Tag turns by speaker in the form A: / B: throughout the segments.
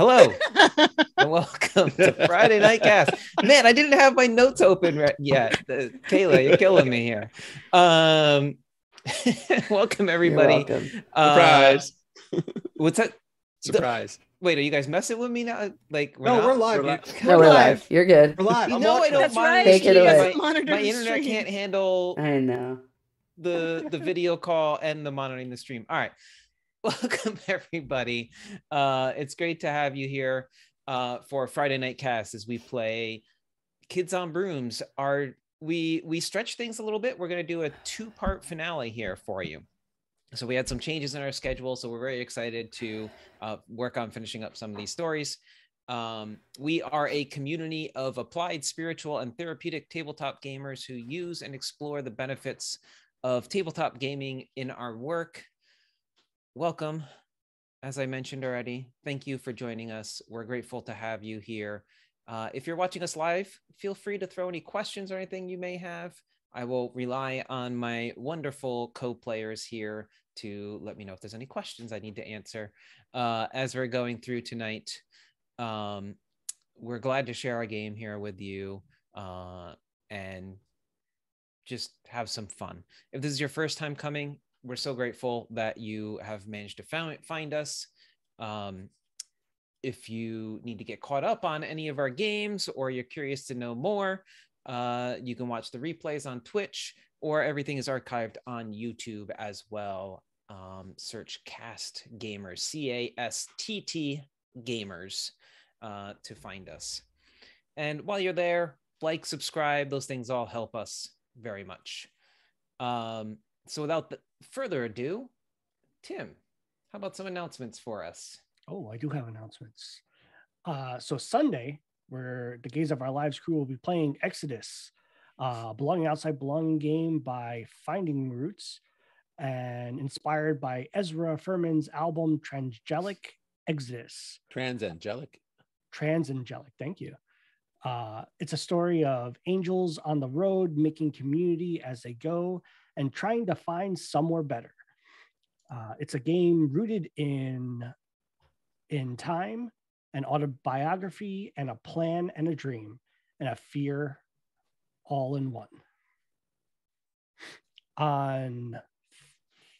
A: Hello and welcome to Friday Night CASTT. Man, I didn't have my notes open re- yet. Uh, Kayla, you're killing me here. Um, welcome everybody.
B: welcome.
A: Uh,
C: Surprise.
A: what's that?
C: Surprise.
A: Wait, are you guys messing with me now? Like,
C: no,
A: not?
C: we're live.
D: We're
C: dude.
D: live.
B: No, we're live. You're good.
C: We're live.
A: You
C: I'm
A: know I don't
E: That's
A: monitor
E: right.
B: Take it away.
A: My, my internet
E: stream.
A: can't handle
B: I know.
A: the the video call and the monitoring the stream. All right. Welcome everybody. Uh it's great to have you here uh for Friday night CASTT as we play Kids on Brooms. Are we we stretch things a little bit. We're going to do a two-part finale here for you. So we had some changes in our schedule, so we're very excited to uh, work on finishing up some of these stories. Um, we are a community of applied spiritual and therapeutic tabletop gamers who use and explore the benefits of tabletop gaming in our work. Welcome. As I mentioned already, thank you for joining us. We're grateful to have you here. Uh, if you're watching us live, feel free to throw any questions or anything you may have. I will rely on my wonderful co players here to let me know if there's any questions I need to answer uh, as we're going through tonight. Um, we're glad to share our game here with you uh, and just have some fun. If this is your first time coming, we're so grateful that you have managed to found, find us. Um, if you need to get caught up on any of our games or you're curious to know more, uh, you can watch the replays on Twitch or everything is archived on YouTube as well. Um, search CASTT Gamers, C A S T T Gamers, uh, to find us. And while you're there, like, subscribe, those things all help us very much. Um, so without the, further ado, Tim, how about some announcements for us?
D: Oh, I do have announcements. Uh, so Sunday, where the Gaze of Our Lives crew will be playing Exodus, uh, belonging outside belonging game by Finding Roots, and inspired by Ezra Furman's album Transgelic Exodus.
C: Transangelic.
D: Transangelic. Thank you. Uh, it's a story of angels on the road making community as they go and trying to find somewhere better. Uh, it's a game rooted in in time, an autobiography, and a plan and a dream, and a fear all in one. On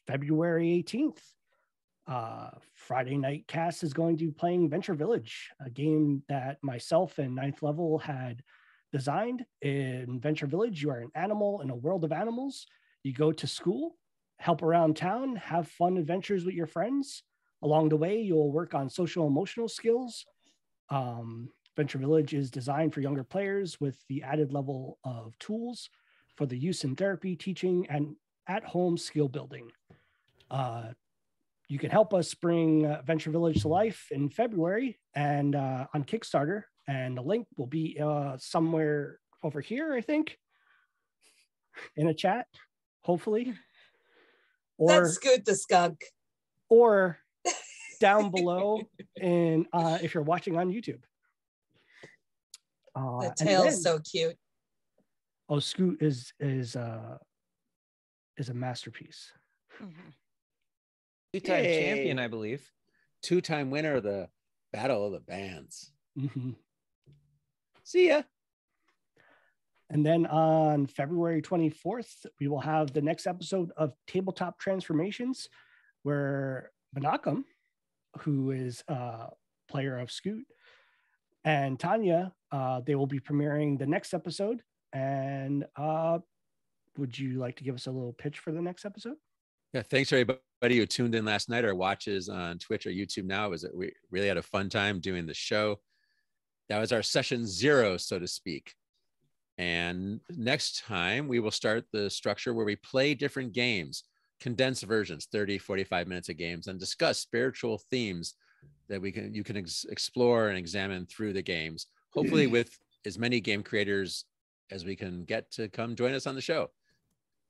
D: February 18th, uh, Friday Night CASTT is going to be playing Venture Village, a game that myself and Ninth Level had designed. In Venture Village, you are an animal in a world of animals. You go to school, help around town, have fun adventures with your friends. Along the way, you'll work on social emotional skills. Um, Venture Village is designed for younger players with the added level of tools for the use in therapy, teaching, and at home skill building. Uh, you can help us bring uh, Venture Village to life in February and uh, on Kickstarter. And the link will be uh, somewhere over here, I think, in a chat, hopefully. Or,
E: That's good, the skunk.
D: or down below in uh, if you're watching on YouTube. Uh,
E: The
D: and
E: tail's
D: then-
E: so cute.
D: oh, Scoot is is uh is a masterpiece.
A: Two-time
C: Yay.
A: champion, I believe.
C: Two time winner of the Battle of the Bands.
D: Mhm.
C: See ya.
D: And then on February 24th, we will have the next episode of Tabletop Transformations, where Menachem, who is a player of Scoot, and Tanya, uh, they will be premiering the next episode. And uh, would you like to give us a little pitch for the next episode?
C: Yeah, thanks everybody who tuned in last night or watches on Twitch or YouTube now. It was we really had a fun time doing the show. That was our session zero, so to speak. And next time we will start the structure where we play different games, condensed versions, 30, 45 minutes of games, and discuss spiritual themes that we can you can ex- explore and examine through the games. Hopefully, with as many game creators as we can get to come join us on the show.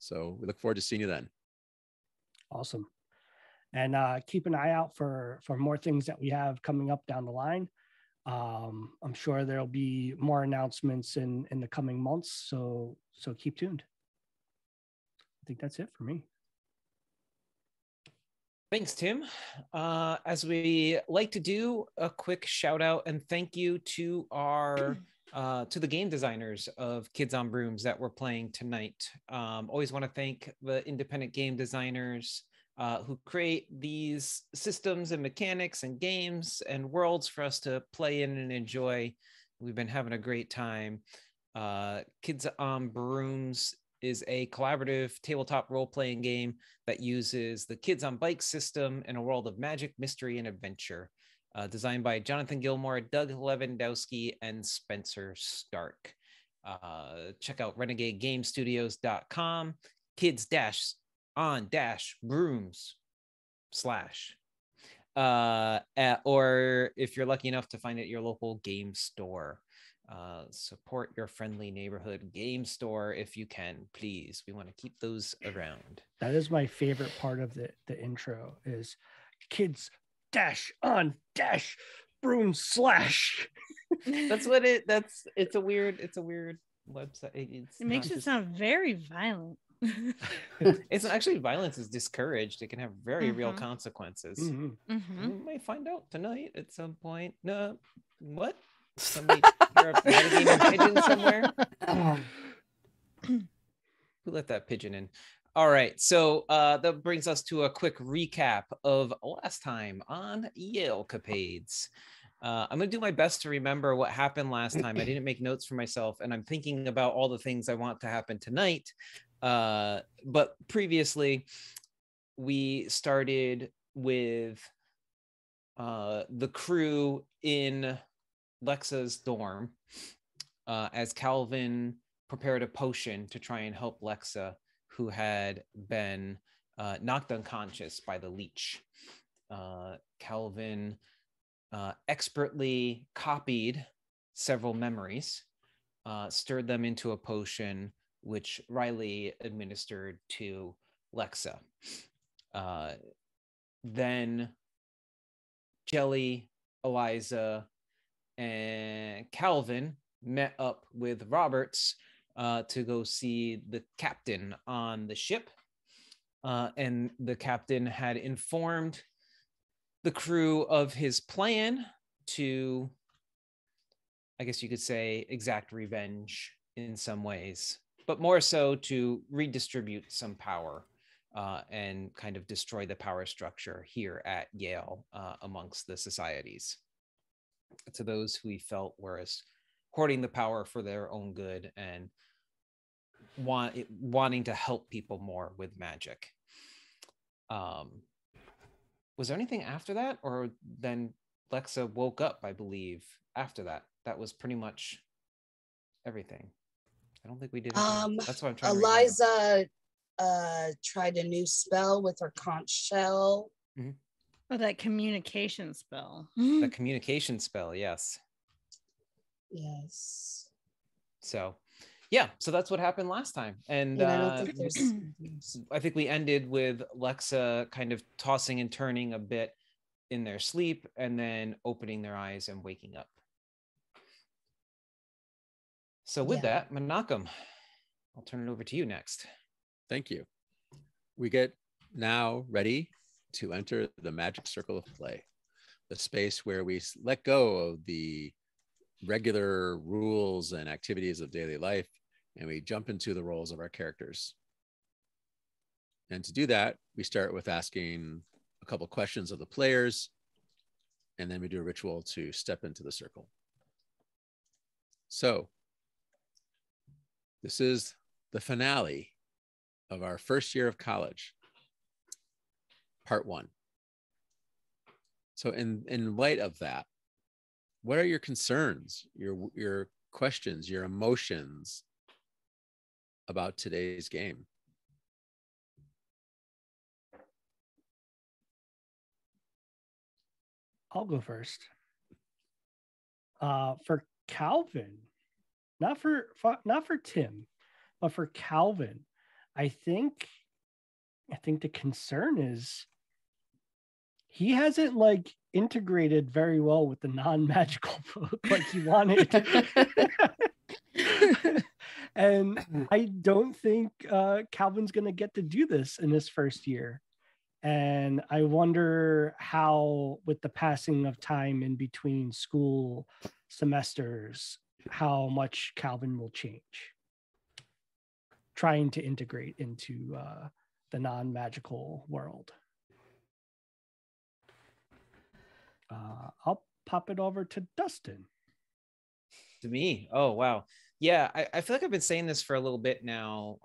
C: So we look forward to seeing you then.
D: Awesome. And uh, keep an eye out for for more things that we have coming up down the line. Um, I'm sure there'll be more announcements in in the coming months. So so keep tuned. I think that's it for me.
A: Thanks, Tim. Uh, as we like to do, a quick shout out and thank you to our uh, to the game designers of Kids on Brooms that we're playing tonight. Um, always want to thank the independent game designers uh, who create these systems and mechanics and games and worlds for us to play in and enjoy. We've been having a great time. Uh, Kids on Brooms is a collaborative tabletop role playing game that uses the Kids on Bikes system in a world of magic, mystery, and adventure. Uh, designed by Jonathan Gilmour, Doug Levandowski, and Spencer Starke. Uh, check out renegadegamestudios.com, kids dash on dash brooms slash. Uh, at, or if you're lucky enough to find it at your local game store. Uh, support your friendly neighborhood game store if you can, please. We want to keep those around.
D: That is my favorite part of the, the intro is kids dash on dash broom slash.
A: that's what it that's it's a weird, it's a weird website. It's
B: it makes it just, sound very violent.
A: it's actually violence is discouraged. It can have very mm-hmm. real consequences. Mm-hmm. Mm-hmm. We might find out tonight at some point. No, what? Somebody you're a pigeon somewhere. Who let that pigeon in? All right, so uh, that brings us to a quick recap of last time on Yalecapades. Uh, I'm going to do my best to remember what happened last time. I didn't make notes for myself, and I'm thinking about all the things I want to happen tonight. Uh, but previously, we started with uh, the crew in Lexa's dorm uh, as Calvin prepared a potion to try and help Lexa, who had been uh, knocked unconscious by the leech. Uh, Calvin uh, expertly copied several memories, uh, stirred them into a potion, which Riley administered to Lexa. Uh, then Jelly, Eliza, and Calvin met up with Roberts uh, to go see the captain on the ship. Uh, and the captain had informed the crew of his plan to, I guess you could say, exact revenge in some ways, but more so to redistribute some power uh, and kind of destroy the power structure here at Yale uh, amongst the societies to those who he felt were as hoarding the power for their own good and want wanting to help people more with magic. Um, was there anything after that, or then Lexa woke up? I believe after that. That was pretty much everything. I don't think we did.
E: Um, That's what I'm trying. Eliza uh, tried a new spell with her conch shell. Mm-hmm.
B: Oh, that communication spell.
A: the communication spell, yes.
E: Yes.
A: So, yeah, so that's what happened last time. And uh, I, think I think we ended with Lexa kind of tossing and turning a bit in their sleep and then opening their eyes and waking up. So, with yeah. that, Menachem, I'll turn it over to you next.
C: Thank you. We get now ready to enter the magic circle of play, the space where we let go of the regular rules and activities of daily life and we jump into the roles of our characters. And to do that, we start with asking a couple questions of the players, and then we do a ritual to step into the circle. So, this is the finale of our first year of college part one. So in, in light of that, what are your concerns, your, your questions, your emotions about today's game?
D: I'll go first. Uh, for Calvin, not for, not for Tim, but for Calvin, I think I think the concern is he hasn't like integrated very well with the non-magical book like he wanted. And i don't think uh, calvin's going to get to do this in his first year. And I wonder how, with the passing of time in between school semesters, how much Calvin will change. Trying to integrate into uh, the non magical world. Uh, I'll pop it over to Dustin.
A: To me. Oh, wow. Yeah, I, I feel like I've been saying this for a little bit now,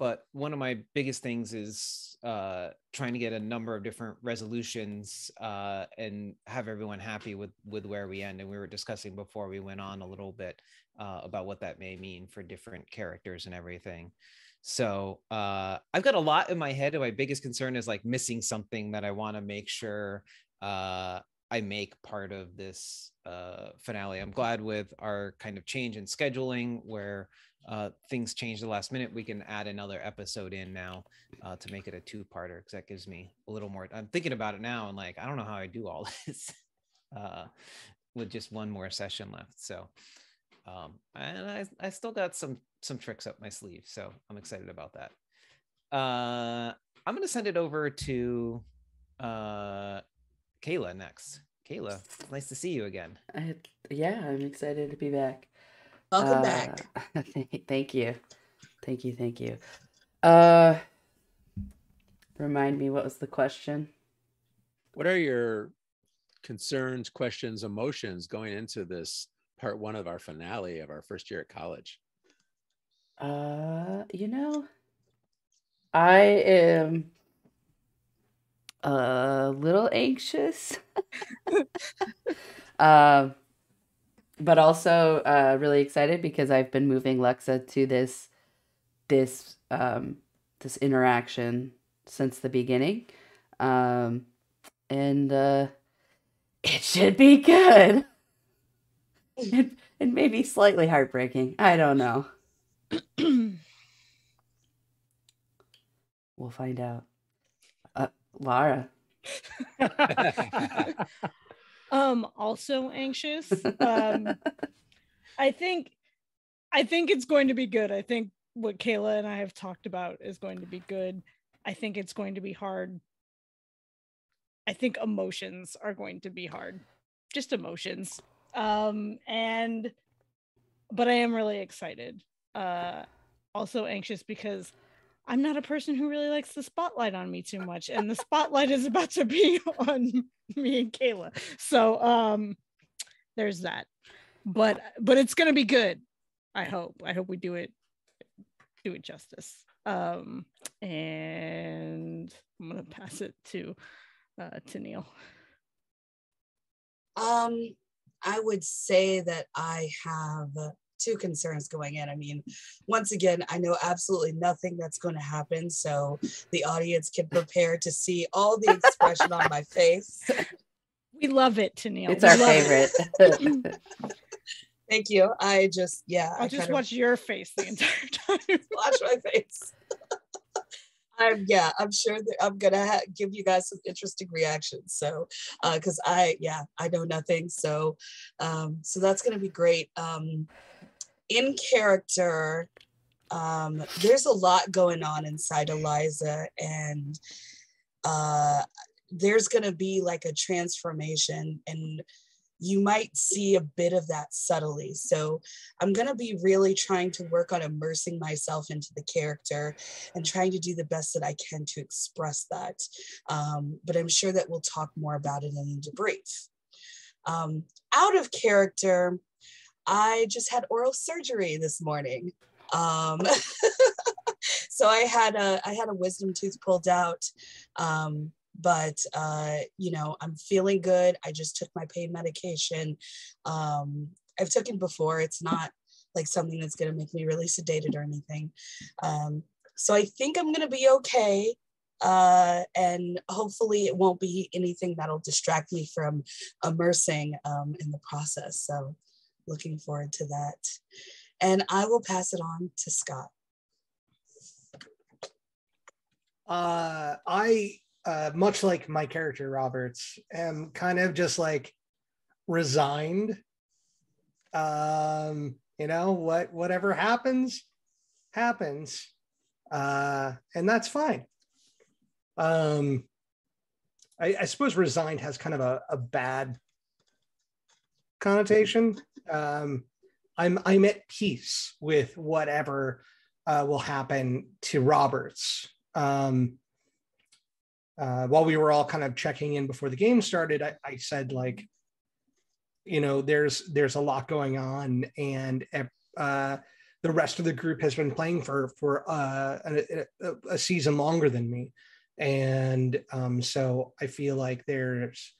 A: but one of my biggest things is uh, trying to get a number of different resolutions uh, and have everyone happy with with where we end. And we were discussing before we went on a little bit uh, about what that may mean for different characters and everything. So uh, I've got a lot in my head, and my biggest concern is like missing something that I want to make sure uh, I make part of this uh, finale. I'm glad with our kind of change in scheduling where uh, things change the last minute. We can add another episode in now uh, to make it a two parter because that gives me a little more. I'm thinking about it now and like, I don't know how I do all this uh, with just one more session left. So, um, and I, I still got some some tricks up my sleeve. So I'm excited about that. Uh, I'm going to send it over to uh, Kayla next. Kayla, nice to see you again.
F: I, yeah, I'm excited to be back.
E: Welcome
F: Uh,
E: back.
F: thank you. Thank you. Thank you. Uh, remind me, what was the question?
C: What are your concerns, questions, emotions going into this part one of our finale of our first year at college?
F: Uh, you know, I am a little anxious. um, but also uh really excited because I've been moving Lexa to this this um this interaction since the beginning. Um and uh it should be good. It may be slightly heartbreaking. I don't know. We'll find out. Uh, Lara.
B: um also anxious um i think i think it's going to be good. I think what kayla and i have talked about is going to be good. I think it's going to be hard. I think emotions are going to be hard. Just emotions. Um and but i am really excited uh also anxious because i'm not a person who really likes the spotlight on me too much and the spotlight is about to be on me and Kayla. So um there's that. But but it's gonna be good. I hope. I hope we do it do it justice. Um and I'm gonna pass it to uh Tennille.
E: Um, I would say that I have two concerns going in. I mean, once again, I know absolutely nothing that's going to happen, so the audience can prepare to see all the expression on my face.
B: We love it, Tennille.
F: It's
B: We
F: our
B: love it.
F: favorite.
E: Thank you. I just, yeah, I
B: I'll just
E: kind of
B: watch your face the entire time.
E: watch my face. I'm yeah, I'm sure that I'm gonna ha- give you guys some interesting reactions. So, because I yeah, I know nothing. So, um, so that's gonna be great. Um, in character, um, there's a lot going on inside Eliza, and uh, there's gonna be like a transformation, and you might see a bit of that subtly. So I'm going to be really trying to work on immersing myself into the character and trying to do the best that I can to express that. Um, but I'm sure that we'll talk more about it in the debrief. Um, out of character, I just had oral surgery this morning. Um, so I had a I had a wisdom tooth pulled out. Um, but uh, you know i'm feeling good i just took my pain medication um, i've taken before it's not like something that's going to make me really sedated or anything um, so i think i'm going to be okay uh, and hopefully it won't be anything that'll distract me from immersing um, in the process so looking forward to that and i will pass it on to scott
G: uh, I, uh, much like my character Roberts, am kind of just like resigned. Um, you know what? Whatever happens, happens, uh, and that's fine. Um, I, I suppose resigned has kind of a, a bad connotation. Um, I'm I'm at peace with whatever uh, will happen to Roberts. Um, uh, while we were all kind of checking in before the game started, I, I said like, you know, there's there's a lot going on, and uh, the rest of the group has been playing for for uh, a, a, season longer than me, and um, so I feel like there's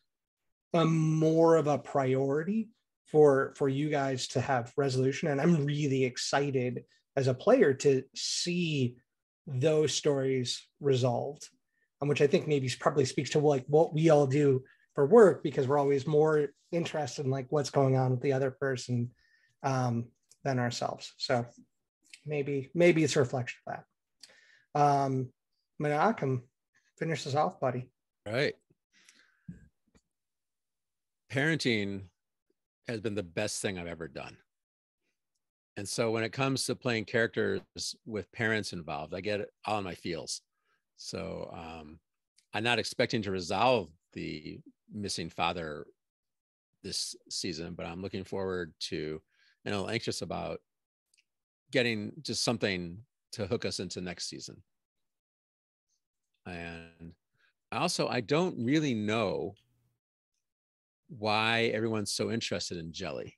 G: a more of a priority for for you guys to have resolution, and I'm really excited as a player to see those stories resolved um, which I think maybe probably speaks to like what we all do for work because we're always more interested in like what's going on with the other person um, than ourselves. So maybe maybe it's a reflection of that. Um, Menachem, finish this off, buddy.
C: Right. Parenting has been the best thing I've ever done. And so when it comes to playing characters with parents involved, I get all in my feels. So um, I'm not expecting to resolve the missing father this season, but I'm looking forward to and I'm anxious about getting just something to hook us into next season. And also, I don't really know why everyone's so interested in jelly.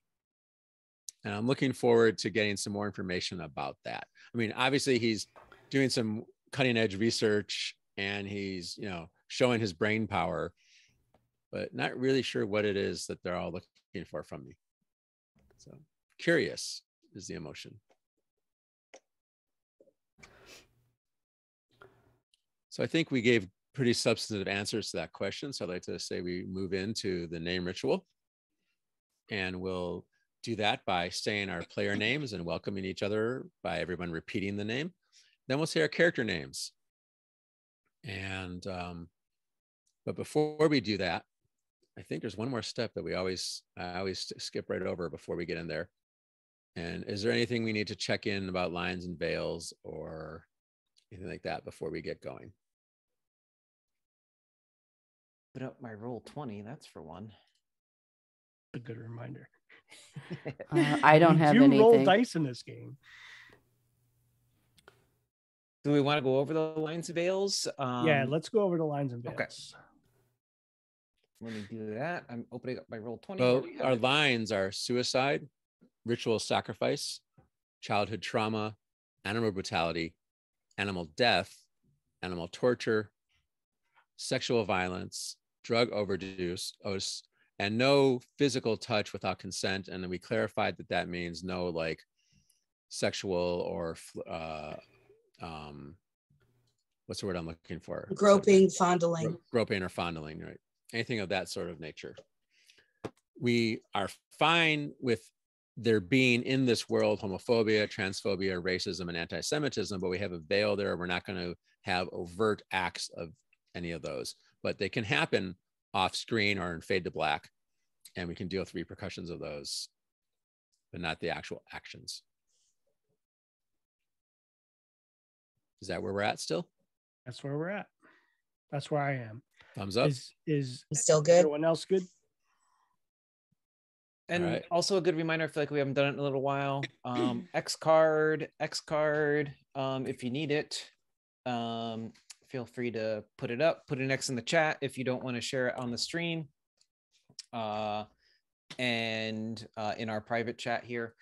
C: And I'm looking forward to getting some more information about that. I mean, obviously, he's doing some cutting edge research and he's you know showing his brain power but not really sure what it is that they're all looking for from me so curious is the emotion so i think we gave pretty substantive answers to that question so i'd like to say we move into the name ritual and we'll do that by saying our player names and welcoming each other by everyone repeating the name then we'll say our character names. And, um, but before we do that, I think there's one more step that we always, I always skip right over before we get in there. And is there anything we need to check in about lines and veils or anything like that before we get going?
A: Put up my Roll20, that's for one.
D: A good reminder.
F: uh, I don't have
D: you
F: anything.
D: roll dice in this game.
A: Do we want to go over the lines of veils?
D: Um, yeah, let's go over the lines and veils. Okay.
A: Let me do that. I'm opening up my Roll20.
C: Well, our lines are suicide, ritual sacrifice, childhood trauma, animal brutality, animal death, animal torture, sexual violence, drug overdose, and no physical touch without consent. And then we clarified that that means no like sexual or uh, um, what's the word I'm looking for?
E: Groping, fondling.
C: Groping or fondling, right? Anything of that sort of nature. We are fine with there being in this world homophobia, transphobia, racism, and anti Semitism, but we have a veil there. We're not going to have overt acts of any of those, but they can happen off screen or in fade to black, and we can deal with repercussions of those, but not the actual actions. Is that where we're at still?
D: That's where we're at. That's where I am.
C: Thumbs up.
D: Is is
E: still good?
D: Everyone else good?
A: And right. also a good reminder, I feel like we haven't done it in a little while. Um, X card, X card, um, if you need it, um, feel free to put it up, put an X in the chat if you don't want to share it on the stream. Uh, and uh, in our private chat here.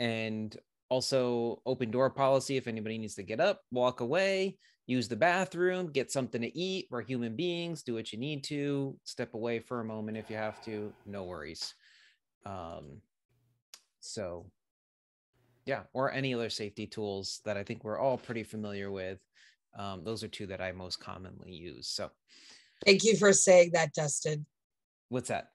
A: And also open door policy if anybody needs to get up walk away use the bathroom get something to eat we're human beings do what you need to step away for a moment if you have to no worries um so yeah or any other safety tools that i think we're all pretty familiar with um, those are two that i most commonly use so
E: thank you for saying that dustin
A: what's that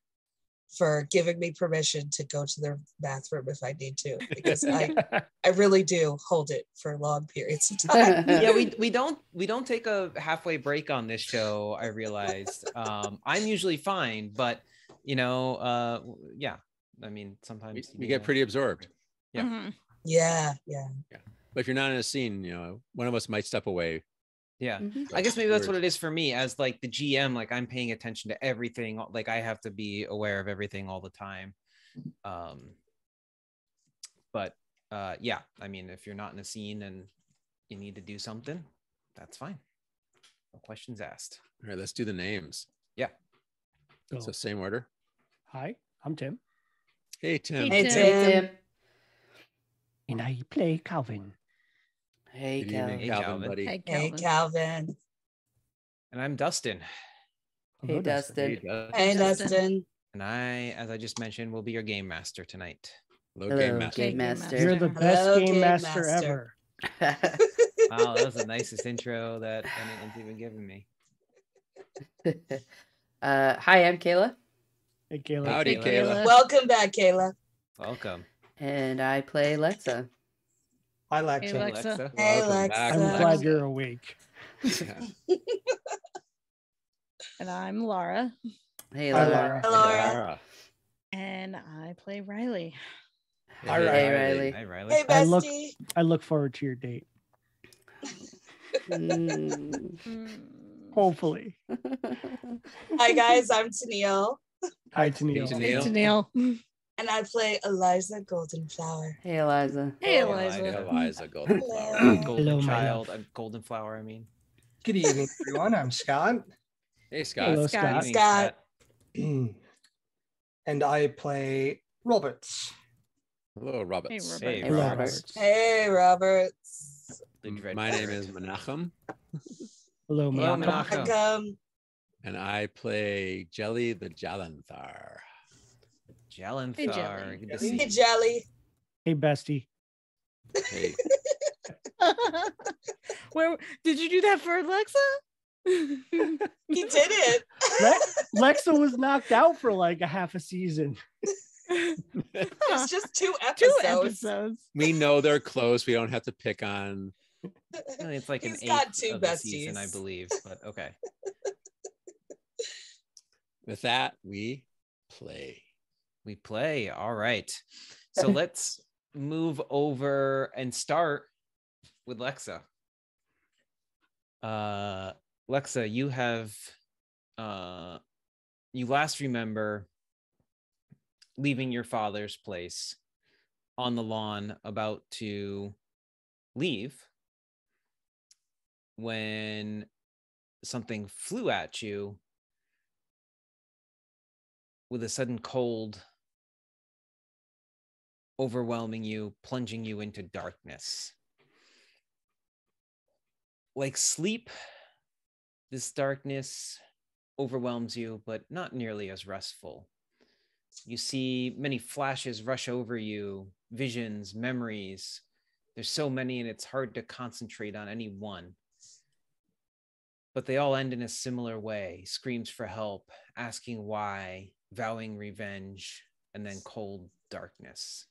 E: for giving me permission to go to their bathroom if I need to, because I I really do hold it for long periods of time.
A: yeah, we we don't we don't take a halfway break on this show. I realized um, I'm usually fine, but you know, uh, yeah. I mean, sometimes
C: we, we get pretty absorbed.
A: Yeah. Mm-hmm.
E: yeah, yeah,
C: yeah. But if you're not in a scene, you know, one of us might step away
A: Yeah.
F: Mhm.
A: I guess maybe that's what it is for me as like the GM. Like I'm paying attention to everything. Like I have to be aware of everything all the time. Um, but uh, yeah, I mean, if you're not in a scene and you need to do something, that's fine. No questions asked.
C: All right, let's do the names. Yeah.
D: Go.
C: So same order.
D: Hi, I'm Tim,
C: Hey Tim.
E: Hey,
B: Tim.
F: Hey,
E: Tim.
F: Tim.
D: and I play Calvin.
F: Hey,
C: Good evening,
F: Calvin.
A: Hey,
C: Calvin,
A: Calvin.
C: buddy.
B: Hey,
E: Hey,
B: Calvin.
E: Calvin.
A: And I'm Dustin.
F: Hey, Dustin.
C: Hey, Dustin.
E: Hey,
B: Dustin.
E: Dustin.
A: And I, as I just mentioned, will be your game master tonight.
C: Hello,
F: Hello,
C: Game Master.
F: Game
B: Game
F: Master.
B: Master.
D: You're the best
E: Hello,
D: game
E: Game
D: master,
E: Master.
D: ever.
A: Wow, that was the nicest intro that anyone's even given me.
F: uh, hi, I'm Kayla,
D: Hey, Caleb.
C: Howdy,
A: Kayla.
C: Kayla.
E: Welcome back, Kayla.
A: Welcome.
F: and I play Lexa.
G: Hi, Lexa.
B: Hey, Lexa.
E: Hey,
C: Welcome back,
D: I'm
E: Lexa.
D: glad you're awake.
C: Yeah.
B: And I'm Laura.
F: Hey,
D: Hi,
F: Laura.
D: Laura.
C: Laura.
B: And I play Riley.
D: Hi,
F: Hey, Riley.
A: Hi, Riley.
E: Hey,
D: I look-
E: bestie.
D: I look forward to your date.
F: Mm.
D: Hopefully.
E: Hi, guys. I'm Tennille,
D: Hi, Tennille.
C: Tennille.
B: Hey,
C: Neil.
B: Tennille.
E: And I play Eliza Goldenflower.
F: hey, Eliza.
B: Hey,
A: oh,
B: Eliza.
A: Eliza.
C: Eliza Goldenflower.
E: Hello.
A: Golden
D: Hello,
A: child. I'm golden flower. I mean.
G: Good evening, everyone. I'm Scott.
C: Hey, Scott.
D: Hello,
B: Scott.
D: Scott.
E: Scott.
G: and I play Roberts.
C: Hello, Roberts.
B: Hey, Robert.
A: Hey,
F: Hey,
A: Robert.
F: Robert.
E: Hey, Roberts.
A: The
C: M-
A: dread
C: My name is Menachem,
D: Hello,
A: Menachem.
D: Hello,
A: Menachem.
C: And I play Jelly the Jalanthar.
A: Jalanthar.
B: Hey, Jelly.
A: Good to see
E: Hey. Jelly.
D: Hey, bestie.
C: Hey,
B: Where did you do that for Alexa?
E: He did it.
D: Le- Lexa was knocked out for like a half a season.
E: It's just two
B: Two
E: episodes.
B: episodes.
C: we know they're close. We don't have to pick on.
A: It's like an
E: He's
A: eighth
E: got two
A: of the season, I believe. But okay.
C: With that, we play.
A: We play. All right. So let's move over and start with Lexa. Uh Lexa, you have uh you last remember leaving your father's place on the lawn about to leave when something flew at you with a sudden cold overwhelming you, plunging you into darkness. Like sleep, this darkness overwhelms you, but not nearly as restful. You see many flashes rush over you, visions, memories. There's so many, and it's hard to concentrate on any one. But they all end in a similar way screams for help, asking why, vowing revenge, and then cold darkness.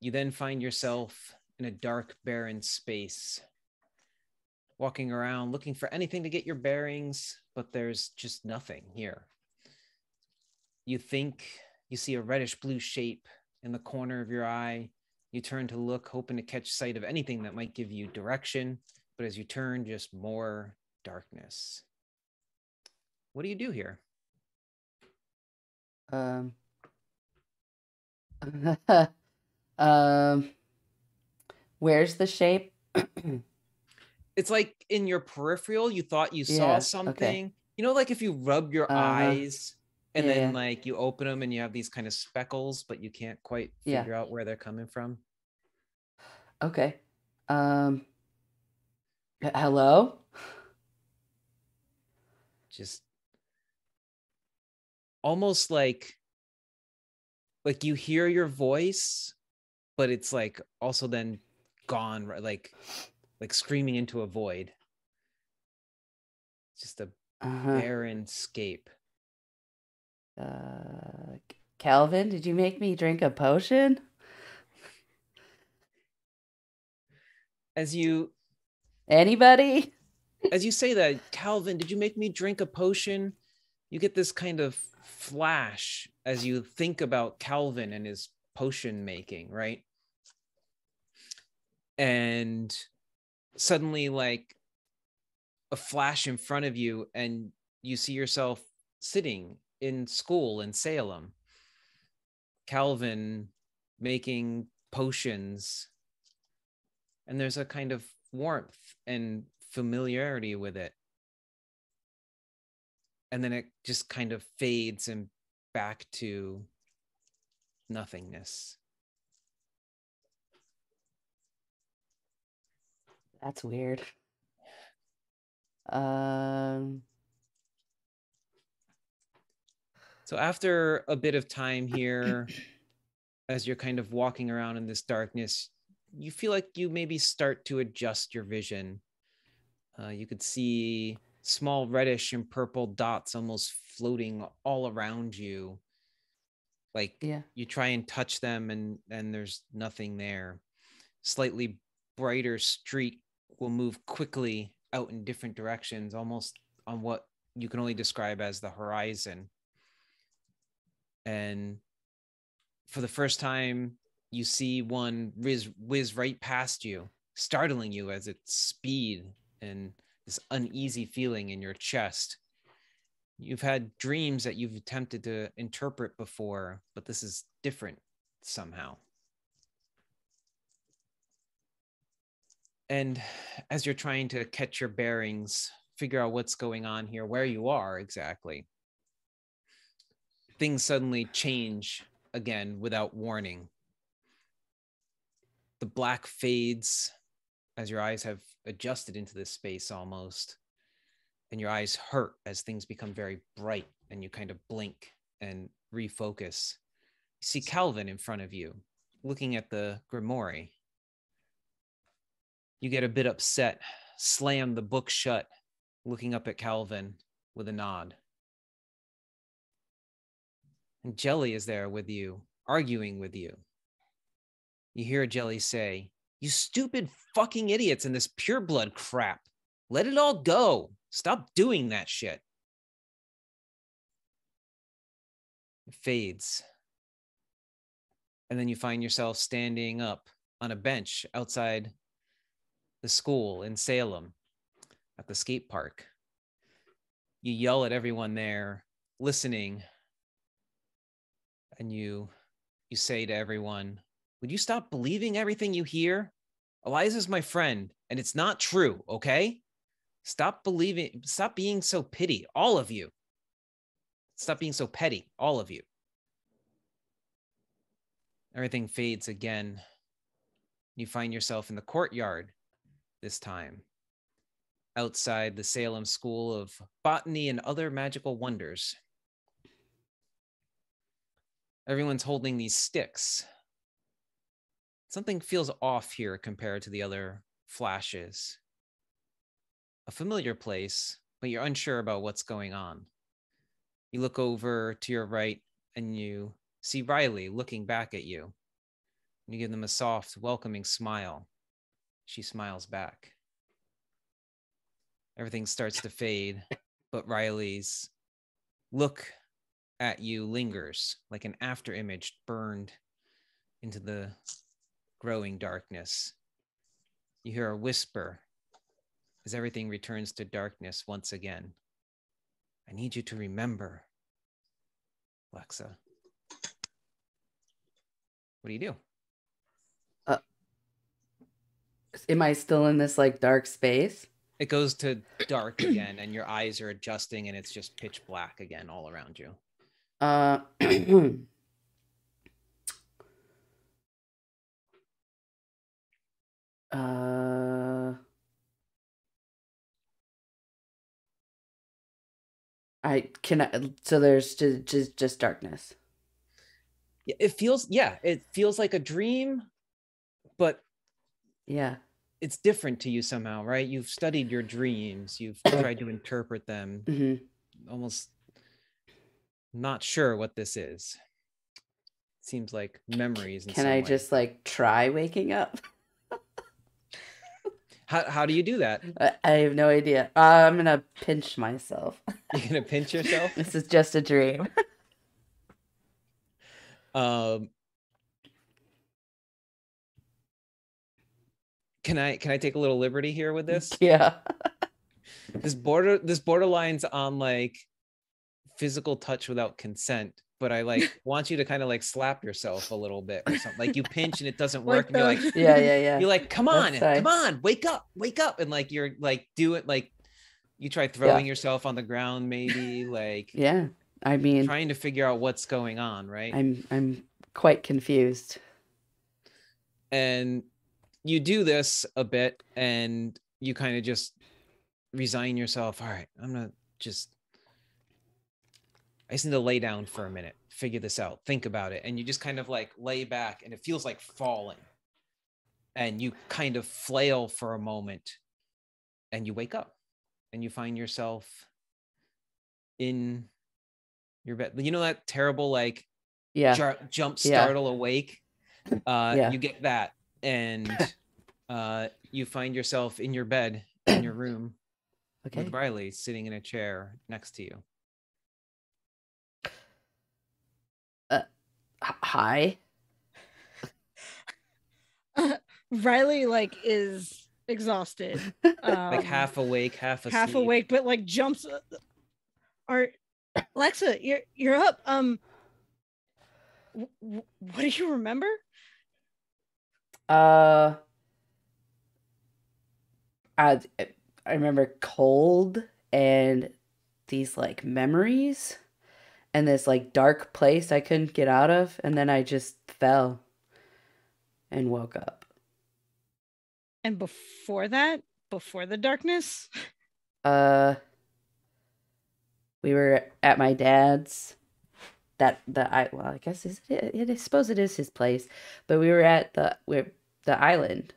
A: You then find yourself in a dark, barren space, walking around looking for anything to get your bearings, but there's just nothing here. You think you see a reddish blue shape in the corner of your eye. You turn to look, hoping to catch sight of anything that might give you direction, but as you turn, just more darkness. What do you do here?
F: Um. um. Where's the shape?
A: it's like in your peripheral you thought you
F: Yeah,
A: saw
F: okay.
A: something you know like if you rub your
F: Uh-huh.
A: eyes and
F: Yeah,
A: then
F: yeah.
A: like you open them and you have these kind of speckles but you can't quite
F: Yeah.
A: figure out where they're coming from
F: Okay. Um. Hello.
A: just almost like like you hear your voice but it's like also then gone right like like screaming into a void just a
F: Uh-huh.
A: barren scape
F: Uh, Calvin, did you make me drink a potion?
A: as you
F: Anybody?
A: as you say that, Calvin, did you make me drink a potion? You get this kind of flash as you think about Calvin and his potion making, right? And suddenly like a flash in front of you and you see yourself sitting in school in Salem. Calvin making potions. And there's a kind of warmth and familiarity with it. And then it just kind of fades and back to nothingness.
F: That's weird. Um,
A: So after a bit of time here, as you're kind of walking around in this darkness, you feel like you maybe start to adjust your vision. Uh, you could see small reddish and purple dots almost floating all around you. Like
F: yeah.
A: you try and touch them and and there's nothing there. Slightly brighter street will move quickly out in different directions, almost on what you can only describe as the horizon. And for the first time you see one whiz, whiz right past you startling you as its speed and this uneasy feeling in your chest. You've had dreams that you've attempted to interpret before but this is different somehow and as you're trying to catch your bearings figure out what's going on here where you are exactly things suddenly change again without warning. The black fades as your eyes have adjusted into this space almost. And your eyes hurt as things become very bright and you kind of blink and refocus. You see Calvin in front of you looking at the Grimoire. You get a bit upset, slam the book shut, looking up at Calvin with a nod. And Jelly is there with you, arguing with you. You hear Jelly say, You stupid fucking idiots in this pure blood crap. Let it all go. Stop doing that shit. It fades. And then you find yourself standing up on a bench outside the school in Salem at the skate park. You yell at everyone there, listening and you you say to everyone, "Would you stop believing everything you hear? Eliza's my friend, and it's not true, okay? Stop believing, stop being so pity, all of you. Stop being so petty, all of you." Everything fades again. You find yourself in the courtyard this time, outside the Salem School of Botany and Other Magical Wonders everyone's holding these sticks. Something feels off here compared to the other flashes. A familiar place, but you're unsure about what's going on. You look over to your right and you see Riley looking back at you. You give them a soft, welcoming smile. She smiles back. Everything starts to fade, but Riley's look at you lingers like an after image burned into the growing darkness. You hear a whisper as everything returns to darkness once again. I need you to remember, Lexa. What do you do?
F: Uh, am I still in this like dark space?
A: It goes to dark again, and your eyes are adjusting, and it's just pitch black again all around you.
F: Uh, uh, I can I, so there's just, just just darkness.
A: It feels yeah, it feels like a dream, but
F: yeah,
A: it's different to you somehow, right? You've studied your dreams, you've tried to interpret them,
F: mm-hmm.
A: almost not sure what this is. Seems like memories.
F: Can I way. just like try waking up?
A: how how do you do that?
F: I, have no idea. Uh, I'm gonna pinch myself.
A: You're gonna pinch yourself?
F: this is just a dream.
A: um. Can I can I take a little liberty here with this?
F: Yeah.
A: This border this borderlines on like physical touch without consent, but I like want you to kind of like slap yourself a little bit or something. Like you pinch and it doesn't work. and you're like,
F: Yeah, yeah, yeah.
A: you're like, come on,
F: That's
A: come on, wake up, wake up. And like you're like do it like you try throwing yourself on the ground, maybe like
F: Yeah. I mean,
A: trying to figure out what's going on, right?
F: I'm I'm quite confused.
A: and you do this a bit and you kind of just resign yourself all right i'm gonna just i just need to lay down for a minute figure this out think about it and you just kind of like lay back and it feels like falling and you kind of flail for a moment and you wake up and you find yourself in your bed you know that terrible like
F: Yeah.
A: jar- jump
F: Yeah.
A: startle awake uh
F: Yeah.
A: you get that and uh you find yourself in your bed in your room
F: Okay.
A: with riley sitting in a chair next to you
F: H- Hi.
B: Riley like is exhausted.
A: like
B: um,
A: half awake half asleep
B: half awake, but like jumps. uh, Are Alexa, you're you're up. Um, w- w- what do you remember?
F: Uh I I remember cold and these like memories and this like dark place I couldn't get out of and then I just fell and woke up.
B: And before that, before the darkness,
F: Uh we were at my dad's that the I well I guess is it, it I suppose it is his place, but we were at the we the island.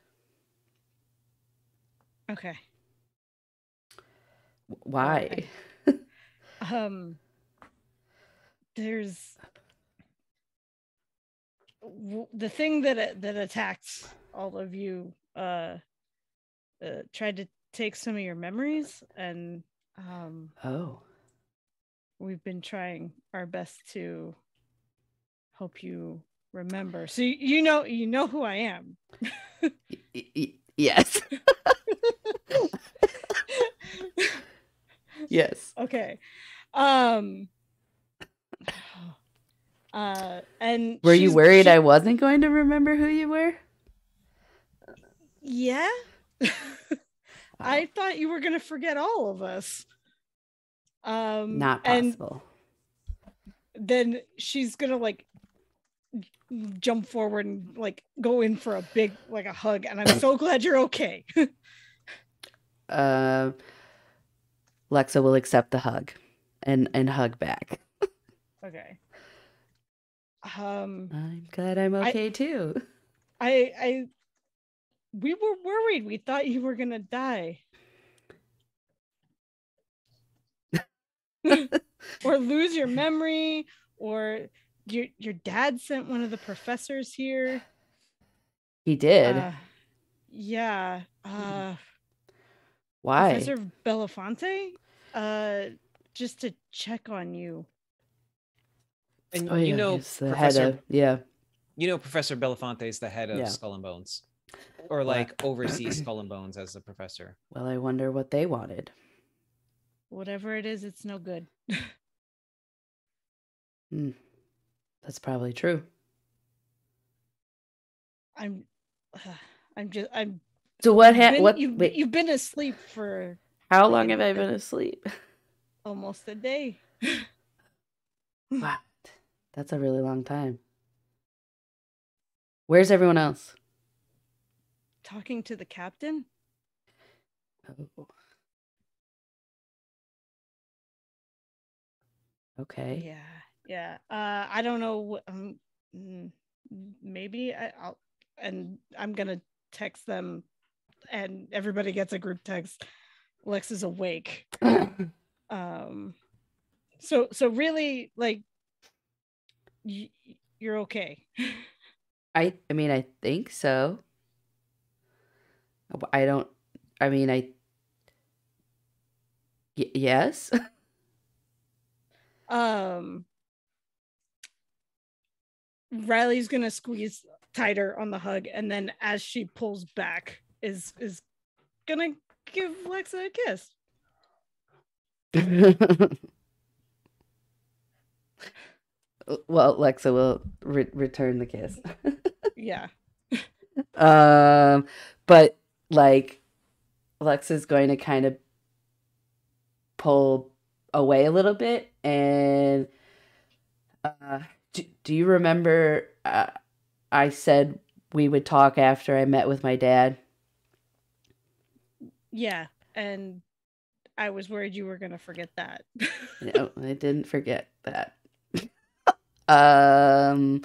B: okay.
F: Why?
B: Okay. Um, there's the thing that that attacked all of you. Uh, uh, tried to take some of your memories, and um,
F: Oh.
B: we've been trying our best to help you remember. So you know, you know who I am.
F: Yes. yes.
B: okay. Um. Uh, and
F: Were you worried
B: she-
F: I wasn't going to remember who you were?
B: Yeah. I thought you were gonna forget all of us. Um
F: Not possible.
B: then she's gonna like jump forward and like go in for a big like a hug and I'm so glad you're okay.
F: Uh, Lexa will accept the hug and and hug back.
B: okay. Um
F: I'm glad I'm
B: I-
F: okay too.
B: I I we were worried. We thought you were gonna die. or lose your memory, or your your dad sent one of the professors here.
F: He did.
B: Uh, yeah. Uh
F: Why?
B: Professor Belafonte? Uh just to check on you.
A: and
F: oh,
A: you
F: yeah,
A: know
F: he's the head
A: professor
F: of yeah.
A: you know professor belafonte is the head of
F: Yeah.
A: skull and bones or like oversees skull and bones as the professor
F: Well, I wonder what they wanted.
B: Whatever it is, it's no good.
F: Hmm. That's probably true.
B: I'm I'm just I'm
F: So what happened? What?
B: you've,
F: wait,
B: you've been asleep for
F: how long have I been asleep?
B: almost a day.
F: What? That's a really long time. Where's everyone else?
B: Talking to the captain?
F: Oh. Okay.
B: Yeah, yeah. Uh, I don't know. Um, mm, maybe I, I'll, and I'm gonna text them, and everybody gets a group text. Lex is awake. Um, so so really, like, y- you're okay.
F: I I mean I think so. I don't I mean I y- yes.
B: um Riley's gonna squeeze tighter on the hug, and then as she pulls back is is gonna give Lexa a kiss.
F: well, Lexa will re- return the kiss.
B: Yeah.
F: um, but like Lexa's going to kind of pull away a little bit and uh do, you remember uh, I said we would talk after I met with my dad?
B: Yeah. And I was worried you were gonna forget that.
F: no, I didn't forget that. um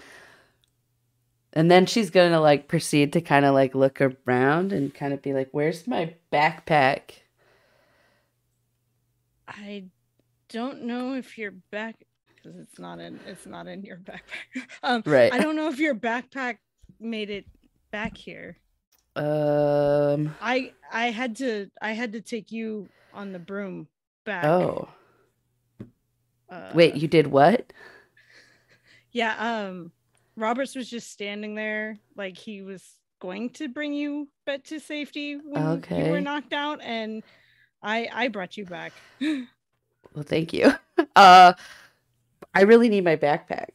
F: and then she's going to like proceed to kind of like look around and kind of be like, "Where's my backpack?"
B: I don't know if your back because it's not in it's not in your backpack. Um
F: Right.
B: I don't know if your backpack made it back here.
F: Um
B: I I had to I had to take you on the broom back.
F: Oh.
B: uh,
F: Wait, you did what?
B: Yeah, um Roberts was just standing there like he was going to bring you back to safety when you were knocked out and I I brought you back.
F: Well, thank you. Uh I really need my backpack.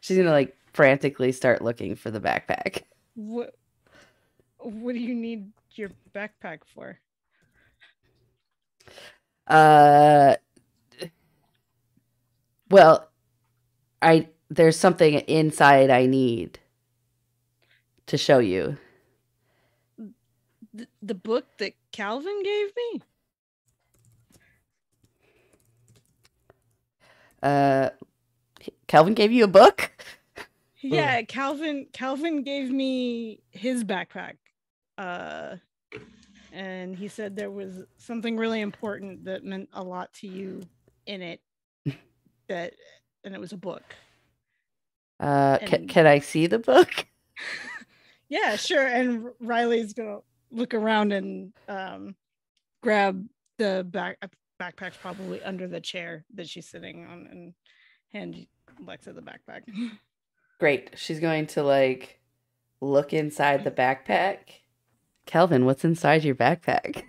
F: She's to like frantically start looking for the backpack.
B: what what do you need your backpack for?
F: Uh Well, I there's something inside I need to show you.
B: The, the book that Calvin gave me?
F: Uh Calvin gave you a book?
B: Yeah, Calvin Calvin gave me his backpack. Uh and he said there was something really important that meant a lot to you in it that and it was a book.
F: Uh ca-
B: And-
F: can I see the book?
B: Yeah, sure. And Riley's gonna look around and um grab the back backpack's probably under the chair that she's sitting on and hand Lexa the backpack.
F: Great. She's going to like look inside the backpack. Calvin, what's inside your backpack?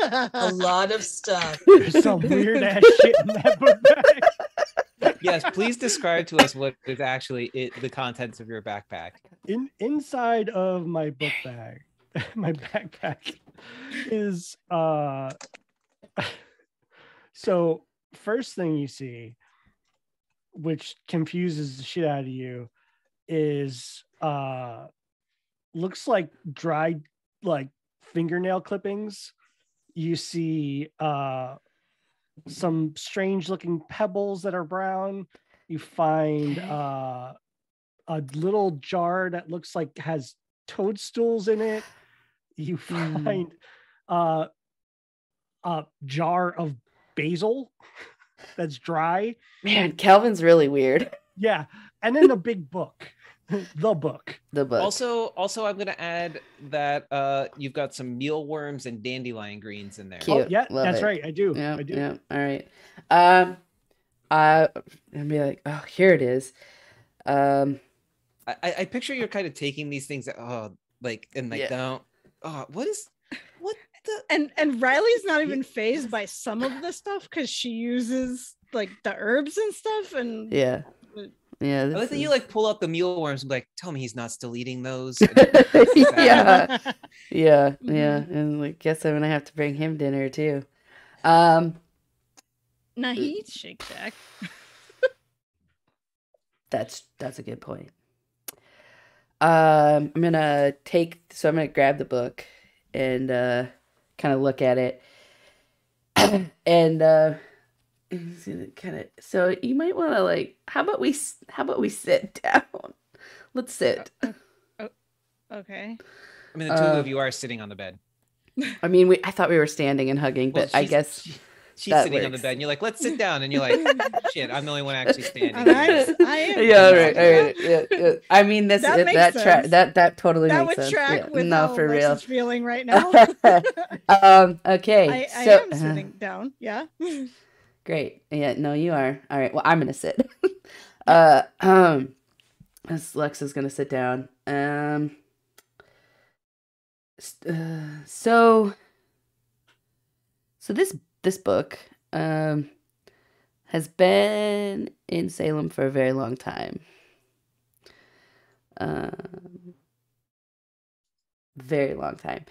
E: A lot of stuff.
D: There's some weird ass shit in that book bag.
A: yes, please describe to us what is actually it, the contents of your backpack.
D: In inside of my book bag, my backpack is uh so first thing you see, which confuses the shit out of you, is uh looks like dried like fingernail clippings. You see uh some strange looking pebbles that are brown. You find uh a little jar that looks like has toadstools in it. You
F: Hmm.
D: find uh, a jar of basil that's dry.
F: Man, Calvin's really weird.
D: Yeah, and then the big book, the book.
F: The book.
A: Also, also, I'm gonna add that uh, you've got some mealworms and dandelion greens in there.
F: Cute.
D: Oh, yeah,
F: Love
D: that's
F: it.
D: right. I do.
F: yeah,
D: I do.
F: yeah. All right. Um, uh, and be like, oh, here it is. Um,
A: I, I I picture you're kind of taking these things that oh like and like
F: Yeah.
A: don't oh what is what the
B: and and Riley's not even phased by some of the stuff because she uses like the herbs and stuff and
F: yeah,
B: But-
F: yeah.
A: I
F: this
A: like that you like pull out the mealworms and be like tell me he's not still eating those.
F: yeah, yeah, yeah.
B: Mhm.
F: And like, guess I'm gonna have to bring him dinner too. Um,
B: nah, he eats Shake Shack.
F: That's that's a good point. Um, I'm gonna take so I'm gonna grab the book and uh, kind of look at it, and uh, kind of. So you might want to like, how about we how about we sit down? Let's sit.
B: Okay.
A: I mean, the two
F: Uh,
A: of you are sitting on the bed.
F: I mean, we I thought we were standing and hugging,
A: Well,
F: but I guess
A: she- she's
F: that
A: sitting on the bed, and you're like, "Let's sit down," and you're like, "Shit, I'm the only one actually standing."
B: I- I am
F: yeah, all
A: too.
F: right, all right, yeah, yeah. I mean, this
B: That
F: that
B: makes
F: that, tra- that that totally
B: that
F: makes
B: would
F: sense.
B: track
F: yeah.
B: with
F: no, for real.
B: is feeling right now.
F: um. Okay.
B: I, I
F: so,
B: am
F: uh,
B: sitting down. Yeah.
F: Great. Yeah, no, you are. All right. Well, I'm gonna sit. uh um as Lex is gonna sit down. Um Uh, so so this this book um has been in Salem for a very long time. Um very long time.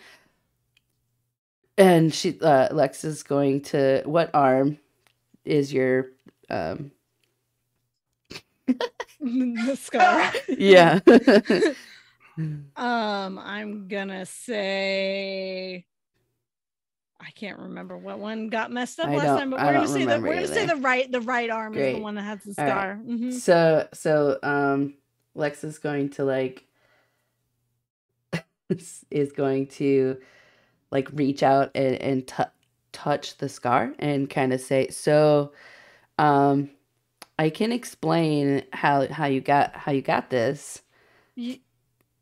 F: And she uh Lex is going to what arm is your um
B: the scar.
F: yeah.
B: Um, I'm gonna say I can't remember what one got messed up
F: I
B: last time, but we're gonna say that we're gonna say the right the right arm is the one that has the
F: All right.
B: scar. Mhm.
F: So so um Lex is going to like is going to like reach out and and tou touch the scar and kind of say so um I can explain how how you got how you got this.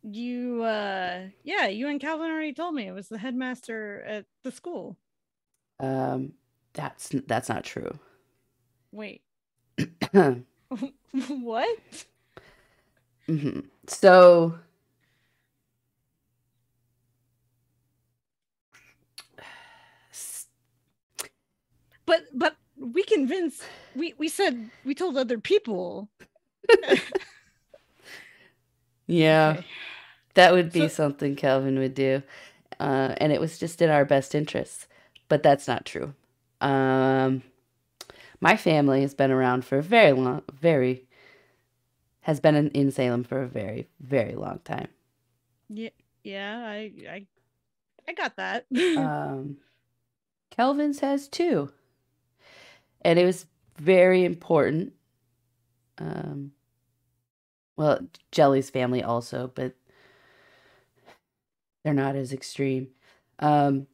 B: You uh yeah, you and Calvin already told me it was the headmaster at the school.
F: Um that's that's not true.
B: Wait, what?
F: So
B: But but we convinced we we said we told other people.
F: yeah.
B: Okay.
F: That would be
B: So-
F: something Calvin would do. Uh, and it was just in our best interests. But that's not true. Um, my family has been around for a very long, very, has been in, in Salem for a very, very long time.
B: Yeah, yeah, I I I got that.
F: Um, Calvin's has too. And it was very important. Um, well, Jelly's family also, but they're not as extreme. Um,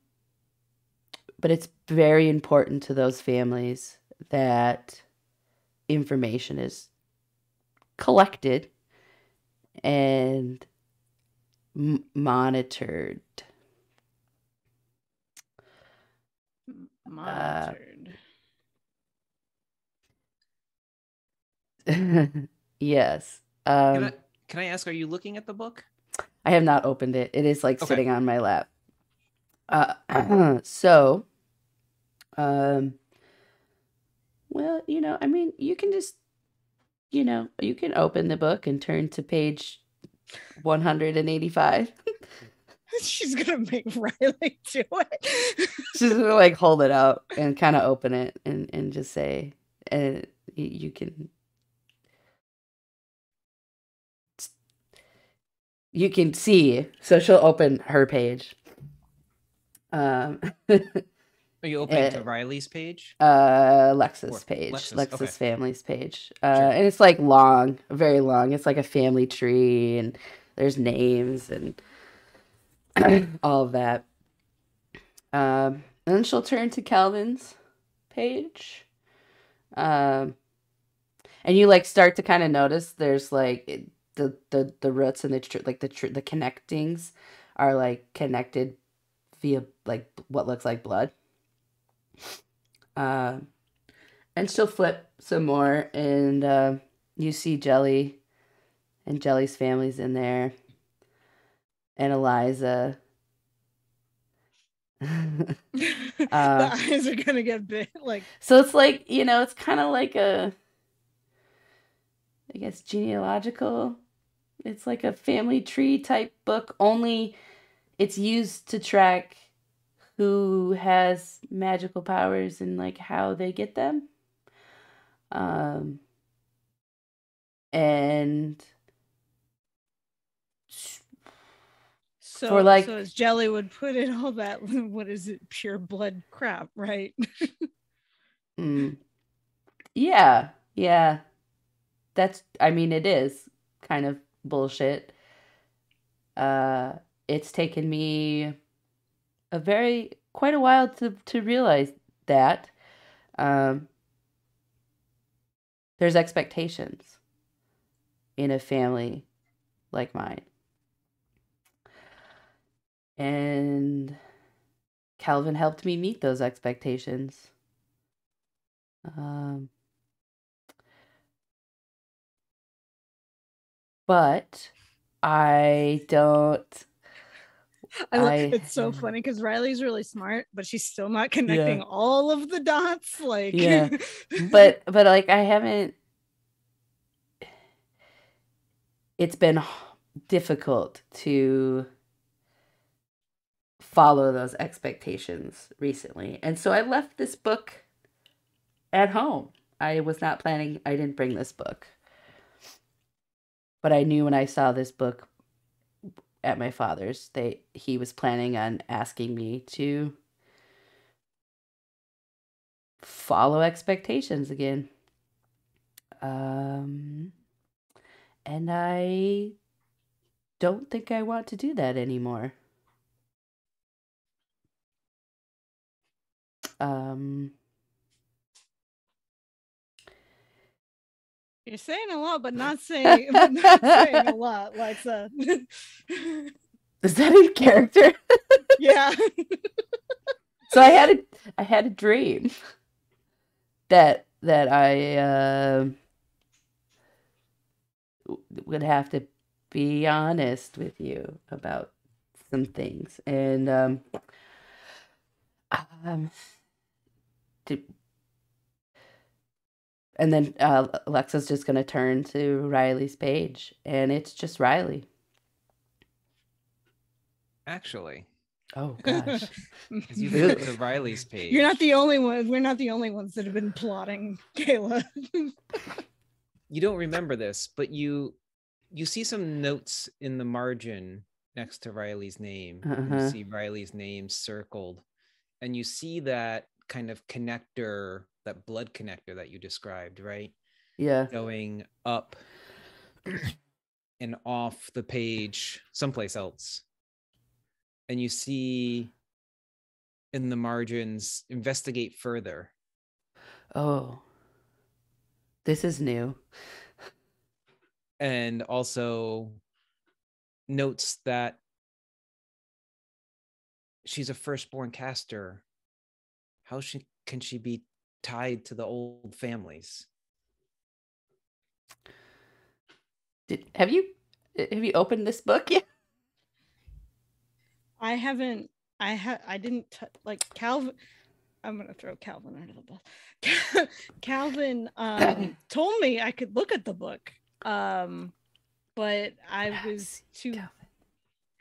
F: but it's very important to those families that information is collected and m- monitored.
B: Monitored.
F: yes.
A: Can
F: Um,
A: I, can I ask, are you looking at the book?
F: I have not opened it. It is like
A: Okay.
F: sitting on my lap. Uh, so, um, well, you know, I mean, you can just, you know, you can open the book and turn to page 185.
B: She's gonna make Riley do it.
F: She's gonna like hold it out and kind of open it and and just say, and you, you can. You can see, so she'll open her page. Um,
A: Are you opening
F: Uh,
A: to Riley's page?
F: uh, Lexa's
A: Or
F: page, Lexa's,
A: okay.
F: family's page, uh,
A: Sure.
F: and it's like long, very long. It's like a family tree, and there's names and all of that. Um, and then she'll turn to Calvin's page, um, and you like start to kind of notice there's like the the the roots and the tr- like the tr- the connectings are like connected via like what looks like blood. Um, and she'll flip some more, and uh, you see Jelly and Jelly's family's in there, and Eliza.
B: the
F: Uh,
B: eyes are gonna get big. Like
F: so it's like you know, it's kind of like a, I guess genealogical. It's like a family tree type book. Only, it's used to track who has magical powers and like how they get them. Um. And
B: so,
F: like-
B: so as Jelly would put it, all that what is it? Pure blood crap, right?
F: Mm. Yeah, yeah. That's I mean it is kind of bullshit. Uh it's taken me a very quite a while to to realize that um there's expectations in a family like mine. And Calvin helped me meet those expectations. Um, but I don't
B: I,
F: I-
B: it's so funny because Riley's really smart, but she's still not connecting all of the dots. Like,
F: Yeah. but but like I haven't it's been difficult to follow those expectations recently. And so I left this book at home. I was not planning I didn't bring this book. But I knew when I saw this book at my father's, they he was planning on asking me to follow expectations again. Um, and I don't think I want to do that anymore. Um,
B: You're saying a lot, but not saying, but not saying a lot, Lexa.
F: is that in character?
B: yeah.
F: so I had a I had a dream that that I uh, would have to be honest with you about some things and um um to, and then uh, Alexa's just gonna turn to Riley's page and it's just Riley.
A: Actually,
F: Oh gosh.
A: as you flip to Riley's page,
B: You're not the only one. We're not the only ones that have been plotting, Kayla.
A: you don't remember this, but you you see some notes in the margin next to Riley's name.
F: Uh-huh.
A: You see Riley's name circled, and you see that kind of connector, that blood connector that you described, right?
F: yeah.
A: Going up and off the page someplace else. And you see in the margins, investigate further.
F: Oh. This is new.
A: and also notes that she's a firstborn caster. How she can she be tied to the old families?
F: Did have you have you opened this book yet?
B: I haven't. I ha. I didn't t- like Calvin. I'm gonna throw Calvin under the bus. Calvin um, told me I could look at the book, um, but I was too.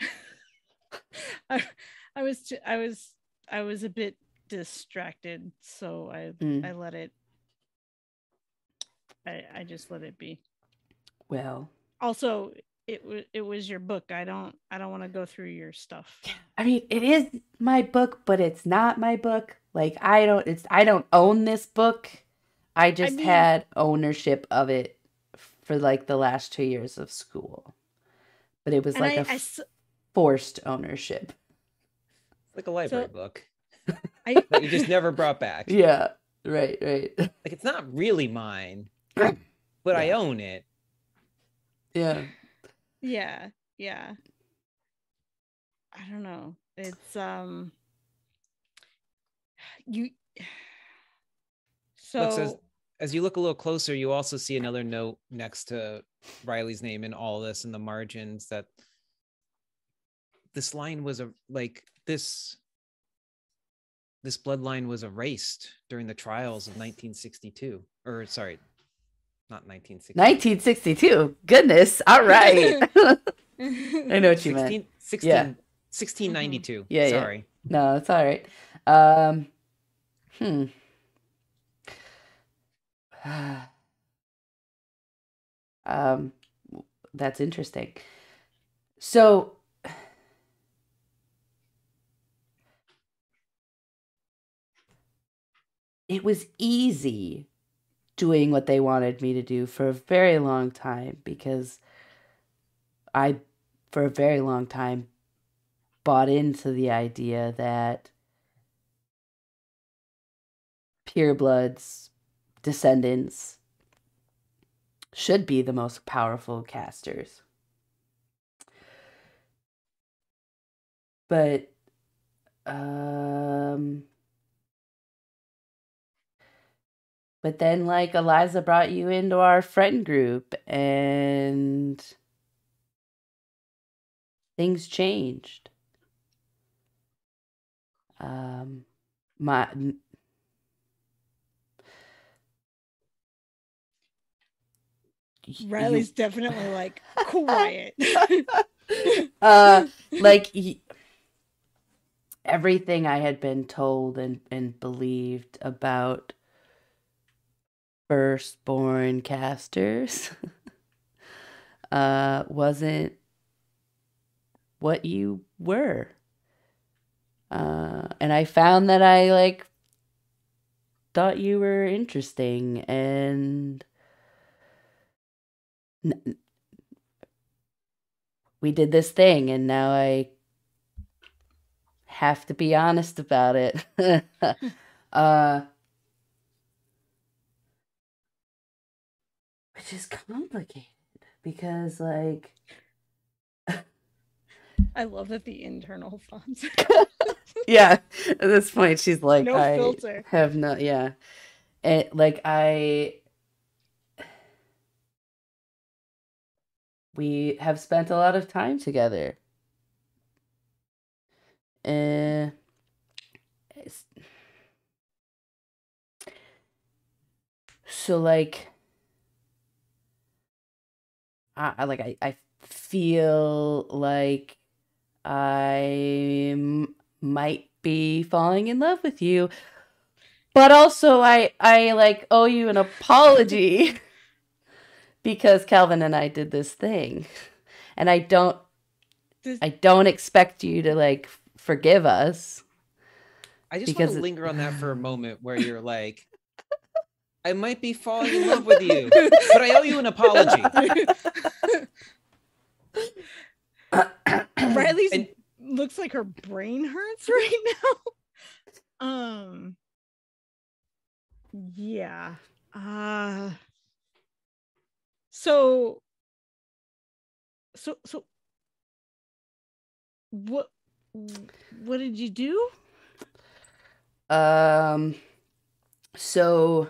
B: I, I was too, I was I was a bit distracted, so I
F: Mm.
B: I let it. I I just let it be.
F: Well,
B: Also, it was it was your book. I don't I don't want to go through your stuff.
F: I mean, it is my book, but it's not my book. Like I don't it's I don't own this book. I just
B: mean-
F: had ownership of it for like the last 2 years of school. But it was like
B: I,
F: a
B: I
F: f-
B: s-
F: forced ownership.
A: Like a library book
B: I
A: that you just never brought back.
F: Yeah. Right, right.
A: Like it's not really mine, but I own it.
F: yeah.
B: yeah yeah i don't know it's um you so
A: Looks as as you look a little closer, you also see another note next to Riley's name in all this in the margins that this line was a like this this bloodline was erased during the trials of 1962 or sorry not 1960
F: 1962. Goodness. All right. I know what you meant.
A: 16, 16
F: Yeah.
A: 1692
F: Yeah, yeah.
A: sorry
F: No, it's all right. Um, hmm. um, that's interesting. So, it was easy doing what they wanted me to do for a very long time because I, for a very long time, bought into the idea that purebloods, descendants, should be the most powerful casters. But, um, but then like Eliza brought you into our friend group and things changed. um my y- you-
B: Riley's definitely like quiet.
F: uh like everything i had been told and and believed about firstborn casters uh wasn't what you were uh and i found that i like thought you were interesting and we did this thing and now I have to be honest about it. uh which is complicated because like
B: I love that the internal fonts.
F: yeah, at this point she's like
B: no
F: I
B: filter.
F: have no yeah. It like I we have spent a lot of time together. Uh, so like I, like I, I feel like I might be falling in love with you but also I I like owe you an apology because Calvin and I did this thing. And I don't
B: This-
F: I don't expect you to like forgive us.
A: I just want to linger on that for a moment where you're like, I might be falling in love with you, but I owe you an apology.
B: Riley's
A: And-
B: looks like her brain hurts right now. Um yeah. Uh so so so what what did you do?
F: Um so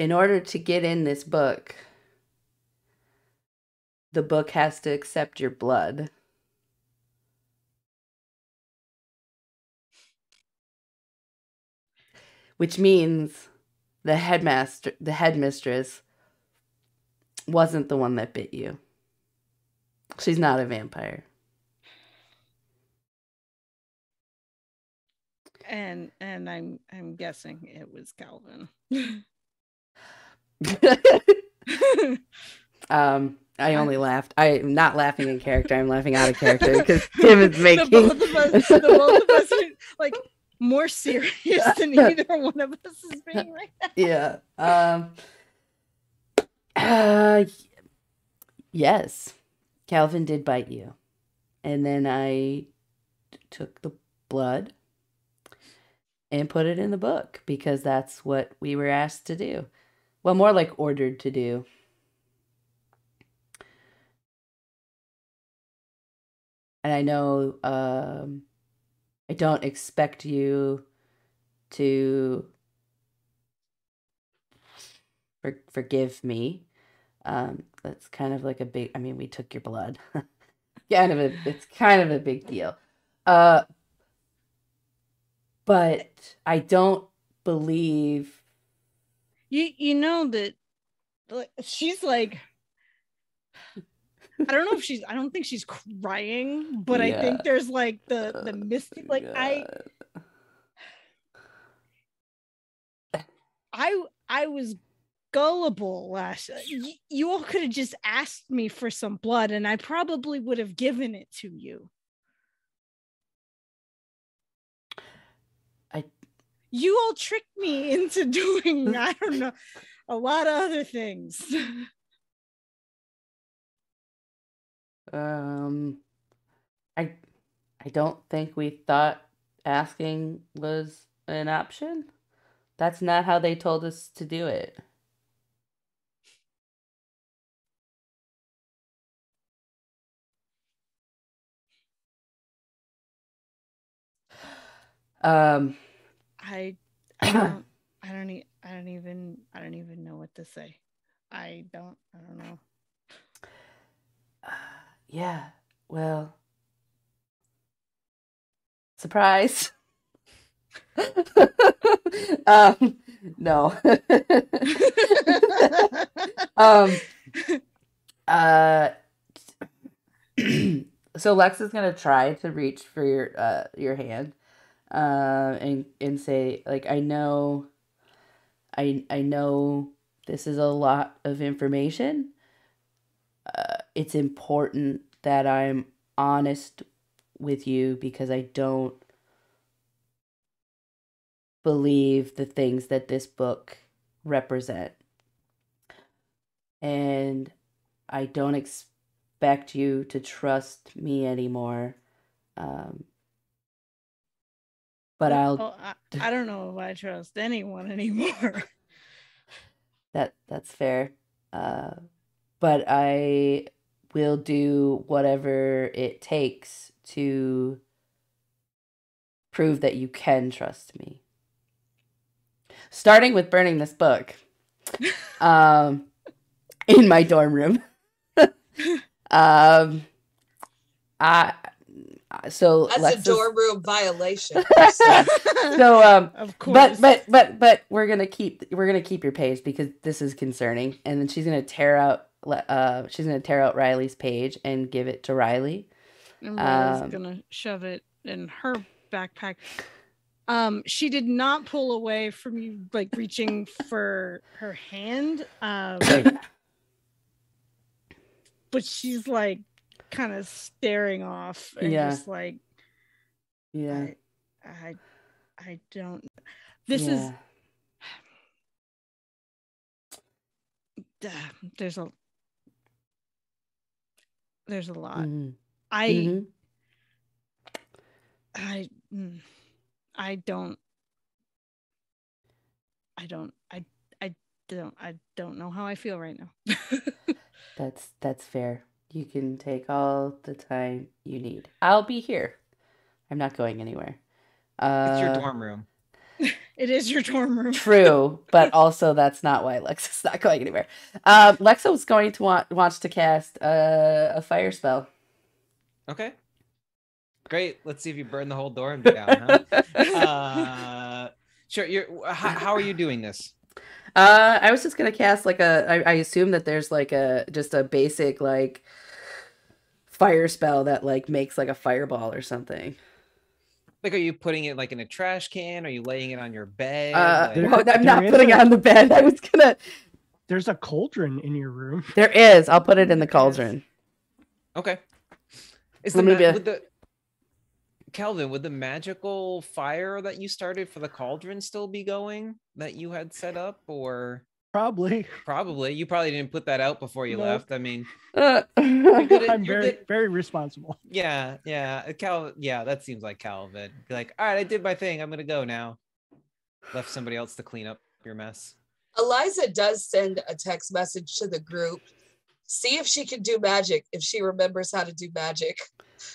F: in order to get in this book the book has to accept your blood. Which means the headmaster the headmistress wasn't the one that bit you. She's not a vampire.
B: And and I'm I'm guessing it was Calvin.
F: um I only laughed. I'm not laughing in character. I'm laughing out of character because Tim is
B: the
F: making
B: both of us the both of us are like more serious than either one of us is being right now.
F: yeah. Um. Uh, yes, Calvin did bite you, and then I took the blood and put it in the book because that's what we were asked to do. Well, more like ordered to do. And I know um, I don't expect you to for, forgive me. Um, that's kind of like a big. I mean, we took your blood. kind of a. It's kind of a big deal. Uh, but I don't believe.
B: You you know that like, she's like I don't know if she's I don't think she's crying, but I think there's like the oh the mystic like I I I was gullible last y- you all could have just asked me for some blood and I probably would have given it to you.
F: I-
B: you all tricked me into doing I don't know a lot of other things.
F: Um, I, I don't think we thought asking was an option. That's not how they told us to do it. Um,
B: I I don't I don't e- I don't even I don't even know what to say. I don't I don't know.
F: yeah, well, Surprise. um, no. um, uh, so Lex is gonna try to reach for your uh your hand, uh, and and say like I know. I I know this is a lot of information. Uh, it's important that I'm honest with you because I don't believe the things that this book represent. And I don't expect you to trust me anymore. Um, but I'll
B: Well, I, I don't know if I trust anyone anymore.
F: that that's fair. Uh, but I will do whatever it takes to prove that you can trust me. Starting with burning this book um, in my dorm room. um, I so
E: That's
F: Lexus-
E: a dorm room violation.
F: so um
B: of course.
F: but but but but we're gonna keep we're gonna keep your page because this is concerning and then she's gonna tear out le- uh she's gonna tear out riley's page and give it to riley
B: And Riley's
F: Um,
B: gonna shove it in her backpack. Um, she did not pull away from you, like reaching for her hand. Um, but she's like kind of staring off and
F: Yeah.
B: just like,
F: yeah
B: I, I, I don't. This is
F: yeah.
B: uh, there's a there's a lot.
F: Mhm.
B: I
F: Mhm.
B: I mm, I don't I don't I I don't I don't know how I feel right now.
F: that's that's fair you can take all the time you need i'll be here i'm not going anywhere uh
A: It's your dorm room.
B: it is your dorm room.
F: True, but also that's not why Lexa's not going anywhere. Um, Lexa was going to want wants to cast uh, a fire spell.
A: Okay. Great. Let's see if you burn the whole dorm down. Huh? uh, sure. You're. How, how are you doing this?
F: Uh, I was just gonna cast like a. I, I assume that there's like a just a basic like fire spell that like makes like a fireball or something.
A: Like, are you putting it like in a trash can? Are you laying it on your bed?
F: Uh,
A: Like-
D: There-
F: well, I'm not
D: is
F: putting it on the bed. I was gonna.
D: There's a cauldron in your room.
F: There is. I'll put it in the cauldron.
A: Okay. Is the,
F: Let me
A: ma-
F: be-
A: would the Calvin, would the magical fire that you started for the cauldron still be going that you had set up, or
D: Probably.
A: probably you probably didn't put that out before you
D: Nope.
A: left? I mean,
F: Uh,
A: good at-
D: I'm
A: you're
D: very,
A: good-
D: very responsible.
A: yeah, yeah, uh, Cal, yeah, that seems like Calvin. Be like, all right, I did my thing. I'm gonna go now. Left somebody else to clean up your mess.
E: Eliza does send a text message to the group. See if she can do magic, if she remembers how to do magic.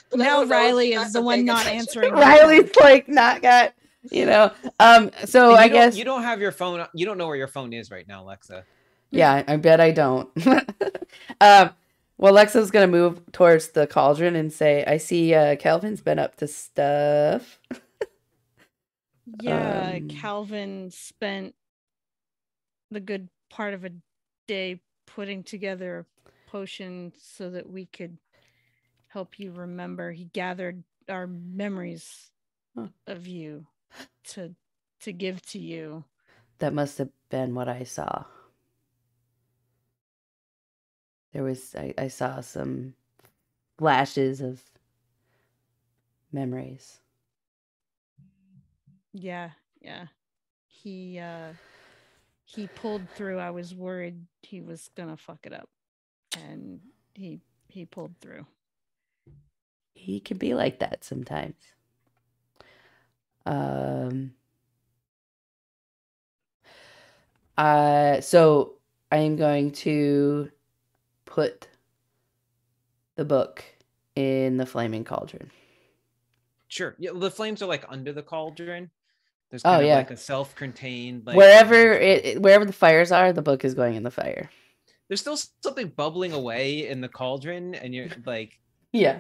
E: But
B: now
E: don't know if
B: Riley is the one not
E: attention.
B: answering.
F: Riley's like not got you know. Um. So
A: And
F: I
A: you
F: guess
A: you don't have your phone. You don't know where your phone is right now, Alexa.
F: Yeah, I bet I don't. um, well, Lexa's gonna move towards the cauldron and say, "I see uh, Calvin's been up to stuff."
B: Yeah,
F: Um,
B: Calvin spent the good part of a day putting together a potion so that we could help you remember. He gathered our memories
F: Huh.
B: of you to to give to you.
F: That must have been what I saw. There was I, I saw some flashes of memories.
B: Yeah, yeah. He uh he pulled through. I was worried he was gonna fuck it up. And he he pulled through.
F: He can be like that sometimes. Um uh so I am going to put the book in the flaming cauldron.
A: Sure. Yeah, the flames are like under the cauldron. There's
F: Oh,
A: kind of
F: yeah.
A: like a self-contained like
F: wherever it it- wherever the fires are, the book is going in the fire.
A: there's still something bubbling away in the cauldron, and you're like,
F: Yeah.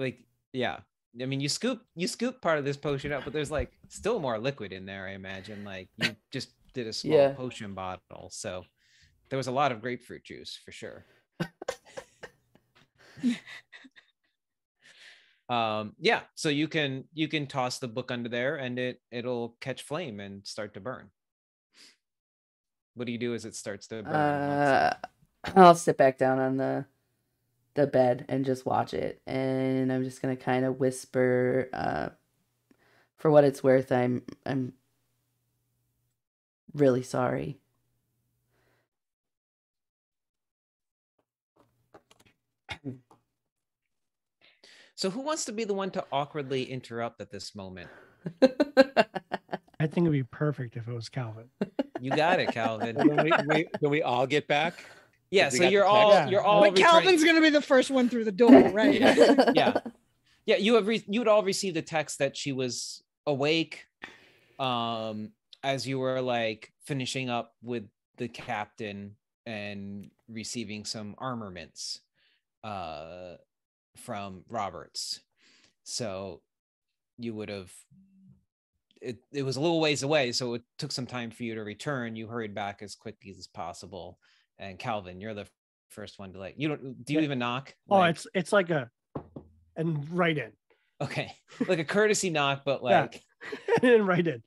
A: Like, yeah. I mean, you scoop you scoop part of this potion up, but there's like still more liquid in there. I imagine. Like you just did a small
F: Yeah.
A: potion bottle, so there was a lot of grapefruit juice for sure. um yeah so you can you can toss the book under there and it it'll catch flame and start to burn what do you do as it starts to burn
F: Uh, I'll sit back down on the the bed and just watch it, and I'm just gonna kind of whisper. Uh, for what it's worth, I'm I'm really sorry.
A: so who wants to be the one to awkwardly interrupt at this moment
D: I think it'd be perfect if it was Calvin.
A: you got it calvin
C: Can we, we, can we all get back?
A: Yeah so you're all
D: text.
A: you're all
B: but
A: returning-
B: Calvin's gonna be the first one through the door, right?
A: yeah. Yeah. You have re- you would all received a text that she was awake um as you were like finishing up with the captain and receiving some armaments uh from roberts. So you would have it, it was a little ways away so it took some time for you to return. You hurried back as quickly as possible and calvin you're the first one to like you don't do you
D: Yeah.
A: even knock
D: Oh,
A: Like-
D: it's it's like a and right in.
A: Okay, like a courtesy knock, but
D: Yeah.
A: like
D: and right in.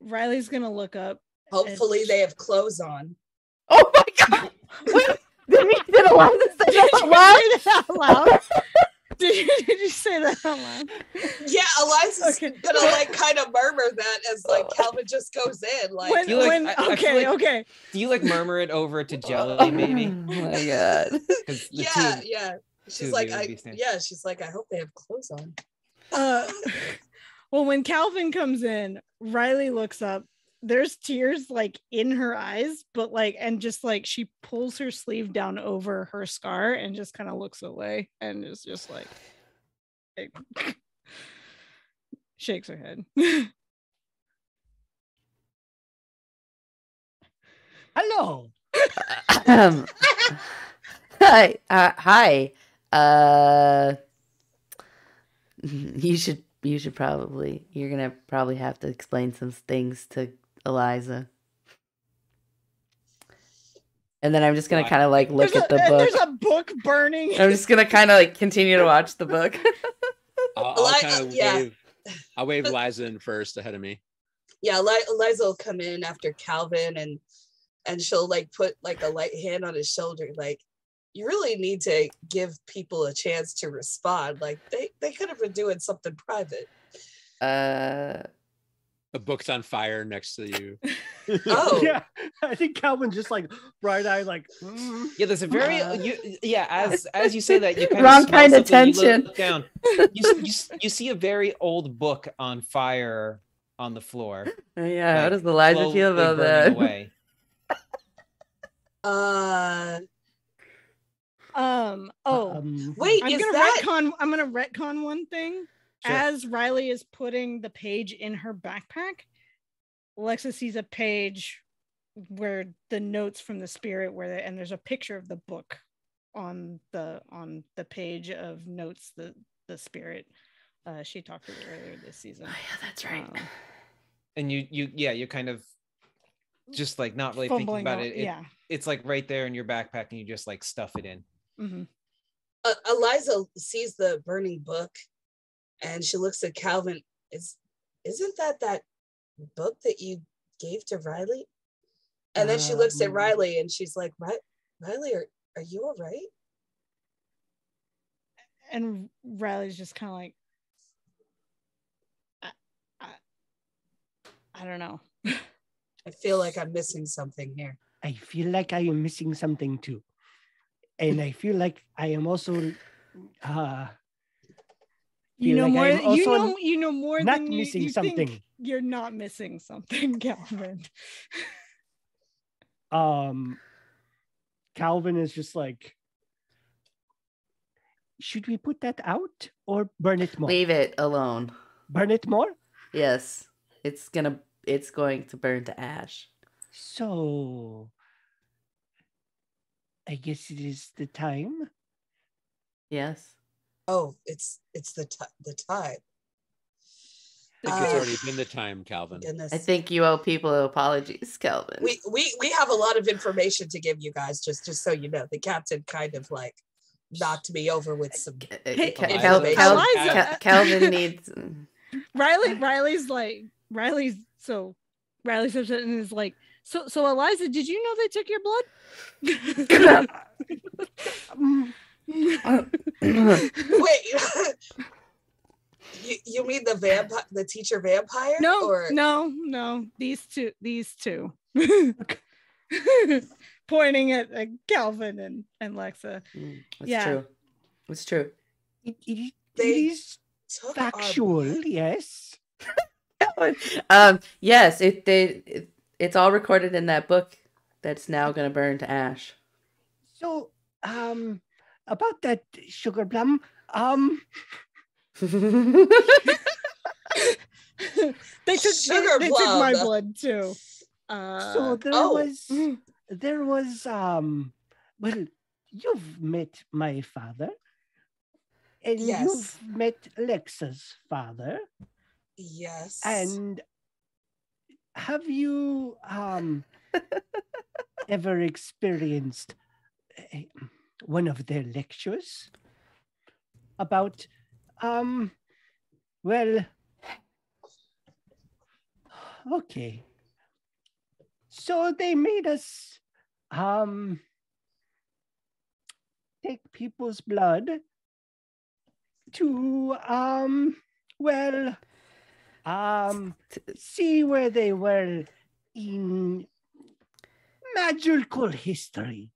B: Riley's gonna look up.
E: Hopefully they have clothes on.
F: oh my god! Wait, did we did Eliza say that out loud?
B: Say that out loud. Did you, did you say that out loud?
E: Yeah, Eliza's
B: Okay.
E: gonna like kind of murmur that as like Calvin just goes in. Like
B: when,
A: like-
B: when,
A: I- I
B: okay,
A: like-
B: okay.
A: do you like murmur it over to Jelly maybe?
F: Oh my god.
A: the
E: yeah,
A: two-
E: yeah. She's like, I yeah, she's like, I hope they have clothes on.
B: Uh, well, when Calvin comes in, Riley looks up. There's tears like in her eyes, but like, and just like she pulls her sleeve down over her scar and just kind of looks away and is just like, like, shakes her head.
D: Hello.
F: um, hi, uh, hi. Uh, you should you should probably you're gonna probably have to explain some things to Eliza. And then I'm just gonna kind of like look
B: there's
F: at
B: a,
F: the book.
B: There's a book burning.
F: I'm just gonna kind of like continue to watch the book.
C: I'll, I'll kind of
E: yeah.
C: wave. I'll wave Liza in first ahead of me.
E: Yeah, Eli- Eliza will come in after Calvin and and she'll like put like a light hand on his shoulder, like you really need to give people a chance to respond. Like they they could have been doing something private.
F: uh,
C: A book's on fire next to you.
E: Oh.
D: Yeah. I think Calvin just like bright eyed, like mm.
A: Yeah, there's a very
E: Uh.
A: you, yeah. As as you say that, you kind
F: Wrong
A: of smell
F: kind of
A: something, you look down. You, you you see a very old book on fire on the floor.
F: yeah. How
A: like,
F: does Eliza feel about that?
A: away.
E: Uh
B: Um. Oh,
D: um,
E: wait,
B: I'm
E: is
B: gonna
E: that
B: retcon. I'm gonna retcon one thing.
A: Sure.
B: As Riley is putting the page in her backpack, Alexa sees a page where the notes from the spirit, where they, and there's a picture of the book on the on the page of notes the the spirit uh, she talked to earlier this season.
F: Oh yeah, that's right.
B: Um,
A: And you you yeah you're kind of just like not really thinking about
B: out-
A: it. it.
B: Yeah.
A: It's like right there in your backpack, and you just like stuff it in.
B: mhm.
E: uh, Eliza sees the burning book and she looks at Calvin. Is isn't that that book that you gave to Riley? And then she looks at
D: Um,
E: Riley and she's like, "Ri- Riley, are, are you all right?
B: And Riley's just kind of like, I, I, I don't know.
E: I feel like I'm missing something here.
D: I feel like I am missing something too. And I feel like I am also uh
B: You know
D: like
B: more.
D: I'm
B: You know. You know more
D: not
B: than you,
D: missing
B: you think
D: something.
B: You're not missing something, Calvin.
D: um Calvin is just like should we put that out or burn it more?
F: Leave it alone.
D: Burn it more?
F: Yes, it's gonna. It's going to burn to ash.
D: So I guess it is the time.
F: Yes.
E: Oh, it's it's the ti the time.
C: I think it's
E: Uh,
C: already been the time, Calvin.
E: Goodness.
F: I think you owe people apologies, Calvin.
E: we we we have a lot of information to give you guys. Just just so you know, the captain kind of like knocked me over with some.
B: Hey,
F: Cal-
E: Eliza-
F: Cal- Cal- Cal- Calvin needs.
B: Riley Riley's like Riley's so Riley steps in and is like so so Eliza did you know they took your blood?
D: Um,
E: Wait, you, you mean the vampire, the teacher vampire?
B: no
E: or
B: no no these two these two pointing at, at Calvin and and Lexa
F: Mm, It's
B: Yeah.
F: true. It's true.
D: it, it, it
E: They took our
D: factual,
E: blood.
D: yes.
F: um, yes, it, they, it it's all recorded in that book that's now gonna burn to ash.
D: So, um, about that sugar plum, um,
B: they took
E: Sugar
B: they, they took my blood too uh
D: so there
E: oh.
D: was, there was, um, well, you've met my father, and
E: Yes.
D: you've met Lexa's father,
E: Yes.
D: and have you, um, ever experienced eh, one of their lectures about, um, well, okay. So they made us, um, take people's blood to, um, well, um, see where they were in magical history.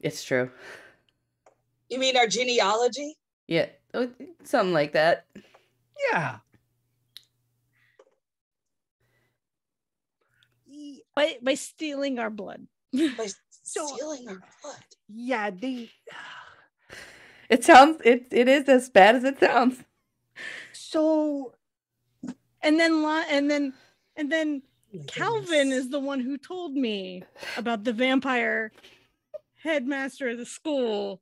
F: It's true.
E: you mean our genealogy?
F: Yeah, oh, something like that.
D: Yeah.
B: by by stealing our blood
E: By
D: So-
E: stealing our blood.
D: Yeah, they
F: It sounds it it is as bad as it sounds.
D: so
B: and then li- and then and then
E: Oh
B: Calvin
E: goodness.
B: is the one who told me about the vampire headmaster of the school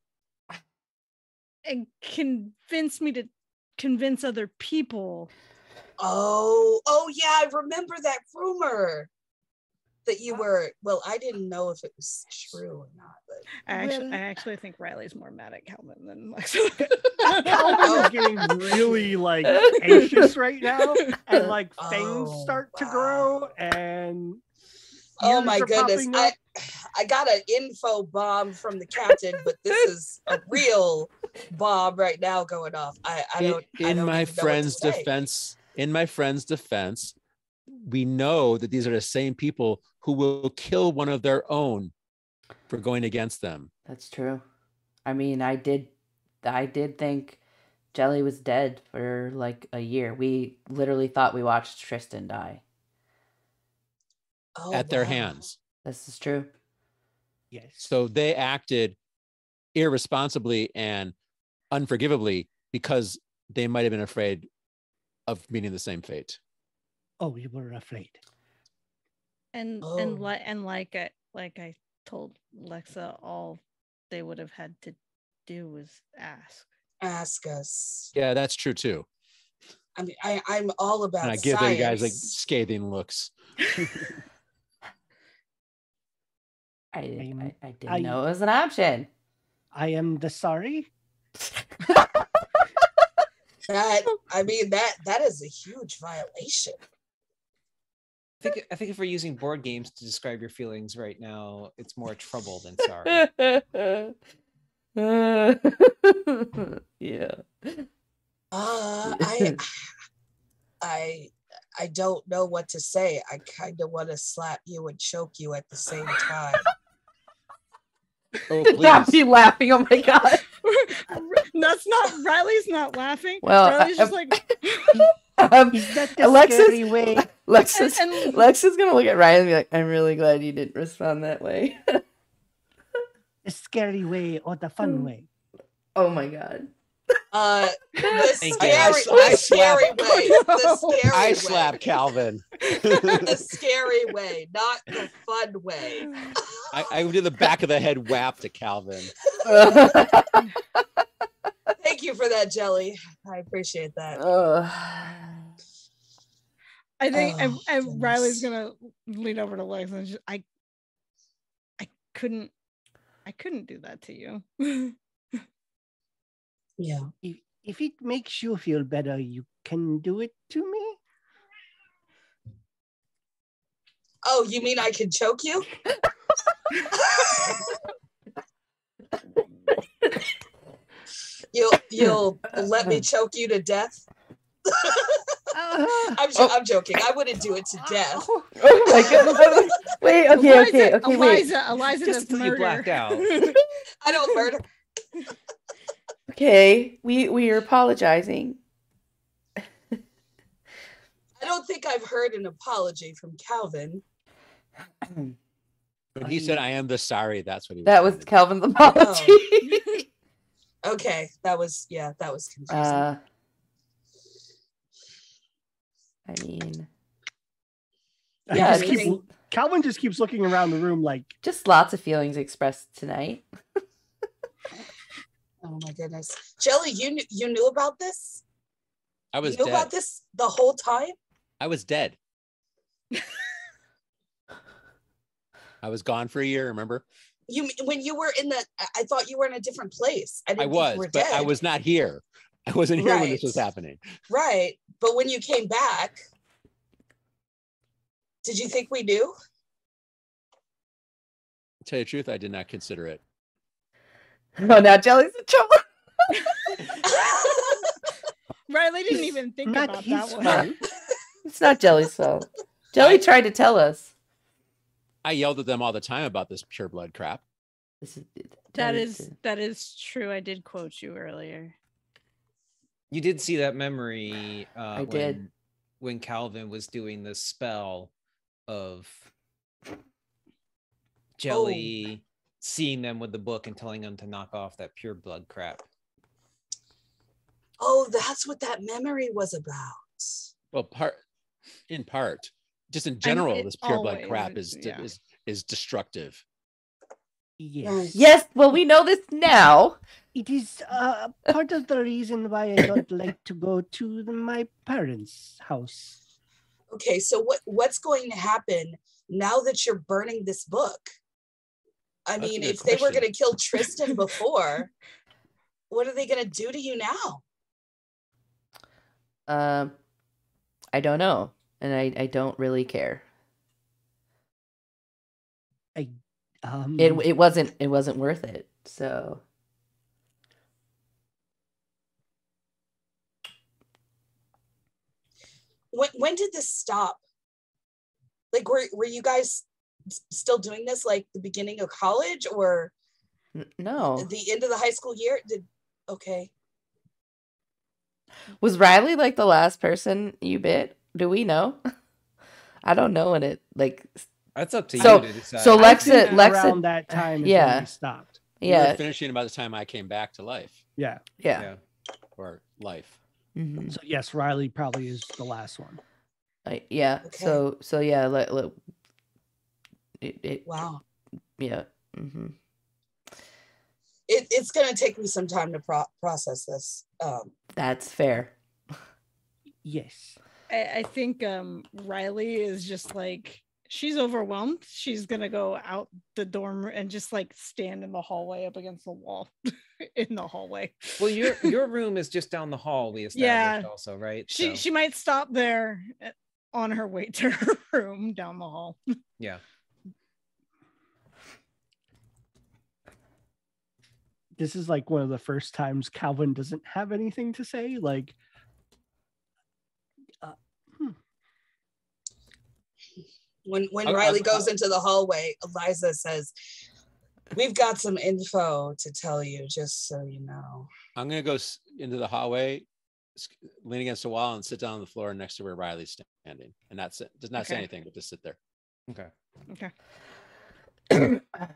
B: and convince me to convince other people.
E: Oh, oh yeah, I remember that rumor that you were. Well, I didn't know if it was true or not, but
B: I actually, I actually think Riley's more mad at Calvin than Lexa.
D: Calvin is getting really like anxious right now, and like things
E: Oh,
D: start to
E: wow.
D: grow, and
E: oh my goodness, I
D: up.
E: I got an info bomb from the captain, but this is a real bomb right now going off. I, I
C: In-
E: don't. I
C: in
E: don't
C: my
E: even know what to
C: friend's defense, in my friend's defense, we know that these are the same people who will kill one of their own for going against them.
F: That's true. I mean, I did I did think Jelly was dead for like a year. We literally thought we watched Tristan die.
E: Oh,
C: at their
E: wow.
C: hands.
F: This is true.
D: Yes,
C: So they acted irresponsibly and unforgivably because they might have been afraid of meeting the same fate.
D: oh, you were afraid.
B: and
E: Oh.
B: and like and like I like I told Lexa, all they would have had to do was ask.
E: Ask us.
C: Yeah, that's true too.
E: I mean, I, I'm all about
C: And I give you guys like scathing looks.
F: I did,
D: I'm-
F: I, I didn't
D: I-
F: know it was an option.
D: I am the sorry.
E: that. I mean, that that is a huge violation.
A: I think I think if we're using board games to describe your feelings right now, it's more trouble than sorry.
F: yeah.
E: Uh, I, I, I don't know what to say. I kind of want to slap you and choke you at the same time.
C: Oh,
F: Not
C: please.
F: you laughing. Oh my god.
B: That's not Riley's not laughing.
F: Well,
B: Riley's
F: I-
B: just like
F: Um,
D: Is that
F: Alexis-
D: scary way?
F: Lexus,
B: And- and-
F: Lexa's gonna look at Ryan and be like, "I'm really glad you didn't respond that way."
D: The scary way or the fun way?
F: oh my god.
E: Uh, the scary,
C: I- I
E: the
C: slap-
E: scary way, the scary
C: I
E: way,
C: slap Calvin.
E: the scary way, not the fun way.
C: I, I did the back of the head whap to Calvin.
E: Thank you for that, Jelly. I appreciate that.
F: Ugh.
B: I think
E: Oh,
B: and, and Riley's gonna lean over to Lex and just, I I couldn't I couldn't do that to you.
E: Yeah.
D: If, if it makes you feel better, you can do it to me.
E: Oh, you mean I can choke you? you'll you'll let me choke you to death?
D: Ah,
E: I'm jo- I'm joking. I wouldn't do it to death.
F: Oh my goodness. Wait, okay,
B: Eliza,
F: okay, okay, wait.
B: Eliza, Eliza
A: Just
B: does
A: until you
B: murder.
A: blacked out.
E: I don't murder.
F: Okay, we we are apologizing.
E: I don't think I've heard an apology from Calvin.
C: When he said, "I am the sorry," that's what he.
F: That
C: trying
F: was
C: to do.
F: Calvin's apology.
E: Okay, that was yeah, that was confusing.
F: uh, I mean, Yeah,
D: just keep- Calvin just keeps looking around the room like,
F: just lots of feelings expressed tonight.
E: oh my goodness, Jelly, you knew you knew about this?
C: I was
E: you knew
C: dead.
E: about this the whole time?
C: I was dead. I was gone for a year. Remember?
E: You when you were in the? I- thought you were in a different place. I,
C: I was, but
E: dead.
C: I was not here. I wasn't here when this was happening.
E: right. But when you came back, did you think we knew?
C: To tell you the truth, I did not consider it.
F: Oh, now Jelly's in trouble.
B: Riley didn't even think
D: not
B: about
D: his
B: that one.
D: fault.
F: It's not Jelly's fault. Jelly tried to tell us.
C: I yelled at them all the time about this pure blood crap.
F: This is,
B: That
F: is-
B: is that is true. I did quote you earlier.
A: You did see that memory uh,
F: I
A: when,
F: did.
A: when Calvin was doing the spell of Jelly seeing them with the book and telling them to knock off that pure blood crap.
E: oh, that's what that memory was about.
C: Well, part in part, just in general,
B: it
C: this pure blood crap
B: is,
C: is
B: yeah.
C: is is destructive.
D: Yes.
F: Yes, well, we know this now.
D: It is uh, part of the reason why I don't like to go to the, my parents' house.
E: Okay, so what what's going to happen now that you're burning this book? I mean,
C: good
E: if they were going to kill Tristan before, what are they going to do to you now?
F: Um, I don't know, and I I don't really care.
D: I Um,
F: It it wasn't it wasn't worth it. So
E: When when did this stop? Like, were were you guys s- still doing this like the beginning of college or
F: no,
E: the end of the high school year? Did okay?
F: was Riley like the last person you bit? Do we know? I don't know when it like.
A: That's up to
F: So-
A: you to decide.
F: so
D: I
F: Lexa-
D: think
F: Lexa-
D: around that time is
F: yeah.
D: when we stopped.
C: We were
F: Yeah,
C: finishing about the time I came back to life
D: Yeah.
F: yeah.
A: yeah.
C: or life.
F: mhm.
D: So yes, Riley probably is the last one.
F: I, yeah.
E: Okay.
F: So so yeah. Let, let, it, it
E: Wow,
F: yeah. hmm
E: it, it's going to take me some time to pro- process this. Um,
F: That's fair.
D: Yes.
B: I, I think um Riley is just like she's overwhelmed. She's gonna go out the dorm and just like stand in the hallway up against the wall in the hallway.
A: Well, your your room is just down the hall. We established
B: Yeah.
A: also, right?
B: She
A: So,
B: she might stop there uh, on her way to her room down the hall.
A: yeah.
D: This is like one of the first times Calvin doesn't have anything to say. Like, uh, hmm.
E: when when
C: I'll-
E: Riley
C: I'll-
E: goes into the hallway, Eliza says, "We've got some info to tell you, just so you know."
C: I'm gonna go into the hallway, lean against the wall, and sit down on the floor next to where Riley's standing, and not sit, does not say anything, but just sit there.
A: Okay.
B: Okay.
E: Uh,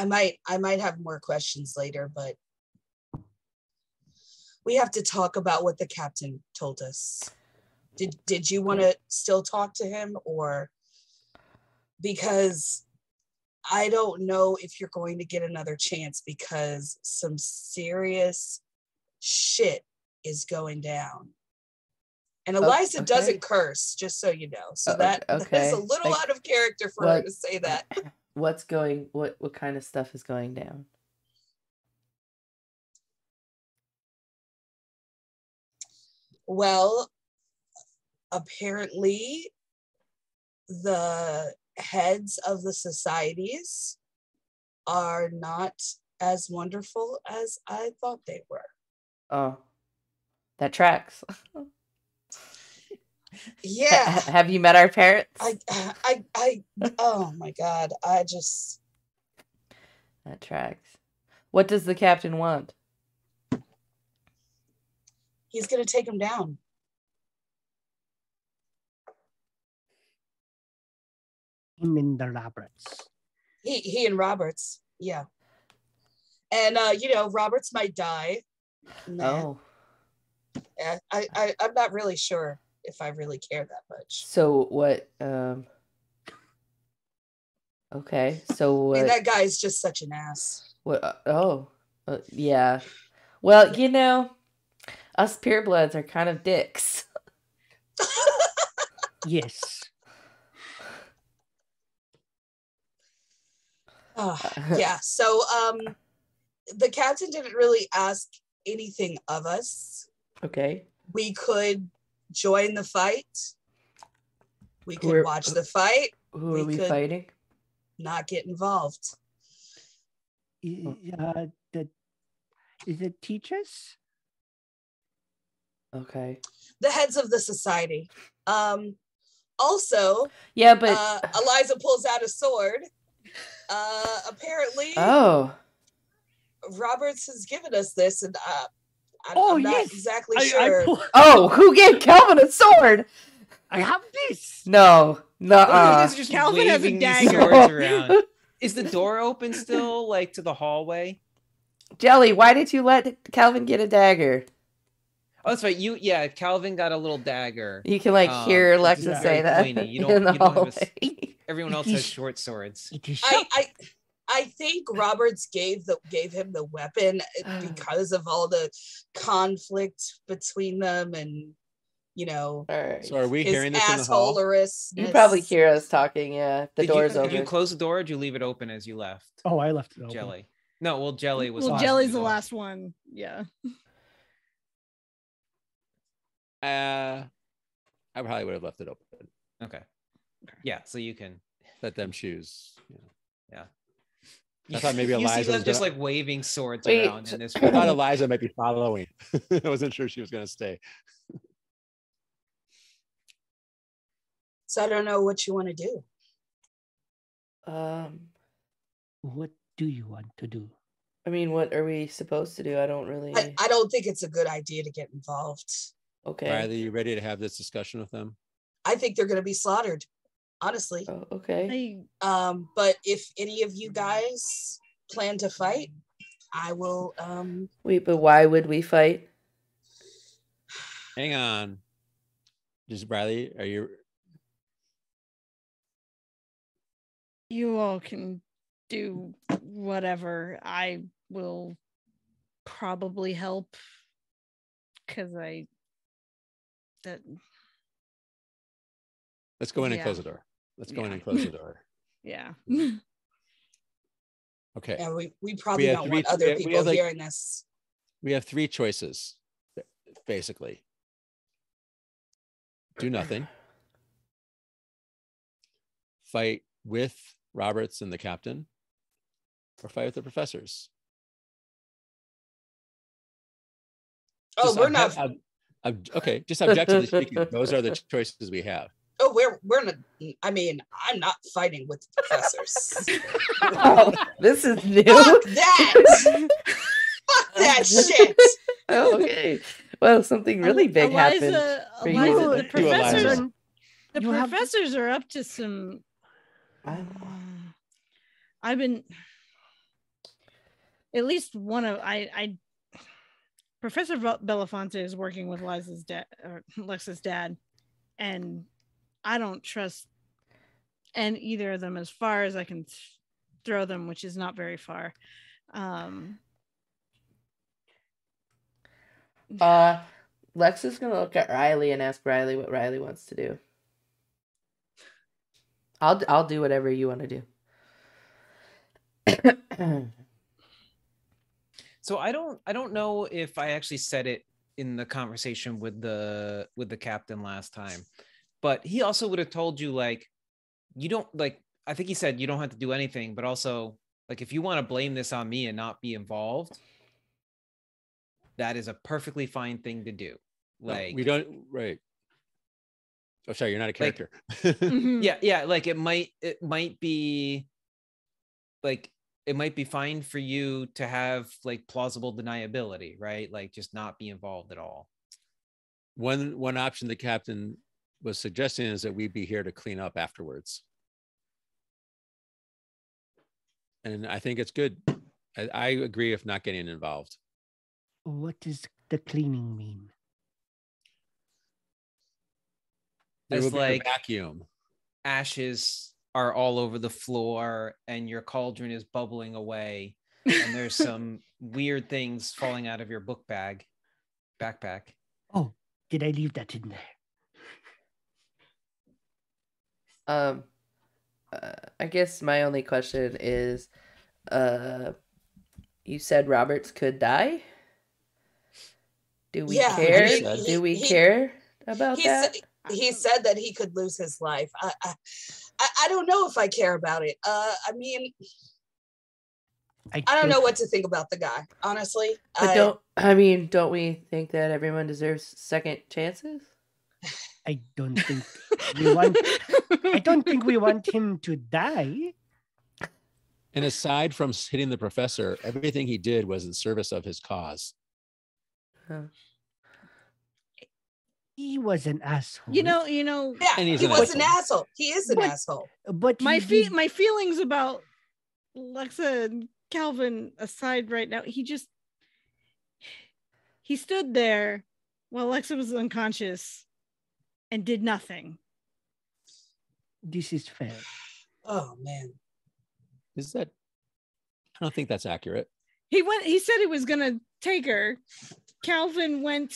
E: I might I might have more questions later, but we have to talk about what the captain told us. Did did you want to still talk to him or because I don't know if you're going to get another chance because some serious shit is going down. And
F: Oh,
E: Eliza
F: okay.
E: doesn't curse, just so you know. So
F: Oh,
E: that
F: okay.
E: that's a little
F: Like,
E: out of character for her to say that.
F: What's going? What what kind of stuff is going down?
E: Well, apparently, the heads of the societies are not as wonderful as I thought they were.
F: Oh, that tracks. Ha-
E: Yeah.
F: ha- have you met our parents?
E: I, I, I, oh my God. I just,
F: That tracks. What does the captain want?
E: he's going to take him down.
D: Him in the Roberts.
E: He, he and Roberts. Yeah. And, uh, you know, Roberts might die. Nah,
F: Oh,
E: yeah, I, I, I'm not really sure if I really care that much.
F: so what? Um. Okay, so
E: I mean,
F: what?
E: that guy's just such an ass.
F: What? uh, oh, uh, yeah. Well, you know, us purebloods are kind of dicks.
D: Yes.
E: Oh, yeah. So um the captain didn't really ask anything of us.
F: Okay.
E: We could join the fight. We could
F: are-
E: watch the fight,
F: Who
E: We
F: are we
E: could-
F: fighting?
E: not get involved.
D: Uh, the, is it teachers?
F: Okay.
E: The heads of the society. Um also,
F: Yeah, but
E: uh Eliza pulls out a sword. Uh apparently
F: oh,
E: Roberts has given us this and uh I,
D: Oh,
E: I'm not
D: yes.
E: exactly
D: I,
E: sure.
D: I, pull-
F: oh, who gave Calvin a sword?
D: I have this.
F: No, no.
A: Look at just
B: Calvin has a dagger.
A: around. Is the door open still, like to the hallway?
F: Jelly, why did you let Calvin get a dagger?
A: Oh, that's right. You, yeah. Calvin got a little dagger.
F: You can like
A: Um,
F: hear
A: it's
F: Alexa say that
A: pointy. You
F: in
A: don't-
F: the
A: you don't have a s-
F: hallway.
A: Everyone else has short swords.
E: I, I I think Roberts gave the gave him the weapon
F: Ah.
E: because of all the conflict between them and you know
F: All right.
C: So are we hearing this in the hall?
F: you probably hear us talking. Yeah, the
A: Did
F: door's
A: you,
F: open.
A: Did you close the door or did you leave it open as you left?
D: Oh, I left it open.
A: Jelly. No, well, Jelly was.
B: well, Jelly's
A: to
B: the last one. Yeah.
C: Uh, I probably would have left it open.
A: Okay. Yeah, so you can.
C: Let them choose. you know.
A: Yeah.
C: I thought maybe
A: you see
C: Eliza
A: them
C: was
A: just
C: gonna-
A: like waving swords
F: Wait,
A: around in this
C: I thought. Eliza might be following. I wasn't sure she was going to stay.
E: So I don't know what you want to do.
F: um,
D: What do you want to do?
F: I mean, what are we supposed to do? I don't really.
E: I, I don't think it's a good idea to get involved.
F: okay.
C: Riley, you ready to have this discussion with them?
E: I think they're going to be slaughtered, honestly.
F: Oh, okay.
E: Um, but if any of you guys plan to fight, I will. Um,
F: Wait, but why would we fight?
C: Hang on. Just Riley, are you?
B: you all can do whatever. I will probably help because I that
C: Let's go in and close the door. Let's go in and close the door.
B: yeah.
C: Okay.
E: yeah, we, we probably
C: have
E: don't
C: three-
E: want other
C: we have- we
E: people
C: like-
E: hearing this.
C: We have three choices, basically. Do nothing. Fight with Roberts and the captain, or fight with the professors.
E: Oh,
C: Just
E: we're
C: obje-
E: not.
C: ob- ob- okay, just objectively speaking, those are the choices we have.
E: Oh, we're we're not. I mean, I'm not fighting with the professors.
F: oh, this is new.
E: Fuck that! Fuck that shit!
F: okay. Well, something really big happened.
B: Eliza,
F: for you.
B: Eliza, the
C: You, Eliza.
B: professors, the
D: You have-
B: professors are up to some.
F: I-
B: I've been at least one of I I Professor Bel- Belafonte is working with Liza's dad or Lex's dad, and I don't trust and either of them as far as I can throw them, which is not very far. Um,
F: Uh, Lex is gonna look at Riley and ask Riley what Riley wants to do. I'll d- I'll do whatever you want to do.
A: So I don't I don't know if I actually said it in the conversation with the with the captain last time, but he also would have told you like you don't like I think he said you don't have to do anything, but also like if you want to blame this on me and not be involved, that is a perfectly fine thing to do.
C: No,
A: Like
C: we don't right. Oh, sorry, you're not a
A: Like-
C: character.
B: mhm.
A: yeah yeah like it might it might be like it might be fine for you to have like plausible deniability right like just not be involved at all
C: one one option the captain was suggesting is that we be here to clean up afterwards. And I think it's good. I, I agree if not getting involved.
D: What does the cleaning mean?
C: There
A: It's
C: a
A: like-
C: vacuum.
A: ashes are all over the floor and your cauldron is bubbling away and there's some weird things falling out of your book bag backpack
D: Oh, did I leave that in there?
F: Um, uh, I guess my only question is, uh, you said Roberts could die. Do we
E: Yeah,
F: care?
C: mean,
F: Do we
E: he-
F: care about
E: he
F: that?
E: said, he said that he could lose his life. I, I, I I don't know if I care about it. Uh, I mean, I don't know what to think about the guy, honestly.
F: But
E: I,
F: don't I mean, don't we think that everyone deserves second chances?
D: I don't think we want. I don't think we want him to die.
C: And aside from hitting the professor, everything he did was in service of his cause.
D: He was an asshole.
B: you know, you know,
E: Yeah,
C: And
E: he
C: an
E: was an
C: asshole.
E: asshole. He is an
D: But-
E: asshole.
D: but
B: my
D: he
B: fe-
D: did-
B: my feelings about Lexa and Calvin aside right now, he just he stood there while Lexa was unconscious and did nothing.
D: This is fair.
E: Oh man.
C: Is that? I don't think that's accurate.
B: He went he said he was gonna take her. Calvin went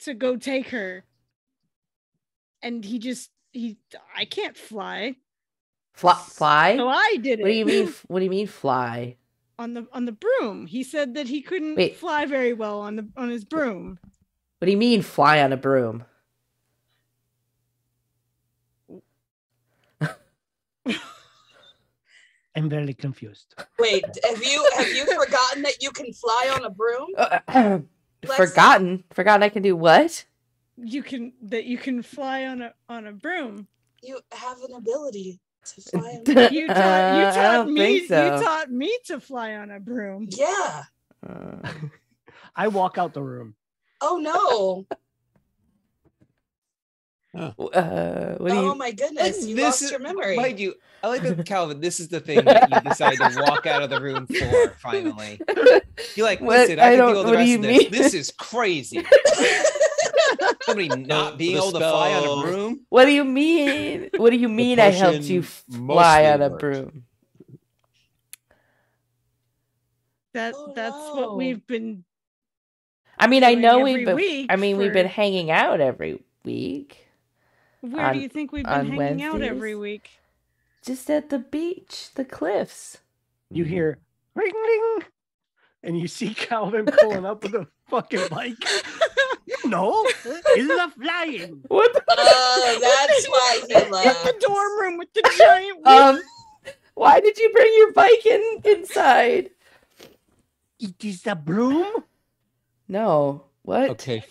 B: to go take her. And he just he I can't fly.
F: Fly? fly?
B: So I did it.
F: What do you mean? What do you mean fly?
B: on the on the broom? He said that he couldn't
F: Wait.
B: fly very well on the on his broom.
F: What do you mean fly on a broom?
D: I'm very confused.
E: Wait, have you have you forgotten that you can fly on a broom? Lex-
F: forgotten? Forgotten I can do what?
B: You can that you can fly on a on a broom.
E: You have an ability to fly on a
B: You taught you
F: Uh,
B: taught
F: don't
B: me
F: so.
B: you taught me to fly on a broom.
E: Yeah.
F: Uh,
D: I walk out the room.
E: Oh no.
F: Uh, what
E: Oh
F: you?
E: my goodness. You lost your memory.
A: mind you i like that calvin this is the thing that you decide to walk out of the room for finally you're like
F: What?
A: listen
F: I
A: i, can
F: don't-
A: deal with the
F: what do
A: rest
F: you
A: of this
F: mean?
A: this is crazy somebody not being
C: the
A: able to fly on
C: spell-
A: a broom
F: What do you mean? What do you mean? I helped you fly
C: mostly
F: on a
C: worked.
F: broom.
B: That
E: Oh,
B: that's
E: no.
B: what we've been
F: I mean, I know we've been. I mean, we've been hanging out every week,
B: where
F: on-
B: do you think we've been hanging out every week?
F: just at the beach, the cliffs.
D: You hear ring ring, and you see Calvin pulling up with a fucking bike. no, it's not flying.
F: What? The-
E: Oh, that's why he
B: In the dorm room with the giant
F: um, why did you bring your bike in inside?
D: It is a broom.
F: No. What?
C: Okay.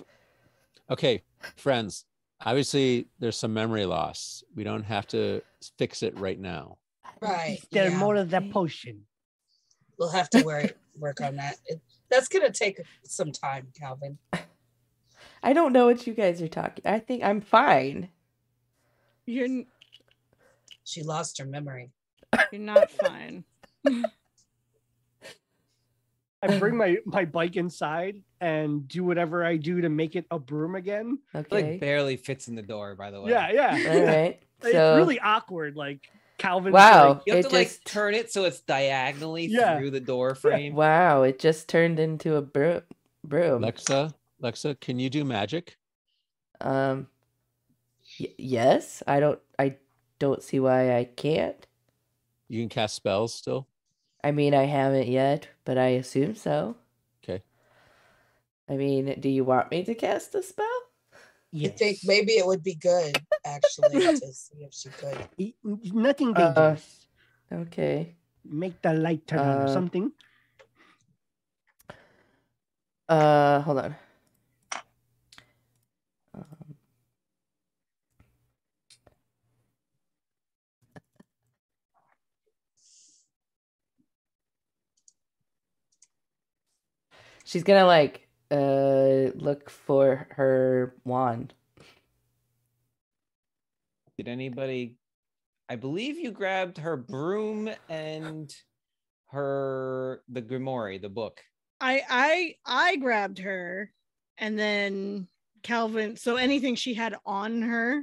C: Okay, friends. Obviously, there's some memory loss. We don't have to fix it right now.
E: Right.
D: Is there
E: yeah.
D: more of that potion?
E: We'll have to work work on that. It, that's gonna take some time, Calvin.
F: I don't know what you guys are talking. I think I'm fine.
B: You're n-
E: She lost her memory.
B: you're not fine.
D: I bring my my bike inside and do whatever I do to make it a broom again.
A: It,
F: Okay.
A: like barely fits in the door by the way
D: Yeah, yeah.
F: All right.
D: It's
F: So
D: really awkward. Like Calvin.
F: Wow.
D: like,
A: You have
F: It
A: to like turn it so it's diagonally
D: Yeah.
A: through the door frame.
F: Wow, it just turned into a broom. broom.
C: Alexa, Alexa, can you do magic?
F: Um y- yes, I don't I don't see why I can't.
C: You can cast spells still.
F: I mean, I haven't yet, but I assume so.
C: Okay.
F: I mean, do you want me to cast a spell?
E: I think maybe it would be good actually to see if she could.
D: Y- Nothing
F: Uh,
D: dangerous.
F: Okay.
D: Make the light turn on or
F: uh,
D: something.
F: Uh, hold on. She's gonna like uh look for her wand.
A: Did anybody? I believe you grabbed her broom and her the Grimoire, the book.
B: I I I grabbed her and then Calvin so anything she had on her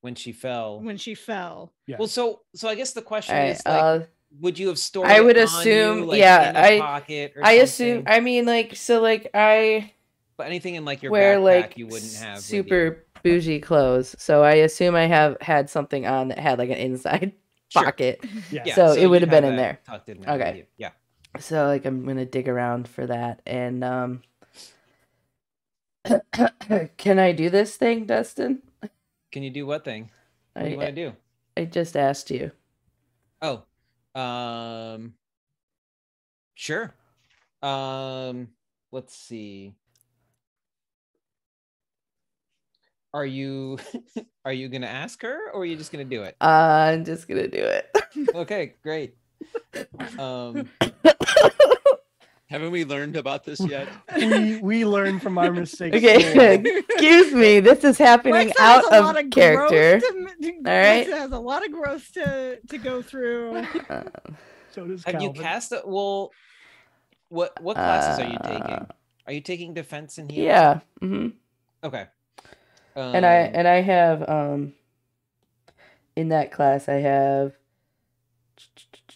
A: when she fell.
B: when she fell.
D: Yeah.
A: Well, so so I guess the question
F: Alright,
A: is like,
F: uh,
A: would you have stored?
F: I would
A: on
F: assume-
A: you, like,
F: yeah,
A: in a
F: I-
A: pocket or
F: I assume? I mean like so like I
A: but anything in like your
F: wear
A: backpack
F: like
A: you wouldn't have.
F: super bougie clothes. So I assume I have had something on that had like an inside
A: Sure.
F: pocket.
D: Yeah.
A: Yeah,
F: so it would have been in there.
A: Tucked in there
F: Okay.
A: Yeah.
F: So like I'm gonna dig around for that and um can I do this thing, Dustin?
A: Can you do what thing? What do you
F: I
A: want to do?
F: I just asked you.
A: Oh, um, sure. Um, let's see. Are you are you gonna ask her or are you just gonna do it?
F: Uh, I'm just gonna do it.
A: Okay, great. Um,
C: Haven't we learned about this yet?
D: we we learn from our mistakes.
F: okay, excuse me. This is happening
B: Lexa
F: out
B: a lot
F: of character.
B: growth to, to,
F: All right.
B: Lexa has a lot of growth to to go through.
F: Uh,
D: So does
A: have you cast it? Well, what what classes are you taking?
F: Uh,
A: Are you taking defense in here?
F: yeah. hmm
A: Okay.
F: and I
A: Um,
F: and I have um in that class I have uh,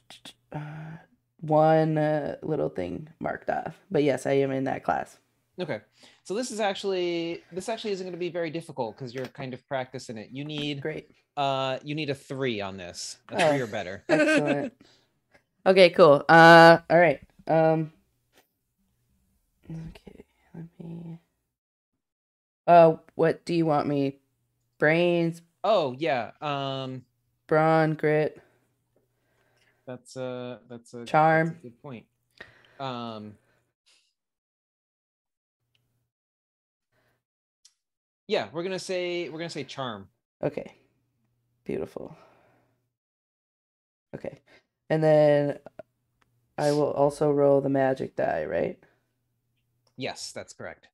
F: one uh, little thing marked off. But yes, I am in that class.
A: Okay. So this is actually this actually isn't going to be very difficult because you're kind of practicing it. You need
F: Great.
A: uh you need a three on this. A three
F: Oh.
A: or better.
F: Excellent. okay, cool. Uh all right. Um Okay, let me Uh what do you want me? Brains,
A: Oh yeah. Um
F: brawn, grit.
A: That's a that's a that's a
F: Charm.
A: good point. Um Yeah, we're gonna say we're gonna say charm.
F: Okay. Beautiful. Okay. And then I will also roll the magic die, right?
A: Yes, that's correct.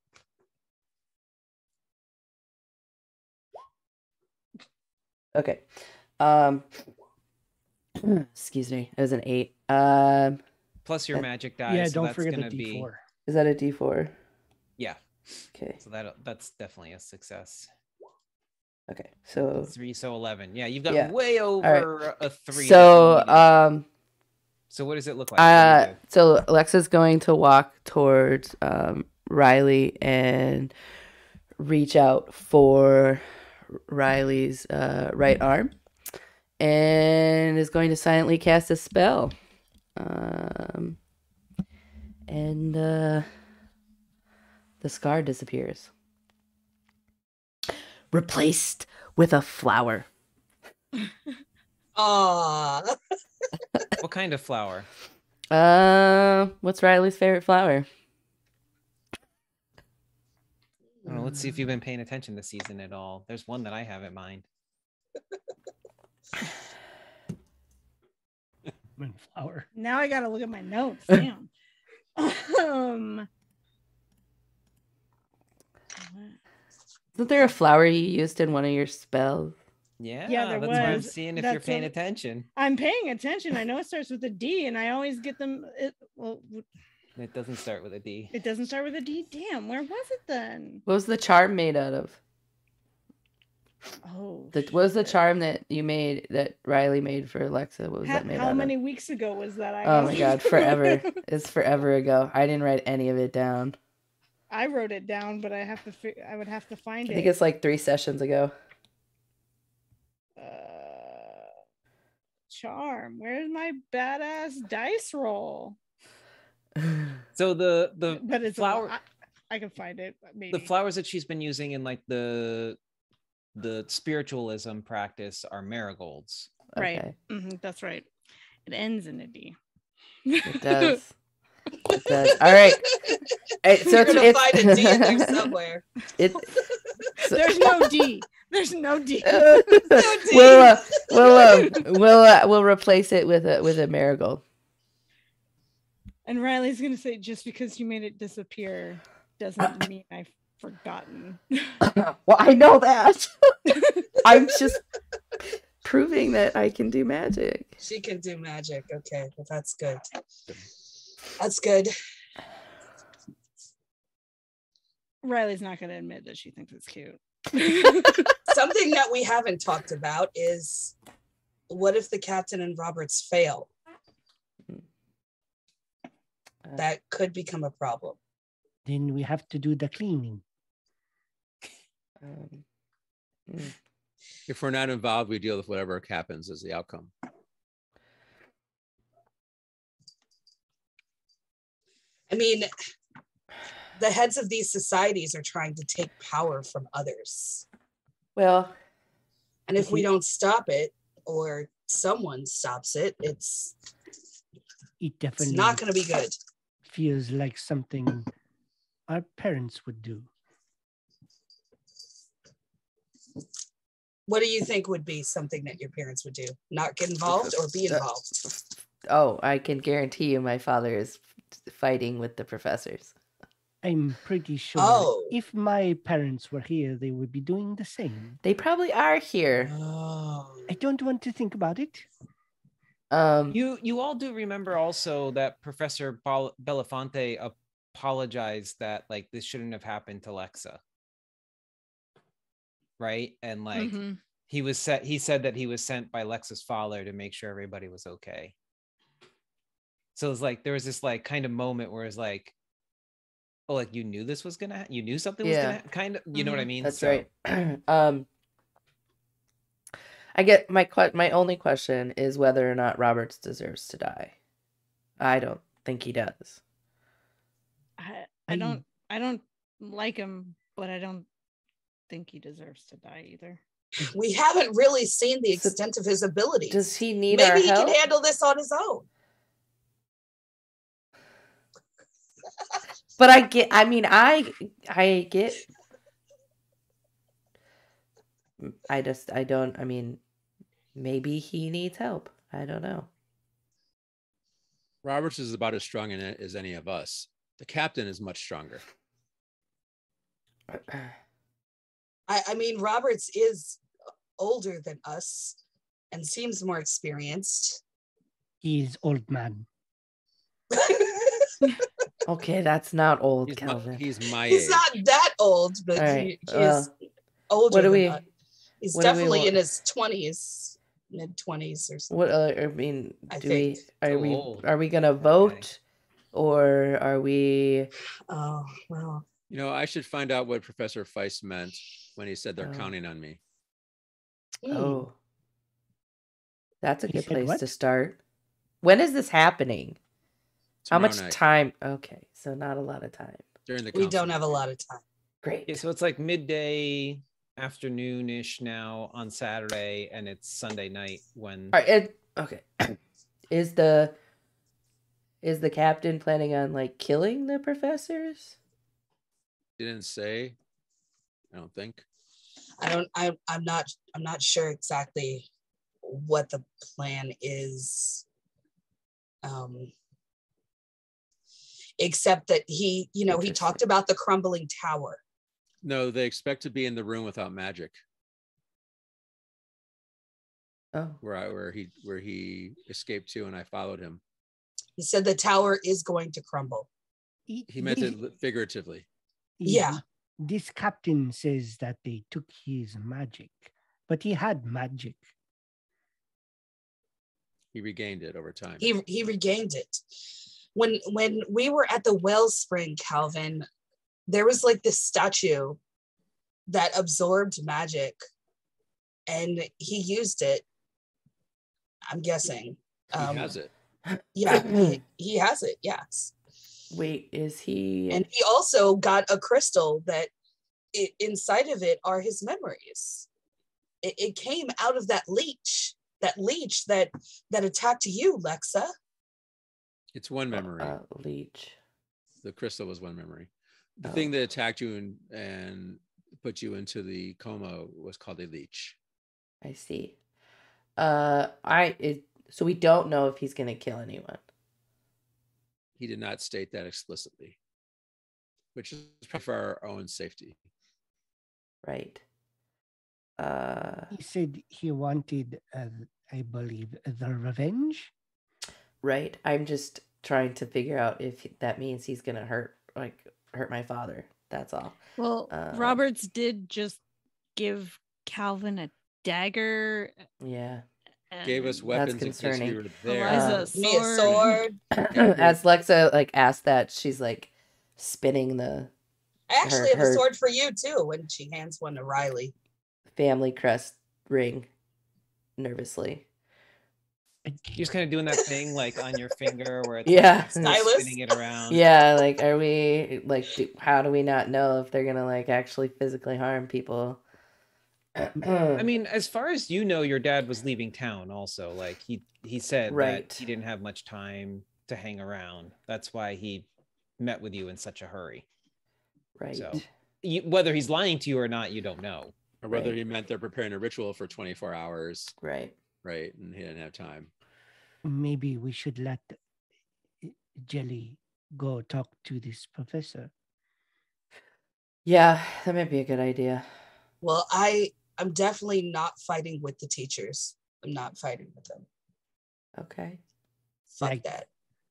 F: Okay. Um excuse me. It was an 8. Um
A: Plus your
F: Uh,
A: magic die.
D: yeah,
A: so
D: don't
A: that's
D: forget the
A: gonna be
D: D4.
F: is that a D4?
A: yeah.
F: Okay.
A: So that that's definitely a success.
F: Okay. So
A: Three, so eleven. Yeah, you've got
F: Yeah.
A: way
F: right.
A: over a three.
F: so um
A: so what does it look like? What do you
F: Uh, so Alexa's going to walk towards um, Riley and reach out for Riley's uh, right arm, and is going to silently cast a spell. Um, and uh, the scar disappears, replaced with a flower.
E: Aw.
A: what kind of flower?
F: Uh, what's Riley's favorite flower?
A: I don't know. Let's see if you've been paying attention this season at all. There's one that I have in mind.
D: Mint flower.
B: Now I gotta look at my notes. Damn. um
F: Isn't there a flower you used in one of your spells?
A: Yeah, yeah,
B: there
A: that's why I'm seeing if you're paying
B: what-
A: attention.
B: I'm paying attention. I know it starts with a D, and I always get them. It, well,
A: It doesn't start with a D.
B: it doesn't start with a D. Damn, where was it then?
F: What was the charm made out of?
B: Oh.
F: The, what was the charm that you made that Riley made for Alexa? What was
B: How,
F: that made
B: how
F: out
B: many
F: of?
B: weeks ago was that? I
F: Oh my god, forever. it's forever ago. I didn't write any of it down.
B: I wrote it down, but I have to. Fi- I would have to find
F: I
B: it.
F: I think it's like three sessions ago.
B: Uh, charm. Where's my badass dice roll?
A: So the the
B: but it's a
A: flower
B: I, I can find it. Maybe.
A: the flowers that she's been using in like the the spiritualism practice are marigolds.
B: Right.
F: Okay.
B: hmm that's right. It ends in a D.
F: It does. It does. All right. Hey, so
E: You're
F: it's,
E: gonna
F: it's
E: find a D in there somewhere.
F: it, so-
B: There's no D. There's no D.
F: we'll uh, we'll uh, we'll uh, we'll replace it with a with a marigold.
B: And Riley's gonna say, just because you made it disappear doesn't mean I've forgotten.
F: well, I know that. I'm just proving that I can do magic.
E: She can do magic. Okay, well, that's good. That's good.
B: Riley's not gonna admit that she thinks it's cute.
E: Something that we haven't talked about is what if the captain and Roberts fail?
F: Uh,
E: That could become a problem.
D: Then we have to do the cleaning.
F: Um,
C: If we're not involved, we deal with whatever happens as the outcome.
E: I mean, the heads of these societies are trying to take power from others.
F: well,
E: And if we don't stop it or someone stops it, it's
D: It
E: it's not going to be good.
D: feels like something our parents would do.
E: What do you think would be something that your parents would do? Not get involved or be involved?
F: oh, I can guarantee you, my father is fighting with the professors.
D: I'm pretty sure
E: Oh.
D: if my parents were here, they would be doing the same.
F: They probably are here.
E: Oh.
D: I don't want to think about it.
F: Um,
A: You you all do remember also that Professor Bel- Belafonte apologized that like this shouldn't have happened to Lexa. Right? And like
B: Mhm.
A: he was set he said that he was sent by Lexa's father to make sure everybody was okay. So it's like there was this like kind of moment where it's like oh like you knew this was gonna ha- you knew something was gonna ha- kind of you know what I
B: Mhm.
A: mean?
F: That's
A: So-
F: right. um, I get my que- my only question is whether or not Roberts deserves to die. I don't think he does.
B: I, I
D: I-
B: don't I don't like him, but I don't think he deserves to die either.
E: We haven't really seen the extent of his abilities.
F: Does he need our
E: Maybe he
F: help?
E: can handle this on his own.
F: But I get. I mean, I I get. I just I don't. I mean, maybe he needs help. I don't know.
C: Roberts is about as strong in it as any of us. The captain is much stronger.
E: I, I mean, Roberts is older than us and seems more experienced.
D: He's old man.
F: Okay, that's not old,
C: He's my,
F: Calvin.
C: he's my
E: He's
C: age.
E: not that old, but
F: All
E: he,
F: right,
E: he is
F: well,
E: older.
F: what do
E: than
F: we-
E: us. He's
F: what do we
E: definitely in his twenties, mid twenties or something.
F: What uh, I mean,
E: I
F: do
E: think
F: we are
A: too
F: we
A: old.
F: are we gonna vote, or are we?
E: Oh well,
C: You know, I should find out what Professor Feist meant when he said they're
F: Oh.
C: counting on me.
F: Oh, that's a
D: He
F: good
D: said
F: place
D: what?
F: to start. When is this happening? How much
C: night,
F: time? Okay, so not a lot of time.
C: during the
E: we don't have a lot of time.
F: Great.
A: Okay, so it's like midday afternoon-ish now on Saturday, and it's Sunday night when
F: All right, it, okay. is the is the captain planning on like killing the professors?
C: Didn't say. I don't think.
E: I don't. I, I'm not. I'm not sure exactly what the plan is. Um, except that he, you know, he talked about the crumbling tower.
C: No, they expect to be in the room without magic,
F: Oh,
C: where I where he where he escaped to, and I followed him.
E: He said the tower is going to crumble.
C: He meant it figuratively.
E: Yeah.
D: This captain says that they took his magic, but he had magic.
C: He regained it over time.
E: He he regained it. When when we were at the wellspring, Calvin, there was like this statue that absorbed magic and he used it. I'm guessing.
C: he
E: Um,
C: has it.
E: Yeah, he, he has it. Yes.
F: Wait, is he?
E: And he also got a crystal that i inside of it are his memories. It, it came out of that leech, that leech that that attacked you, Lexa.
C: It's one memory.
F: Uh, leech.
C: the crystal was one memory. The
F: Oh.
C: thing that attacked you and, and put you into the coma was called a leech.
F: I see. Uh, I it, so we don't know if he's gonna kill anyone.
C: He did not state that explicitly, which is for our own safety.
F: Right. Uh,
D: He said he wanted, uh, I believe, the revenge.
F: right. I'm just trying to figure out if that means he's gonna hurt like hurt my father. That's all.
B: Well,
F: Uh,
B: Roberts did just give Calvin a dagger.
F: Yeah.
C: Gave us
B: and
C: weapons in case we were there.
B: Eliza, um,
E: Me a
B: sword.
E: sword.
F: As Lexa like asked that, she's like spinning the
E: I actually
F: Her-
E: have a sword for you too. When she hands one to Riley.
F: family crest ring nervously.
A: You're just kind of doing that thing like on your finger where it's
F: Yeah.
A: like,
E: Stylus?
A: spinning it around.
F: Yeah, like are we like do, how do we not know if they're gonna like actually physically harm people?
A: I mean, as far as you know, your dad was leaving town. Also, like he he said
F: Right.
A: that he didn't have much time to hang around. That's why he met with you in such a hurry.
F: right.
A: so- You, whether he's lying to you or not, you don't know.
C: or whether
F: Right.
C: he meant they're preparing a ritual for 24 hours,
F: Right.
C: right? And he didn't have time.
D: Maybe we should let uh, Jelly go talk to this professor.
F: Yeah, that might be a good idea.
E: Well, I I'm definitely not fighting with the teachers. I'm not fighting with them.
F: Okay.
E: Fuck
D: Like-
E: that.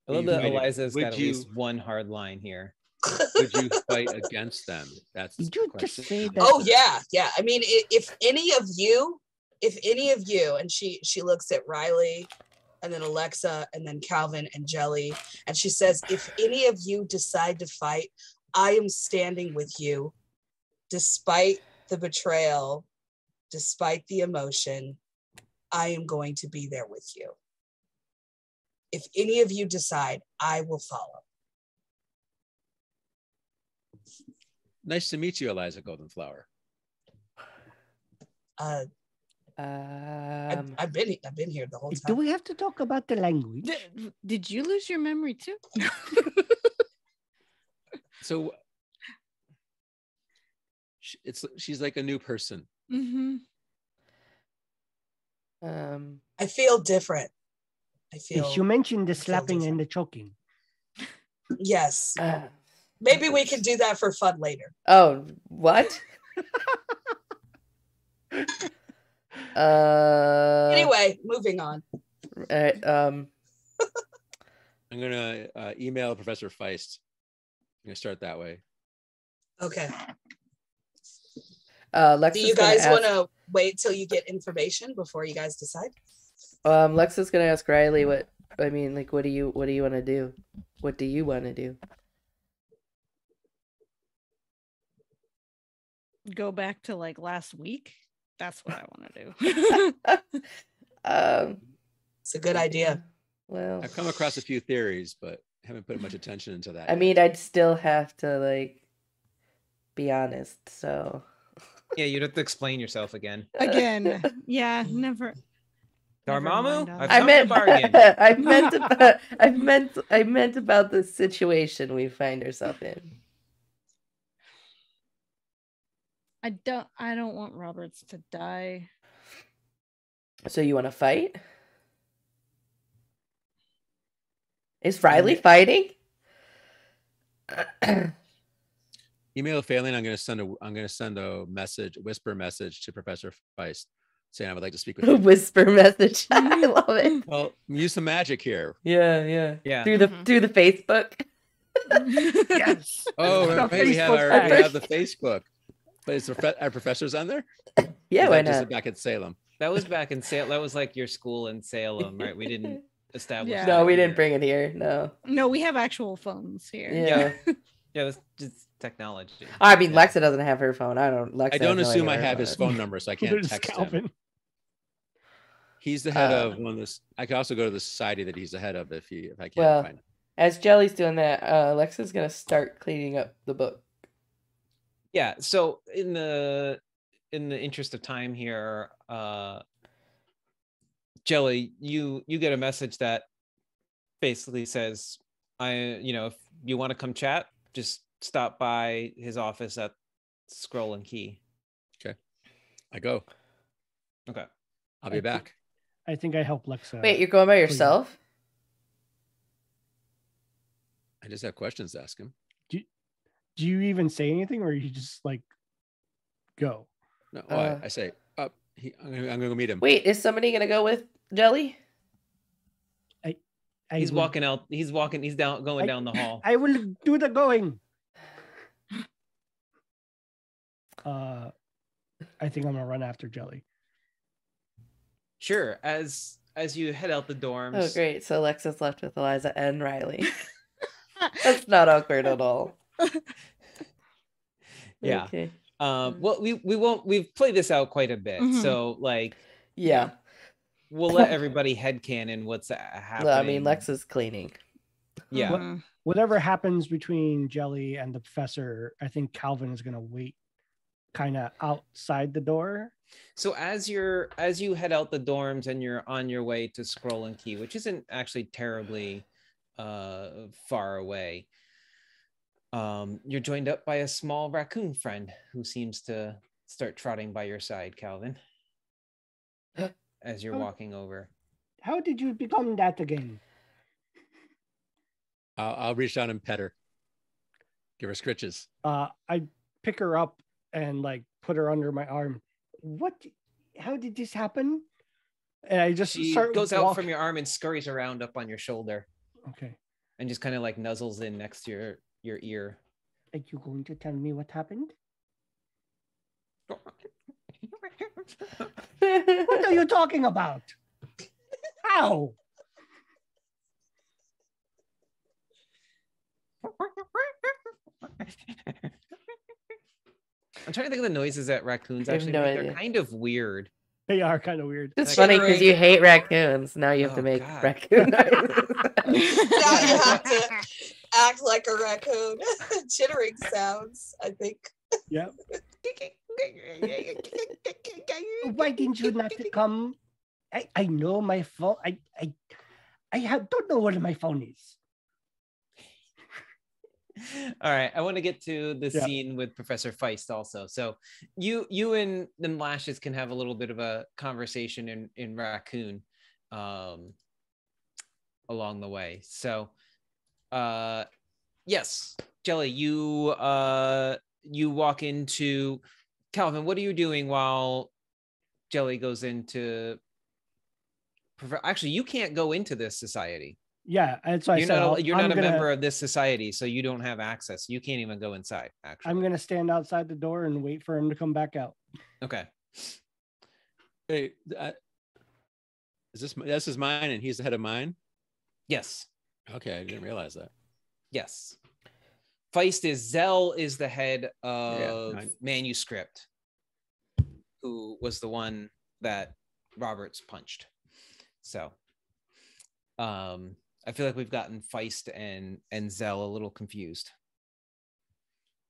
A: I love
C: you
A: that
C: might-
A: Eliza's
C: would
A: got at
C: you-
A: least one hard line here.
C: Would you fight against them? That's the
D: you just
C: question.
D: say that?
E: oh yeah, yeah. I mean, if any of you, if any of you, and she she looks at Riley, and then Alexa, and then Calvin and Jelly, and she says, if any of you decide to fight, I am standing with you, despite the betrayal, despite the emotion. I am going to be there with you. If any of you decide, I will follow.
C: Nice to meet you, Eliza Goldenflower.
E: Uh, I've,
F: Um
E: I've been I've been here the whole time.
D: Do we have to talk about the language?
B: Did, did you lose your memory too?
C: So it's she's like a new person.
B: Hmm
F: um
E: I feel different. I feel
D: you mentioned the slapping and the choking.
E: yes.
F: uh,
E: Maybe we can do that for fun later.
F: Oh, what? uh
E: Anyway, moving on.
F: alright, um
C: I'm gonna uh, email Professor Feist. I'm gonna start that way.
E: Okay.
F: Uh Lex
E: Do you guys
F: ask-
E: want to wait till you get information before you guys decide?
F: Um, Lex is gonna ask Riley what I mean, like, what do you what do you want to do? What do you want to do?
B: Go back to like last week. That's what I want to do.
F: um,
E: It's a good idea.
F: Well,
C: I've come across a few theories, but haven't put much attention into that.
F: I
C: yet.
F: mean, I'd still have to like be honest. So
A: Yeah, you'd have to explain yourself again.
B: Again, yeah, hmm. never. never
A: Dormammu,
B: mind,
A: I've
B: I'll-
F: I
A: come to
F: meant. I meant about I meant I meant about the situation we find ourselves in.
B: I don't. I don't want Roberts to die.
F: So you want to fight? Is Riley fighting?
C: email failing. I'm gonna send a I'm gonna send a message, whisper message to Professor Feist, saying I would like to speak with you.
F: Whisper message. I love it.
C: well, use some magic here.
F: Yeah, yeah.
A: Yeah.
F: Through the
B: Mhm.
F: through the Facebook.
D: yes.
C: Oh,
D: The
C: right, we have our we have the Facebook. But is the prof- our professors on there?
F: Yeah, why
C: is just
F: not?
C: back at Salem.
A: That was back in Salem. That was like your school in Salem, right? We didn't establish.
B: Yeah.
F: No, we
A: here.
F: didn't bring it here. No.
B: No, we have actual phones here.
F: Yeah.
A: Yeah, that's just technology.
F: I mean,
A: Yeah.
F: Lexa doesn't have her phone. I don't. Lexa
C: I don't
F: has no
C: assume I have his
F: phone
C: phone number, so I can't
D: There's
C: text him. He's the head
F: Uh,
C: of one of this. I could also go to the society that he's the head of if he if I can't
F: Well,
C: find. It.
F: As Jelly's doing that, uh, Alexa's gonna start cleaning up the book.
A: Yeah. So in the in the interest of time here, uh Jelly, you you get a message that basically says, I you know, if you want to come chat, just stop by his office at Scroll and Key. Okay.
C: I go.
A: Okay.
C: I'll
D: I
C: be
D: think-
C: back.
D: I think I help Lexa.
F: Wait, you're going by yourself?
C: I just have questions to ask him.
D: do you even say anything, or you just like go?
C: No, why?
F: Uh,
C: I say up. He, I'm gonna I'm gonna go meet him.
F: Wait, is somebody gonna go with Jelly?
D: I
A: He's
D: will-
A: walking out, he's walking, he's down going
D: I-
A: down the hall.
D: I will do the going. Uh, I think I'm gonna run after Jelly.
A: Sure. As as you head out the dorms.
F: Oh, great. So Alexa's left with Eliza and Riley. That's not awkward at all.
A: Yeah.
F: Okay.
A: Um, well, we we won't. We've played this out quite a bit,
B: Mhm.
A: so like
F: Yeah.
A: We'll let everybody headcanon what's uh, happening.
F: I mean, Lex is cleaning.
A: Yeah.
B: Mhm.
D: Whatever happens between Jelly and the professor, I think Calvin is gonna wait, kind of outside the door.
A: So as you're as you head out the dorms and you're on your way to Scroll and Key, which isn't actually terribly uh far away, um, you're joined up by a small raccoon friend who seems to start trotting by your side, Calvin. As you're
D: Oh.
A: walking over.
D: How did you become that again?
C: I'll, I'll reach down and pet her. Give her scritches.
D: Uh, I pick her up and like put her under my arm. What? How did this happen? And I just
A: She
D: start
A: goes out
D: walk-
A: from your arm and scurries around up on your shoulder
D: Okay.
A: and just kind of like nuzzles in next to your your ear.
D: Are you going to tell me what happened? What are you talking about? How?
A: I'm trying to think of the noises that raccoons
F: I have
A: actually
F: no
A: make. They're kind of weird.
D: They are kind of weird.
F: It's
A: Like-
F: funny because you hate raccoons. Now you have to
A: Oh,
F: make
A: God.
F: raccoon noises.
E: Now you have to act like a raccoon. Chittering sounds, I think.
D: Yep. Why didn't you not come? I, I know my phone. I I I have, don't know where my phone is.
A: All right, I want to get to the
D: Yeah.
A: scene with Professor Feist also. So you you and the Lashes can have a little bit of a conversation in in Raccoon um along the way. So uh yes, Jelly, you uh you walk into Calvin, what are you doing while Jelly goes into Actually, you can't go into this society.
D: Yeah, and so I
A: you're
D: said
A: not you're
D: I'm
A: not a
D: gonna,
A: member of this society, so you don't have access. You can't even go inside. Actually,
D: I'm gonna stand outside the door and wait for him to come back out.
A: okay.
C: Hey, I, is this this is mine and he's the head of mine?
A: Yes,
C: Okay, I didn't realize that.
A: yes. Feist is Zell is the head of
C: I-
A: manuscript, who was the one that Roberts punched. So, um, I feel like we've gotten Feist and and Zell a little confused.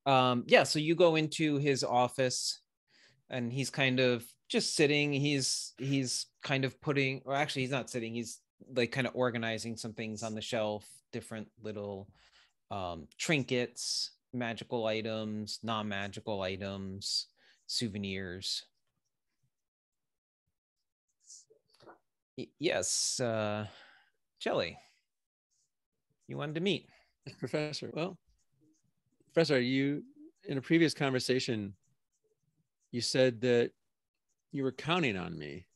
A: Um, yeah, so you go into his office, and he's kind of just sitting. He's he's kind of putting, or actually, he's not sitting. He's like kind of organizing some things on the shelf, different little um, trinkets, magical items, non-magical items, souvenirs. Y- yes, uh, Jelly. You wanted to meet.
C: Professor, well, Professor, you in a previous conversation, you said that you were counting on me.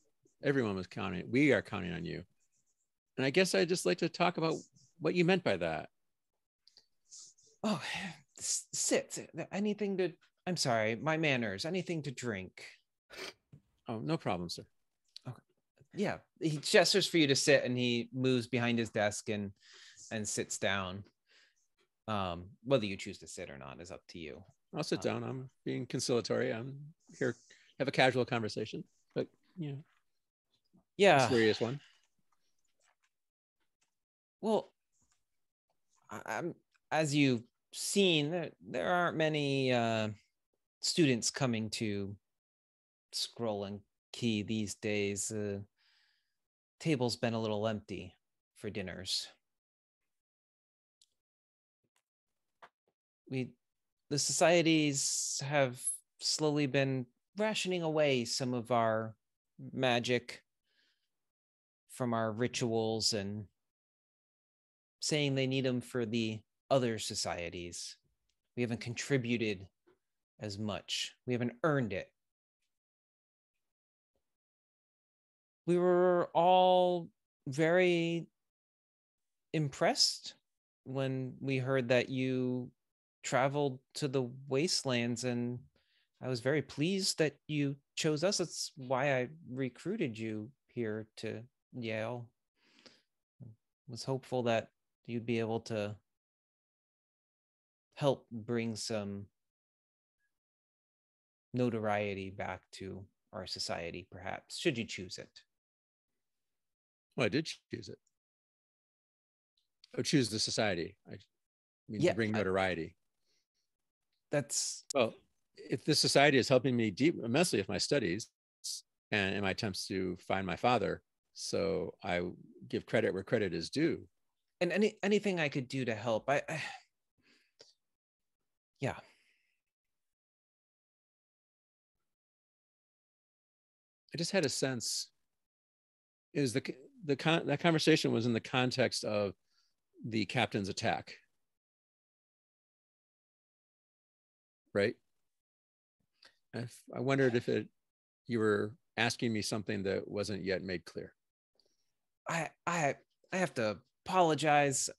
C: Everyone was counting. We are counting on you. And I guess I'd just like to talk about what you meant by that.
A: Oh, sit. Anything to. I'm sorry, my manners. Anything to drink.
C: Oh, no problem, sir. Okay.
A: Yeah, he gestures for you to sit, and he moves behind his desk and and sits down. Um, whether you choose to sit or not is up to you.
C: I'll sit
A: Uh,
C: down. I'm being conciliatory. I'm here, have a casual conversation, but you know,
A: Yeah.
C: serious one.
A: Well, I'm as you've seen, there, there aren't many uh, students coming to Scroll and Key these days. Uh, table's been a little empty for dinners. We, the societies have slowly been rationing away some of our magic from our rituals and saying they need them for the other societies. We haven't contributed as much, we haven't earned it. We were all very impressed when we heard that you traveled to the wastelands and I was very pleased that you chose us. That's why I recruited you here to Yale. Was hopeful that you'd be able to help bring some notoriety back to our society, perhaps, should you choose it.
C: Well, I did choose it. Oh, choose the society. I mean,
A: Yeah,
C: to bring
A: I-
C: notoriety.
A: That's
C: Well, if this society is helping me deep immensely with my studies and in my attempts to find my father, so I give credit where credit is due.
A: and any anything I could do to help. I, I yeah.
C: I just had a sense is the the con, that conversation was in the context of the captain's attack, right? I, I wondered if it you were asking me something that wasn't yet made clear.
A: I I I have to apologize.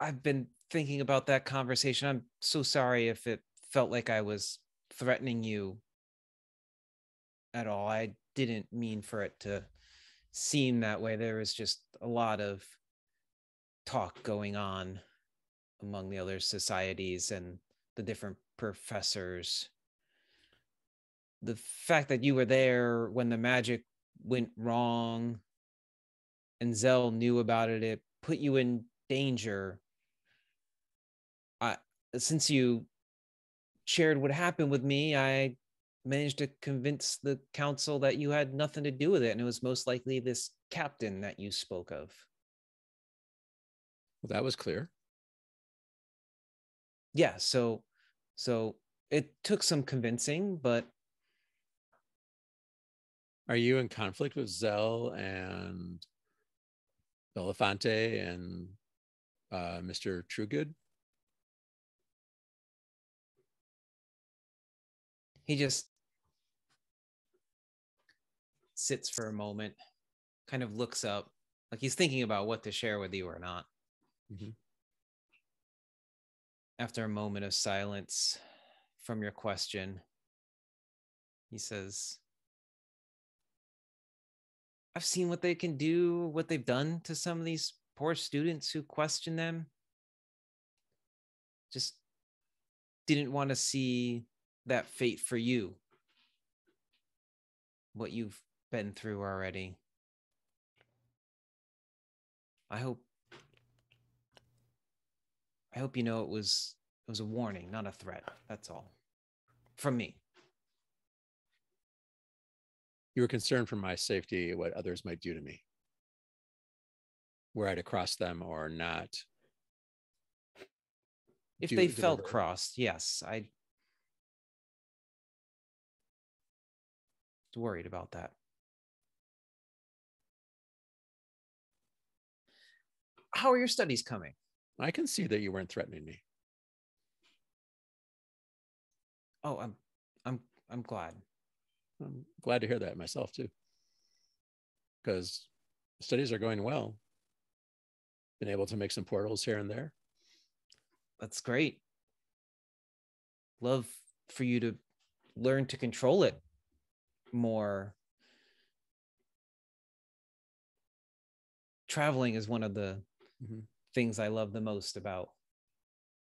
A: I've been thinking about that conversation. I'm so sorry if it felt like I was threatening you at all. I didn't mean for it to seem that way. There was just a lot of talk going on among the other societies and the different professors. The fact that you were there when the magic went wrong and Zell knew about it, it put you in danger. Since you shared what happened with me, I managed to convince the council that you had nothing to do with it, and it was most likely this captain that you spoke of.
C: Well, that was clear.
A: Yeah, so so it took some convincing, but
C: Are you in conflict with Zell and Belafonte and uh, Mr. Truegood?
A: He just sits for a moment, kind of looks up, like he's thinking about what to share with you or not.
C: Mhm.
A: After a moment of silence from your question, he says, I've seen what they can do, what they've done to some of these poor students who question them. Just didn't want to see that fate for you. What you've been through already. I hope I hope you know it was it was a warning, not a threat. That's all. From me.
C: You were concerned for my safety, what others might do to me, were I to cross them or not.
A: If
C: do
A: they felt crossed, yes, I worried about that. How are your studies coming?
C: I can see that you weren't threatening me.
A: Oh, I'm I'm I'm glad.
C: I'm glad to hear that myself too. Because studies are going well. Been able to make some portals here and there.
A: that's great. Love for you to learn to control it more. Traveling is one of the
C: Mhm.
A: things I love the most about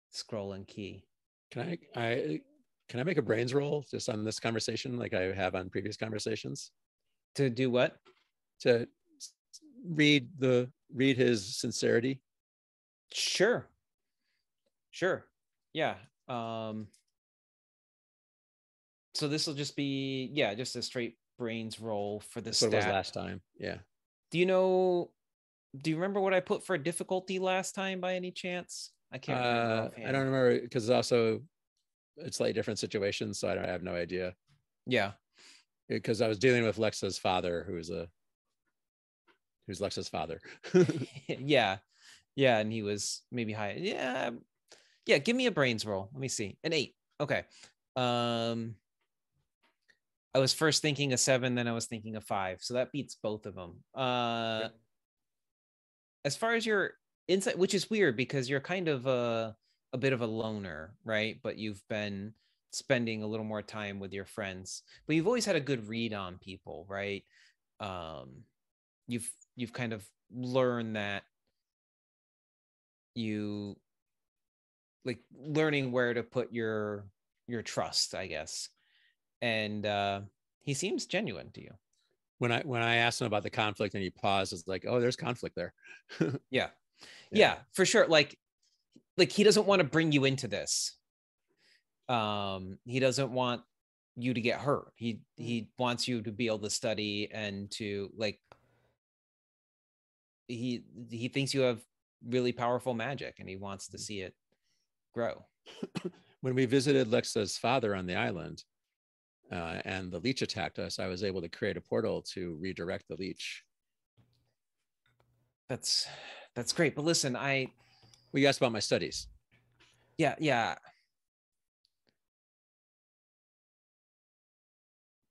A: scroll and key.
C: Can I I can I make a brains roll just on this conversation like I have on previous conversations?
A: To do what?
C: To read the read his sincerity.
A: Sure. Sure. Yeah. Um so this will just be yeah, just a straight brains roll for
C: what was last time. Yeah.
A: Do you know do you remember what I put for difficulty last time by any chance? I can't remember.
C: Uh, I don't remember because it's also it's like different situations, so I don't I have no idea.
A: Yeah.
C: Because I was dealing with Lexa's father, who's a who's Lexa's father.
A: yeah. Yeah, and he was maybe high. Yeah. Yeah, give me a brains roll. Let me see. An 8. Okay. Um I was first thinking a 7, then I was thinking a 5. So that beats both of them. Uh as far as your insight, which is weird because you're kind of a a bit of a loner, right? But you've been spending a little more time with your friends. But you've always had a good read on people, right? Um you've you've kind of learned that you like learning where to put your your trust, I guess. And uh he seems genuine to you.
C: when I when I asked him about the conflict and he paused, it's like, oh, there's conflict there.
A: yeah.
C: Yeah.
A: yeah for sure like like he doesn't want to bring you into this um he doesn't want you to get hurt he he wants you to be able to study and to like he he thinks you have really powerful magic and he wants to see it grow
C: when we visited Lexa's father on the island uh, and the leech attacked us, I was able to create a portal to redirect the leech.
A: that's that's great but listen i
C: Well, you asked about my studies.
A: yeah yeah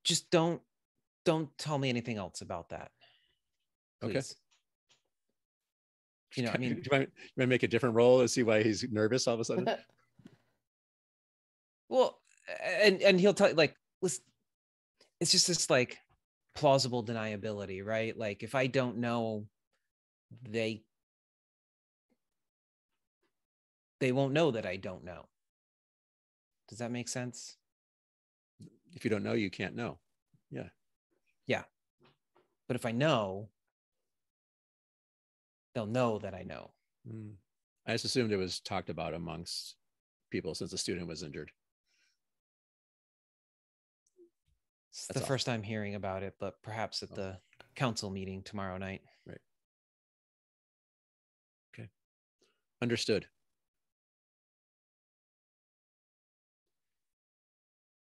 A: just don't don't tell me anything else about that
C: Okay.
A: you know i mean
C: do you want, you want to make a different role and see why he's nervous all of a sudden?
A: Well, and and he'll tell you like, listen, it's just this like plausible deniability, right? Like if I don't know, they they won't know that I don't know. Does that make sense?
C: if you don't know, you can't know. Yeah. Yeah.
A: But if I know, they'll know that I know.
C: Mm. I just assumed it was talked about amongst people since the student was injured.
A: It's
C: That's
A: the
C: all.
A: first time hearing about it, but perhaps at
C: Oh.
A: the council meeting tomorrow night. Right. Okay.
C: Understood.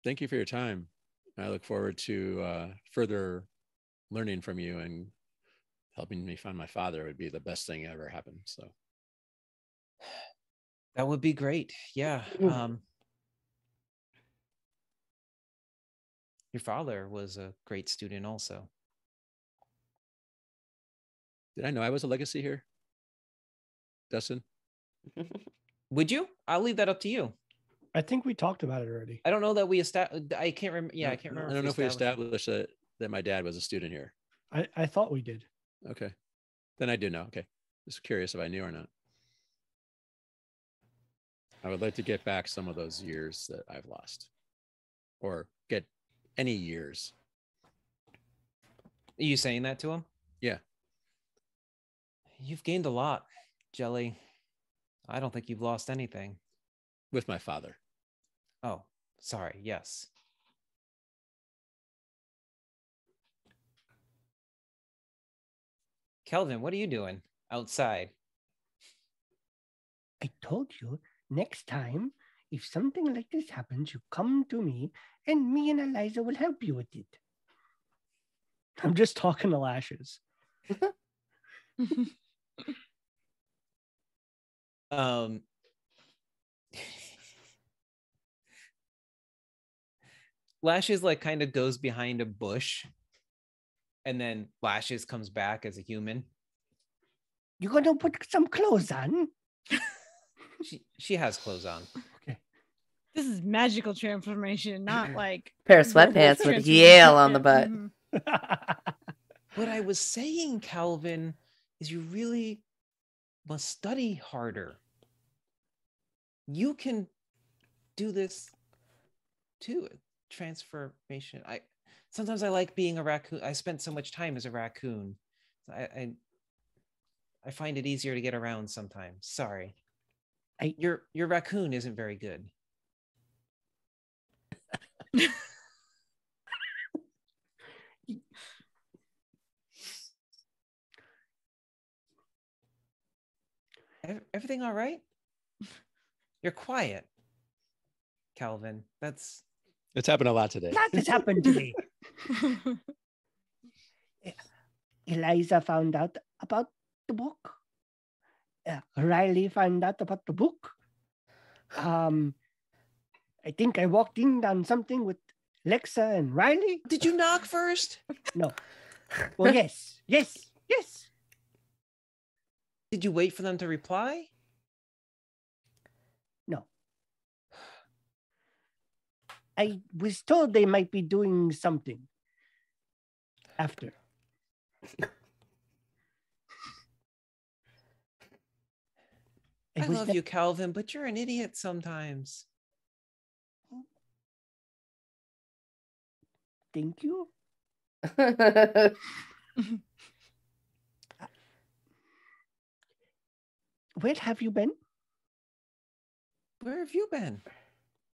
C: Thank you for your time. I look forward to uh, further learning from you and helping me find my father would be the best thing ever happened. So
A: That would be great. Yeah.
F: Mm.
A: Um, your father was a great student, also.
C: did I know I was a legacy here? Dustin?
A: Would you? I'll leave that up to you.
D: I think we talked about it already.
A: I don't know that we established. I can't remember. Yeah, I can't remember.
C: I don't know if we established that, that my dad was a student here.
D: I, I thought we did.
C: Okay. Then I do know. Okay. Just curious if I knew or not. I would like to get back some of those years that I've lost or get any years.
A: Are you saying that to him?
C: Yeah.
A: You've gained a lot, Jelly. I don't think you've lost anything.
C: with my father.
A: Oh, sorry. Yes. Calvin, what are you doing outside?
D: I told you next time, if something like this happens, you come to me and me and Eliza will help you with it. I'm just talking to lashes.
A: Um, Lashes like kind of goes behind a bush, and then Lashes comes back as a human.
D: You're gonna put some clothes on?
A: She she has clothes on.
B: This is magical transformation, not like
F: Pair of sweatpants with. Yale on the butt.
B: Mhm.
A: What I was saying, Calvin, is you really must study harder. You can do this too. Transformation. I sometimes I like being a raccoon. I spent so much time as a raccoon. I I, I find it easier to get around sometimes. Sorry.
D: I-
A: your your raccoon isn't very good. Ev- Everything all right? You're quiet, Calvin. That's
C: It's happened a lot today.
D: That has happened today. Eliza found out about the book. Uh, Riley found out about the book. Um, I think I walked in on something with Lexa and Riley.
A: Did you knock first?
D: No. Well, yes, yes, yes.
A: Did you wait for them to reply?
D: No. I was told they might be doing something after.
A: I
D: was
A: love
D: the-
A: you, Calvin, but you're an idiot sometimes.
D: Thank you. Where have you been?
A: Where have you been?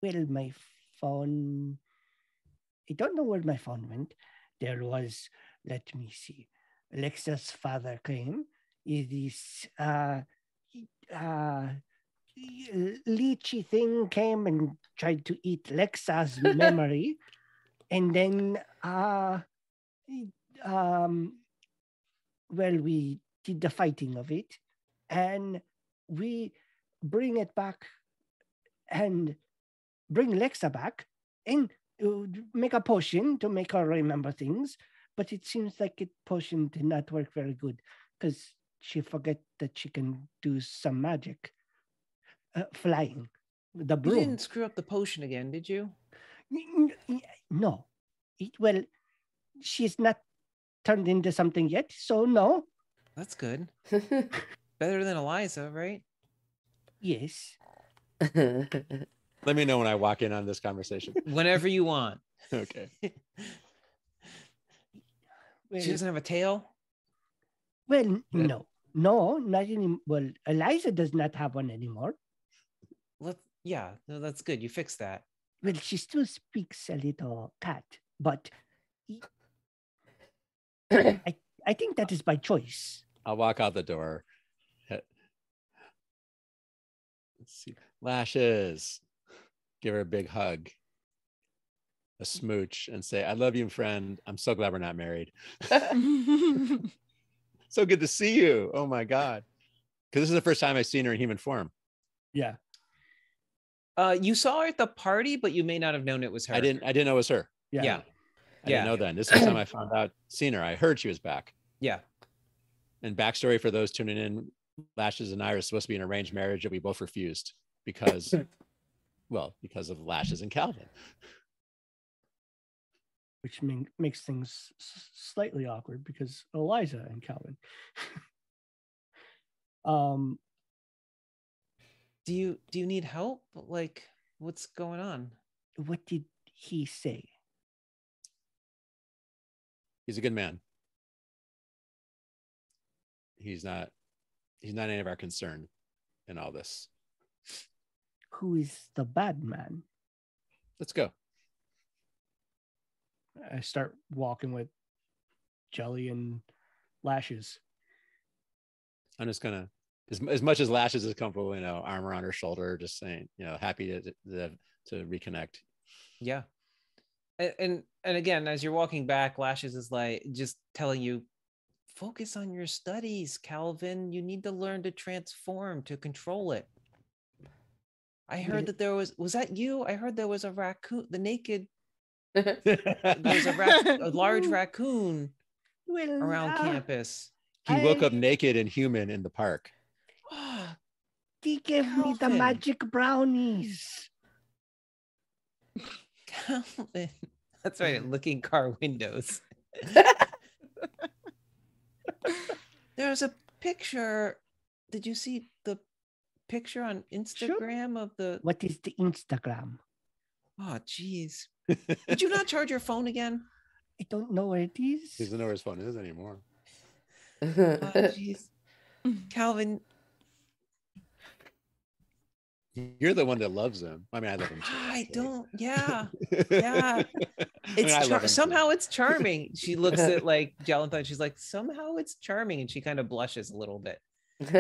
D: Well, my phone. I don't know where my phone went. There was, let me see. Alexa's father came. This uh uh lychee thing came and tried to eat Lexa's memory. And then uh um well we did the fighting of it and we bring it back and bring Lexa back and make a potion to make her remember things. But it seems like it potion did not work very good because she forget that she can do some magic. Uh, flying, the
A: You didn't screw up the potion again, did you?
D: N- n- No, it, well, she's not turned into something yet, so no.
A: That's good. Better than Eliza, right?
D: Yes,
C: Let me know when I walk in on this conversation.
A: Whenever you want.
C: Okay.
D: well,
A: She doesn't have a tail.
D: well, no, no, not any. Well, Eliza does not have one anymore.
A: Let yeah, no, that's good. You fixed that.
D: Well, she still speaks a little cat, but I, I think that is by choice.
C: I'll walk out the door. Let's see. Lashes. Give her a big hug, a smooch, and say, I love you, friend. I'm so glad we're not married. So good to see you. Oh my God. Because this is the first time I've seen her in human form.
D: Yeah.
A: Uh, you saw her at the party, but you may not have known it was her.
C: I didn't I didn't know it was her.
D: Yeah.
A: Yeah,
C: I
A: Yeah.
C: didn't know then. This is the time I found out seen her. I heard she was back.
A: yeah.
C: And backstory for those tuning in, Lashes and I are supposed to be an arranged marriage that we both refused because, well, because of Lashes and Calvin.
D: Which mean, makes things slightly awkward because Eliza and Calvin. um,
A: Do you do you need help? Like, what's going on?
D: what did he say?
C: He's a good man. He's not he's not any of our concern in all this.
D: Who is the bad man?
C: Let's go.
D: I start walking with Jelly and Lashes.
C: I'm just gonna as, as much as lashes is comfortable, you know, arm around her shoulder, just saying, you know, happy to to, to reconnect.
A: Yeah. And, and and again, as you're walking back, Lashes is like just telling you, focus on your studies, Calvin. You need to learn to transform to control it. I heard that there was was that you? I heard there was a raccoon, the naked,
C: That's
A: there's a, rac- a large raccoon
D: Well,
A: around
D: uh,
A: campus.
C: he woke
D: I-
C: up naked and human in the park.
D: He gave me the magic brownies.
A: Calvin. That's right. Looking car windows. There's a picture. Did you see the picture on Instagram of the?
D: What is the Instagram?
A: Oh, jeez. Did you not charge your phone again?
D: I don't know where it is.
C: He doesn't know where his phone is anymore.
A: Oh, jeez. Calvin,
C: You're the one that loves him. I mean, I love him too.
A: I
C: actually.
A: don't. Yeah. yeah.
C: I mean,
A: It's char-
C: love too.
A: somehow it's charming. She looks at like Jalentine. She's like, somehow it's charming, and she kind of blushes a little bit.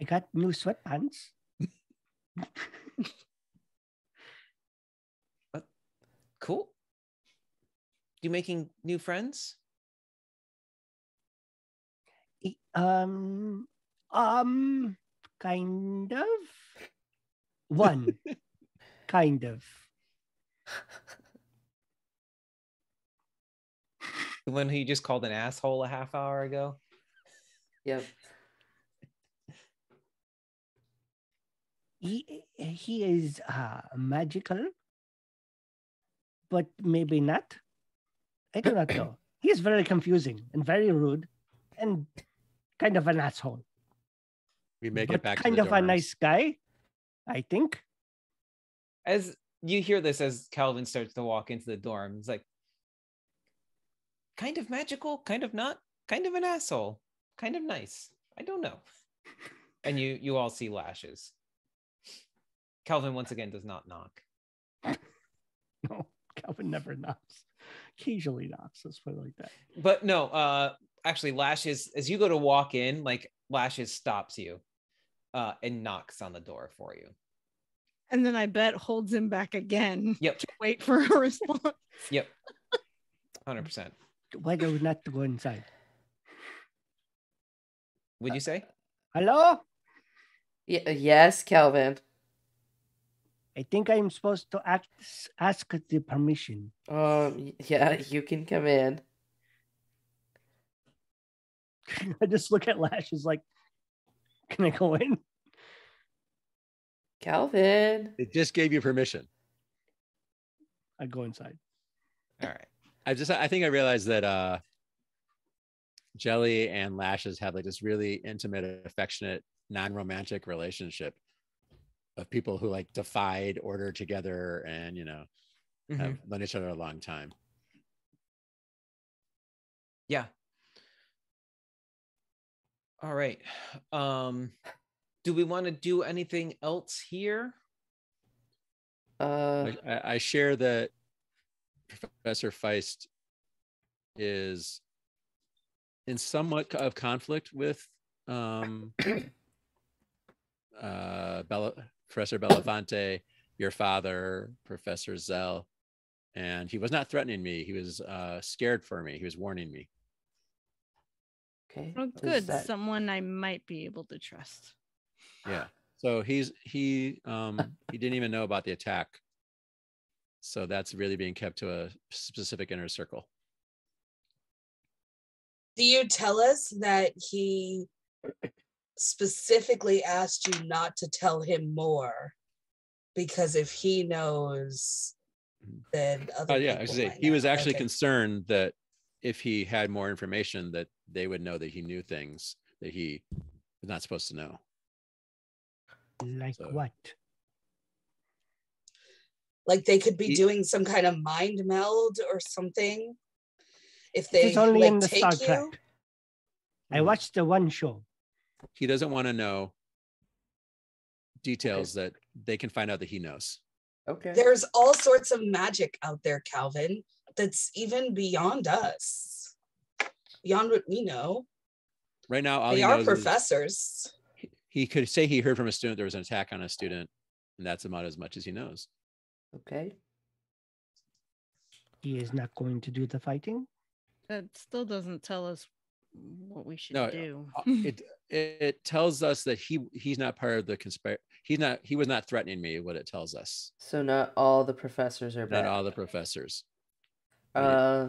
D: I got new sweatpants.
A: Cool. You making new friends?
D: Um, um, kind of. One, kind of.
A: The one who you just called an asshole a half hour ago?
F: yep.
D: He he is uh, magical, but maybe not. I do not know. He is very confusing and very rude, and kind of an asshole.
C: We make
D: but
C: it back
D: kind
C: to
D: of
C: the
D: a nice guy, I think.
A: As you hear this, as Calvin starts to walk into the dorm, it's like, kind of magical, kind of not, kind of an asshole, kind of nice. I don't know. And you you all see lashes. Calvin once again does not knock.
D: No, Calvin never knocks. Occasionally knocks. Let's put it like that.
A: But no, uh actually lashes as you go to walk in, like lashes stops you uh and knocks on the door for you.
B: And then I bet holds him back again.
A: Yep.
B: To wait for a response.
A: Yep. 100%.
D: Why do we not go inside?
A: Would you say?
D: Hello?
F: Y- yes, Calvin.
D: I think I'm supposed to act, ask the permission.
F: Um, yeah, you can come in.
D: I just look at lashes like, can I go in?
F: Calvin.
C: It just gave you permission.
D: I go inside.
A: All right.
C: I just I think I realized that uh Jelly and Lashes have like this really intimate, affectionate, non-romantic relationship of people who like defied order together and you know
A: Mhm.
C: have known each other a long time.
A: Yeah. All right. Um do we want to do anything else here?
F: Uh,
C: I, I- I share that Professor Feist is in somewhat of conflict with um, uh, Bella, Professor Belafonte, your father, Professor Zell, and he was not threatening me. He was uh, scared for me. He was warning me.
F: Okay.
B: Oh, good.
F: that-
B: Someone I might be able to trust.
C: Yeah. So he's he um he didn't even know about the attack. So that's really being kept to a specific inner circle.
E: Do you tell us that he specifically asked you not to tell him more? Because if he knows, then other
C: Oh yeah, I
E: people
C: should say
E: might
C: he was actually
E: Okay.
C: concerned that if he had more information, that they would know that he knew things that he was not supposed to know.
D: Like
C: So-
D: what?
E: like they could be
C: He-
E: doing some kind of mind meld or something. If they
D: is only
E: like,
D: in the
E: take
D: Star
E: you.
D: I
C: Mhm.
D: watched the one show.
C: He doesn't want to know details that they can find out that he knows.
F: Okay.
E: There's all sorts of magic out there, Calvin, that's even beyond us, beyond what we know.
C: Right now, all
E: they are
C: knows is
E: professors.
C: he could say he heard from a student there was an attack on a student, and that's about as much as he knows.
F: Okay.
D: He is not going to do the fighting.
B: That still doesn't tell us what we should
C: No,
B: do.
C: Uh, it it tells us that he he's not part of the conspiracy. He's not he was not threatening me. What it tells us,
F: So not all the professors are
C: not
F: bad.
C: all the professors.
F: Uh,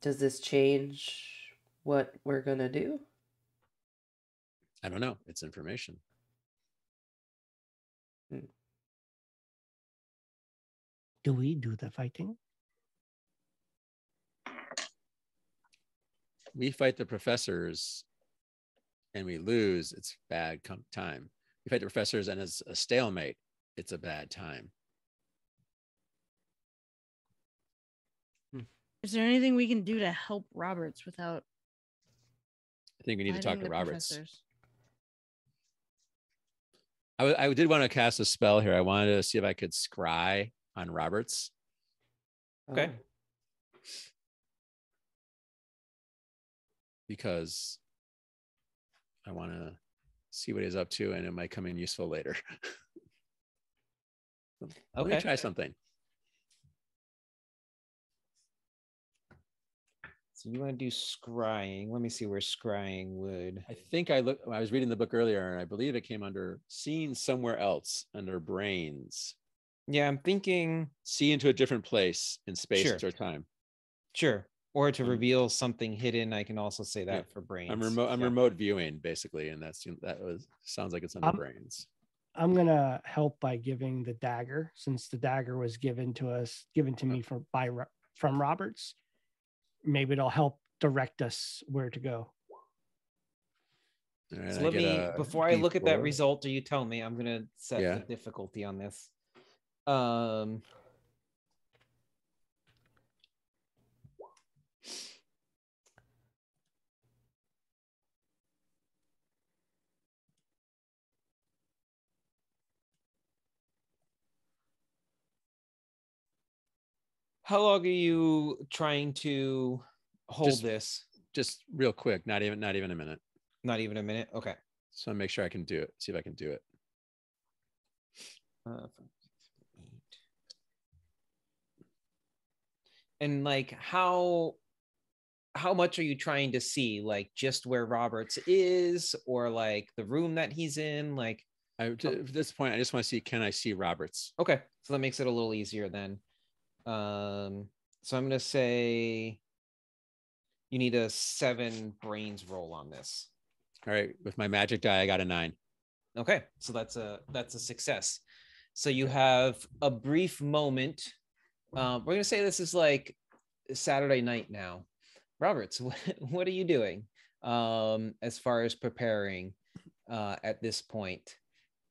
F: does this change what we're gonna do?
C: I don't know. It's information.
D: Do we do the fighting?
C: We fight the professors and we lose, it's bad com- time. We fight the professors and it's a stalemate, it's a bad time.
B: Is there anything we can do to help Roberts without?
C: I think we need to talk to Roberts.
B: professors?
C: I, w- I did want to cast a spell here. I wanted to see if I could scry on Roberts.
A: Okay. Oh.
C: because I want to see what he's up to and it might come in useful later. Let me
A: Okay.
C: try something.
A: So you want to do scrying? Let me see where scrying would.
C: I think I look I was reading the book earlier and I believe it came under seen somewhere else under brains.
A: Yeah, I'm thinking
C: See into a different place in space
A: Sure.
C: or time.
A: sure. Or to reveal something hidden. I can also say that
C: Yeah.
A: for brains.
C: I'm remote I'm
A: Yeah.
C: remote viewing basically and that's that was sounds like it's under
D: Um,
C: brains.
D: I'm gonna help by giving the dagger, since the dagger was given to us, given to me from by from Roberts. Maybe it'll help direct us where to go.
C: All right,
A: So let me before I look at that result, or you tell me, I'm gonna set
C: Yeah.
A: the difficulty on this. Um How long are you trying to hold
C: Just-
A: this?
C: just real quick, not even not even a minute.
A: Not even a minute. Okay.
C: So make sure I can do it. See if I can do it.
A: Uh, five, six, seven, eight. And like how how much are you trying to see? Like just where Roberts is, or like the room that he's in? Like
C: I at this point, I just want to see can I see Roberts?
A: okay, so that makes it a little easier then. Um, so I'm gonna say you need a seven brains roll on this.
C: All right, with my magic die, I got a nine.
A: Okay, so that's a that's a success. So you have a brief moment. Um, we're gonna say this is like Saturday night now. Roberts, what, what are you doing um, as far as preparing uh, at this point?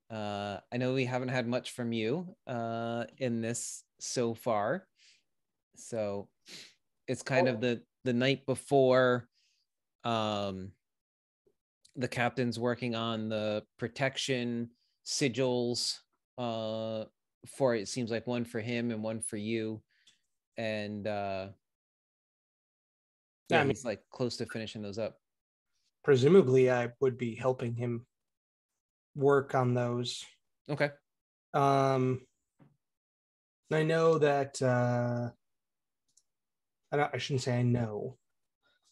A: Uh, I know we haven't had much from you uh, in this so far, so it's kind of the the night before. Um, the captain's working on the protection sigils uh for it seems like one for him and one for you and uh
G: Yeah,
A: yeah
G: I mean-
A: he's like close to finishing those up
G: Presumably, I would be helping him work on those.
A: okay
G: Um, I know that uh, I, don't, I shouldn't say I know.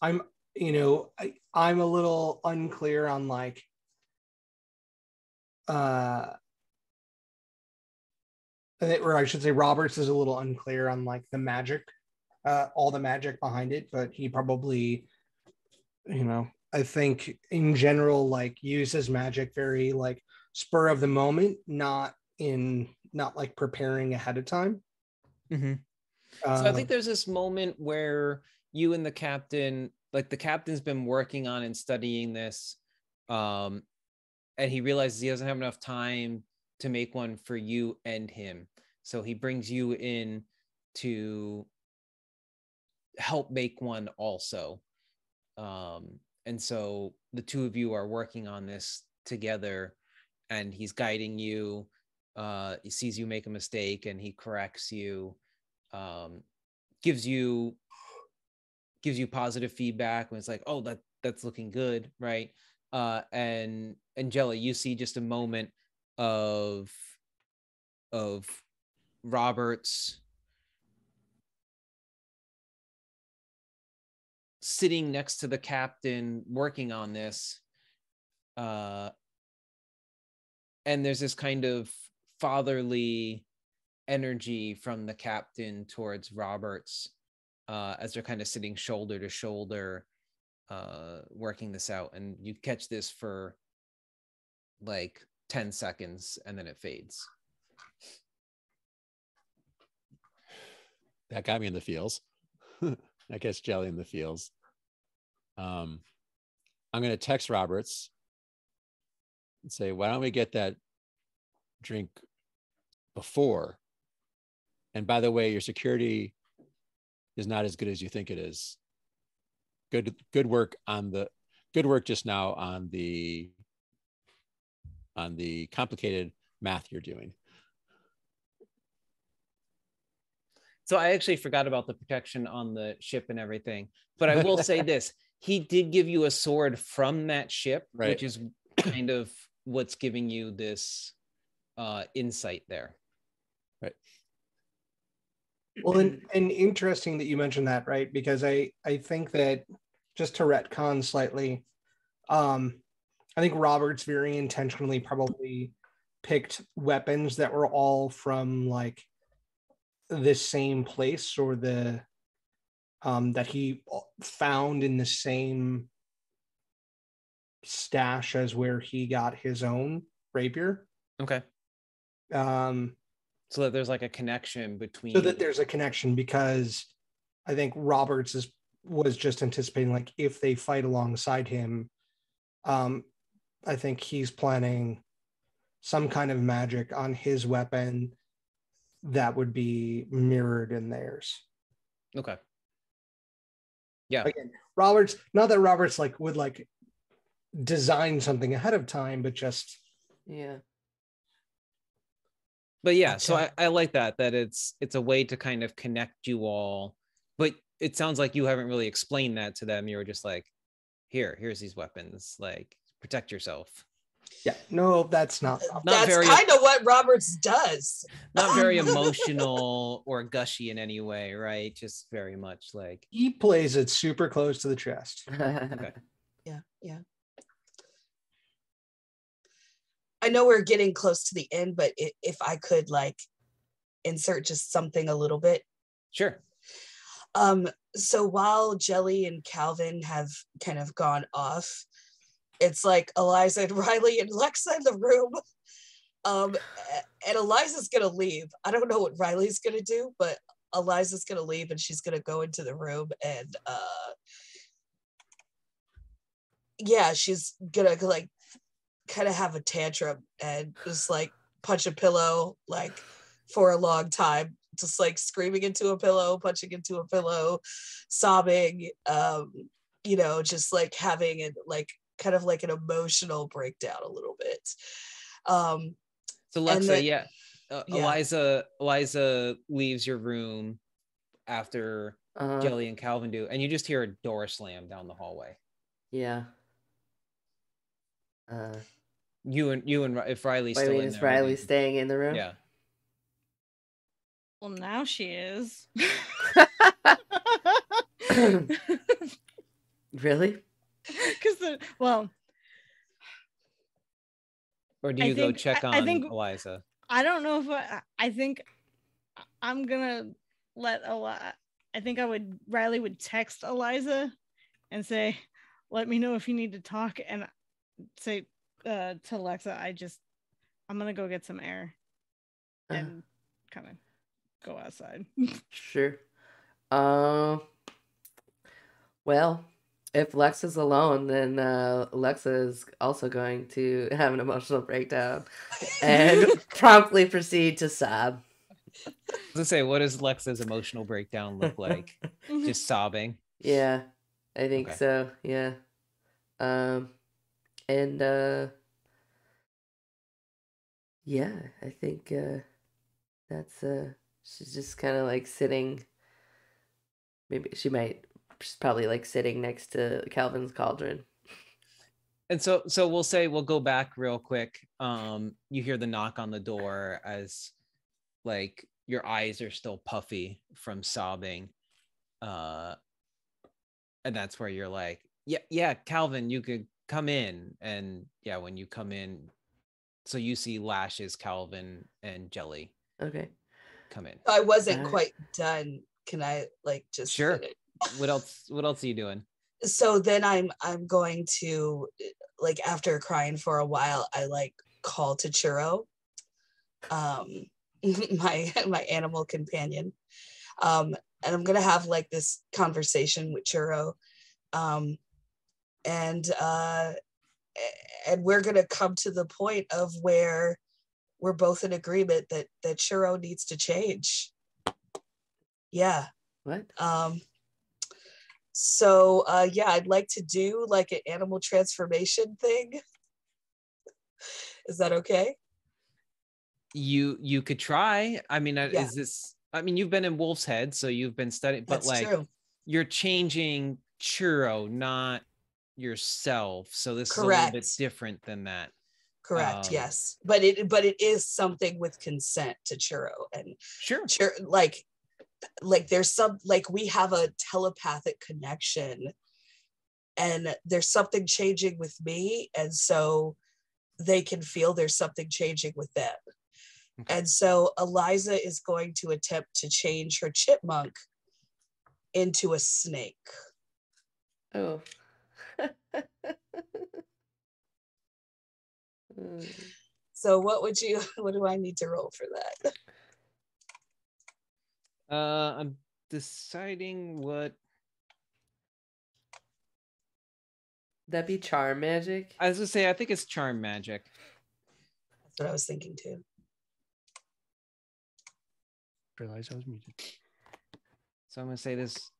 G: I'm, you know, I, I'm a little unclear on like, uh, or I should say Roberts is a little unclear on like the magic, uh, all the magic behind it, but he probably, you know, I think in general, like uses magic very like spur of the moment, not in not like preparing ahead of time.
A: Mhm.
G: Uh,
A: so i think there's this moment where you and the captain like the captain's been working on and studying this um and he realizes he doesn't have enough time to make one for you and him so he brings you in to help make one also um and so the two of you are working on this together and he's guiding you uh he sees you make a mistake and he corrects you um gives you gives you positive feedback when it's like oh that that's looking good right? Uh and angela you see just a moment of of roberts sitting next to the captain working on this uh and there's this kind of fatherly energy from the captain towards roberts uh as they're kind of sitting shoulder to shoulder uh working this out and you catch this for like 10 seconds and then it fades.
C: That got me in the feels. I guess jelly in the feels. Um, I'm going to text Roberts and say, why don't we get that drink before? And by the way, your security is not as good as you think it is. Good, good work on the good work just now on the on the complicated math you're doing.
A: So I actually forgot about the protection on the ship and everything. But I will say this he did give you a sword from that ship,
C: Right.
A: which is kind of what's giving you this uh, insight there.
G: Well, and, and interesting that you mentioned that, right? Because I I think that just to retcon slightly, um, I think Roberts very intentionally probably picked weapons that were all from like this same place or the um that he found in the same stash as where he got his own rapier.
A: Okay.
G: Um
A: So that there's like a connection between
G: so that there's a connection because I think Roberts is was just anticipating like if they fight alongside him, um, I think he's planning some kind of magic on his weapon that would be mirrored in theirs.
A: Okay. Yeah.
G: Again, Roberts, not that Roberts like would like design something ahead of time, but just
F: Yeah.
A: But yeah so I, I like that that it's it's a way to kind of connect you all but it sounds like you haven't really explained that to them you were just like here here's these weapons like protect yourself
G: yeah, no, that's not.
A: Not
E: That's kind of what Roberts does.
A: not very emotional or gushy in any way right just very much like
G: He plays it super close to the chest.
A: okay
E: Yeah, yeah. I know we're getting close to the end, but i- if I could like insert just something a little bit.
A: sure
E: Um, so while Jelly and Calvin have kind of gone off, it's like Eliza and Riley and Lexa in the room. Um, and Eliza's gonna leave. I don't know what Riley's gonna do, but Eliza's gonna leave and she's gonna go into the room and uh yeah, she's gonna like kind of have a tantrum and just like punch a pillow like for a long time just like screaming into a pillow punching into a pillow sobbing um you know just like having it like kind of like an emotional breakdown a little bit um
A: so
E: And
A: lexa
E: the-
A: yeah, uh,
E: yeah.
A: eliza eliza leaves your room after
F: Uh,
A: jelly and calvin do and you just hear a door slam down the hallway
F: yeah. Uh,
A: you and you and Ri- if riley's
F: I
A: still
F: mean,
A: in
F: is
A: there,
F: Riley
A: then-
F: staying in the room?
A: yeah
B: Well, now she is.
F: really?
B: Because the well,
A: or do
B: I
A: you go
B: think-
A: check on
B: I think-
A: eliza
B: I don't know if I. I think I'm gonna let Eli. I think I would. Riley would text Eliza and say, "Let me know if you need to talk," and say uh, to Alexa, "I just, I'm gonna go get some air
F: Uh,
B: and kind of go outside."
F: Sure. Um. Well, if Lexa's alone, then uh, Lexa is also going to have an emotional breakdown and promptly proceed to sob.
A: I was gonna say, what does Lexa's emotional breakdown look like? Just sobbing.
F: Yeah, I think
A: Okay.
F: so. Yeah. Um, and uh, yeah, I think uh, that's uh, she's just kind of like sitting. Maybe she might. She's probably like sitting next to Calvin's cauldron.
A: And so, so we'll say we'll go back real quick. Um, you hear the knock on the door as, like, your eyes are still puffy from sobbing, uh, and that's where you're like, yeah, yeah, Calvin, you could come in, and yeah, when you come in, so you see Lashes, Calvin, and Jelly
F: Okay.
A: come in.
E: I wasn't
F: Alright.
E: quite done. Can I like just
A: Sure. What else? What else are you doing?
E: so then I'm I'm going to like after crying for a while, I like call to Churro, um, my my animal companion, um, and I'm gonna have like this conversation with Churro, um, and uh, and we're gonna come to the point of where we're both in agreement that that Churro needs to change. Yeah.
F: What?
E: Um, so uh, yeah, I'd like to do like an animal transformation thing. Is that okay?
A: You you could try. I mean, uh,
E: Yeah.
A: is this? I mean, you've been in Wolf's Head, so you've been studying, but
E: That's
A: like
E: true.
A: you're changing churro, not yourself. So this is a little bit different than that.
E: Correct.
A: um,
E: yes, but it but it is something with consent to churro and
A: Sure.
E: chur like like there's some like we have a telepathic connection and there's something changing with me and so they can feel there's something changing with them
A: Okay.
E: and so eliza is going to attempt to change her chipmunk into a snake
F: Oh. Mm,
E: so what would you what do i need to roll for that
A: Uh, I'm deciding what
F: That'd be charm magic.
A: I was gonna say. I think it's charm magic.
E: that's what i was thinking too
D: Realize I was muted.
A: So I'm gonna say this.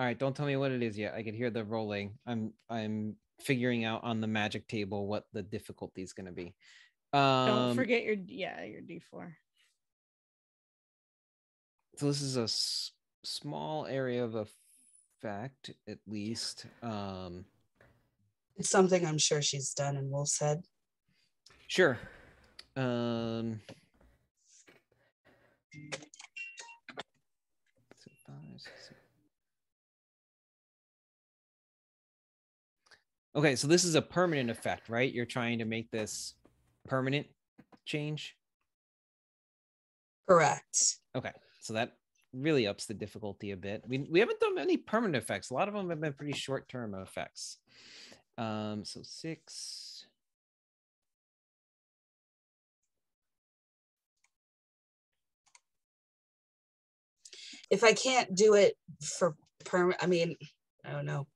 A: All right, don't tell me what it is yet. I can hear the rolling. I'm I'm figuring out on the magic table what the difficulty is gonna be. Um,
B: Don't forget your yeah your D4.
A: So this is a s- small area of effect, at least. Um,
E: it's something i'm sure she's done in wolf's head
A: sure. Um, Okay, so this is a permanent effect, right? You're trying to make this permanent change.
E: correct
A: Okay, so that really ups the difficulty a bit. We we haven't done any permanent effects. A lot of them have been pretty short term effects. Um, so six.
E: if I can't do it for perm, I mean, I don't know.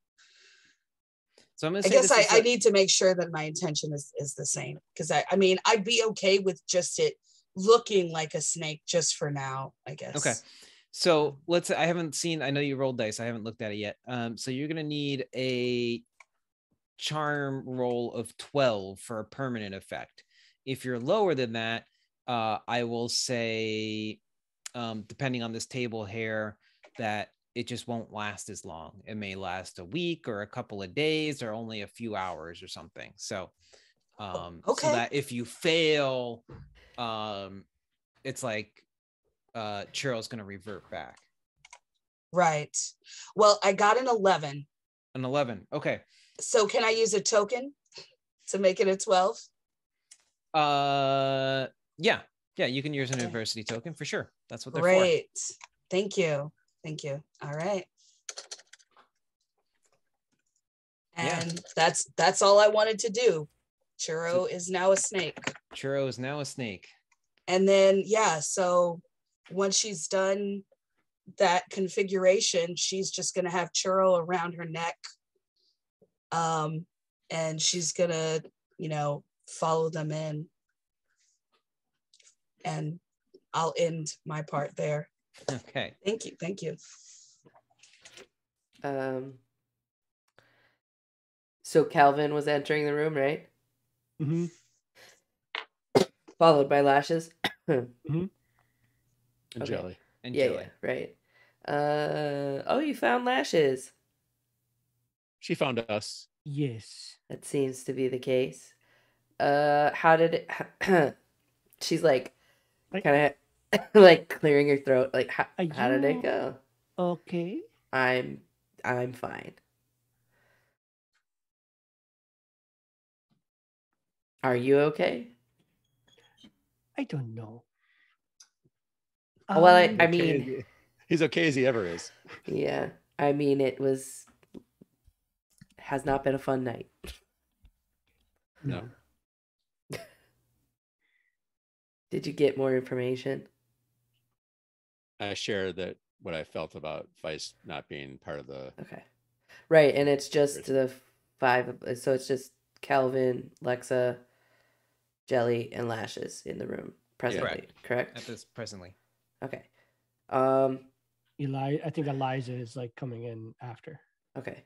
A: So I'm gonna
E: I guess
A: this
E: I, I
A: a-
E: need to make sure that my intention is, is the same because I, I mean, I'd be okay with just it looking like a snake just for now, I guess.
A: Okay. So let's. I haven't seen. I know you rolled dice. I haven't looked at it yet. Um, so you're gonna need a charm roll of twelve for a permanent effect. If you're lower than that, uh, I will say, um, depending on this table here, that it just won't last as long. It may last a week or a couple of days or only a few hours or something. So, um,
E: okay.
A: so that if you fail, um, it's like uh churro's gonna revert back.
E: Right. Well, I got an 11.
A: An 11. Okay.
E: So can I use a token to make it a 12?
A: Uh yeah. Yeah, you can use an
E: Okay.
A: adversity token for sure. That's what they're for.
E: Great. Thank you. Thank you. All right.
A: Yeah.
E: And that's that's all I wanted to do. Churro is now a snake.
A: Churro is now a snake.
E: And then yeah, so once she's done that configuration, she's just gonna have churro around her neck. Um, and she's gonna, you know, follow them in. And I'll end my part there.
A: Okay.
E: Thank you. Thank you.
F: Um. So Calvin was entering the room, right?
D: Mm-hmm.
F: Followed by lashes. mm-hmm.
C: And
F: Okay.
C: jelly.
A: And
F: yeah,
A: Jelly.
F: yeah, right. Uh oh, you found lashes.
C: She found us.
D: Yes.
F: That seems to be the case. Uh, how did it? She's like,
D: Like-
F: kind of like clearing your throat. Like, how,
D: Are
F: how did it go?
D: Okay.
F: I'm, I'm fine. Are you okay?
D: I don't know.
F: Well, I-
D: Um,
F: I mean-
C: as he- he's okay as he ever is.
F: Yeah. I mean, it was has not been a fun night.
C: No.
F: Did you get more information?
C: I share that what I felt about Feist not being part of the.
F: Okay. Right, and it's just the five. So it's just Calvin, Lexa, Jelly, and Lashes in the room presently. Correct.
A: At this presently.
F: Okay. Um.
D: Eli, I think Eliza is like coming in after.
F: Okay.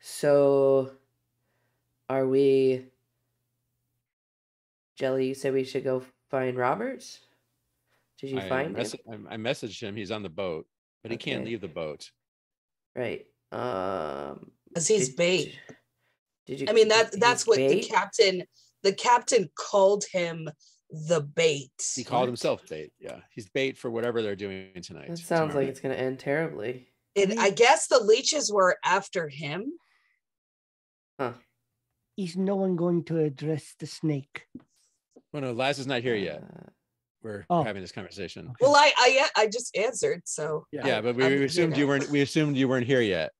F: So, are we? Jelly, you said we should go find Roberts. Did you
C: I,
F: find him?
C: mess- I I messaged him. He's on the boat, but he can't leave the boat.
F: Right. Um.
E: Because he's
F: did-
E: bait.
F: Did you?
E: I mean that that's what the captain the captain called him the bait.
C: He called himself bait. Yeah, he's bait for whatever they're doing tonight.
F: That sounds
C: tomorrow
F: like it's gonna end terribly.
E: And I guess the leeches were after him. Huh.
D: Is no one going to address the snake?
C: night. Well, no, Laz is not here yet.
F: Uh,
C: We're
D: Oh.
C: having this conversation.
D: Okay.
E: Well, I I I just answered, so
C: Yeah, but we, we assumed you
E: now.
C: weren't. We assumed you weren't here yet.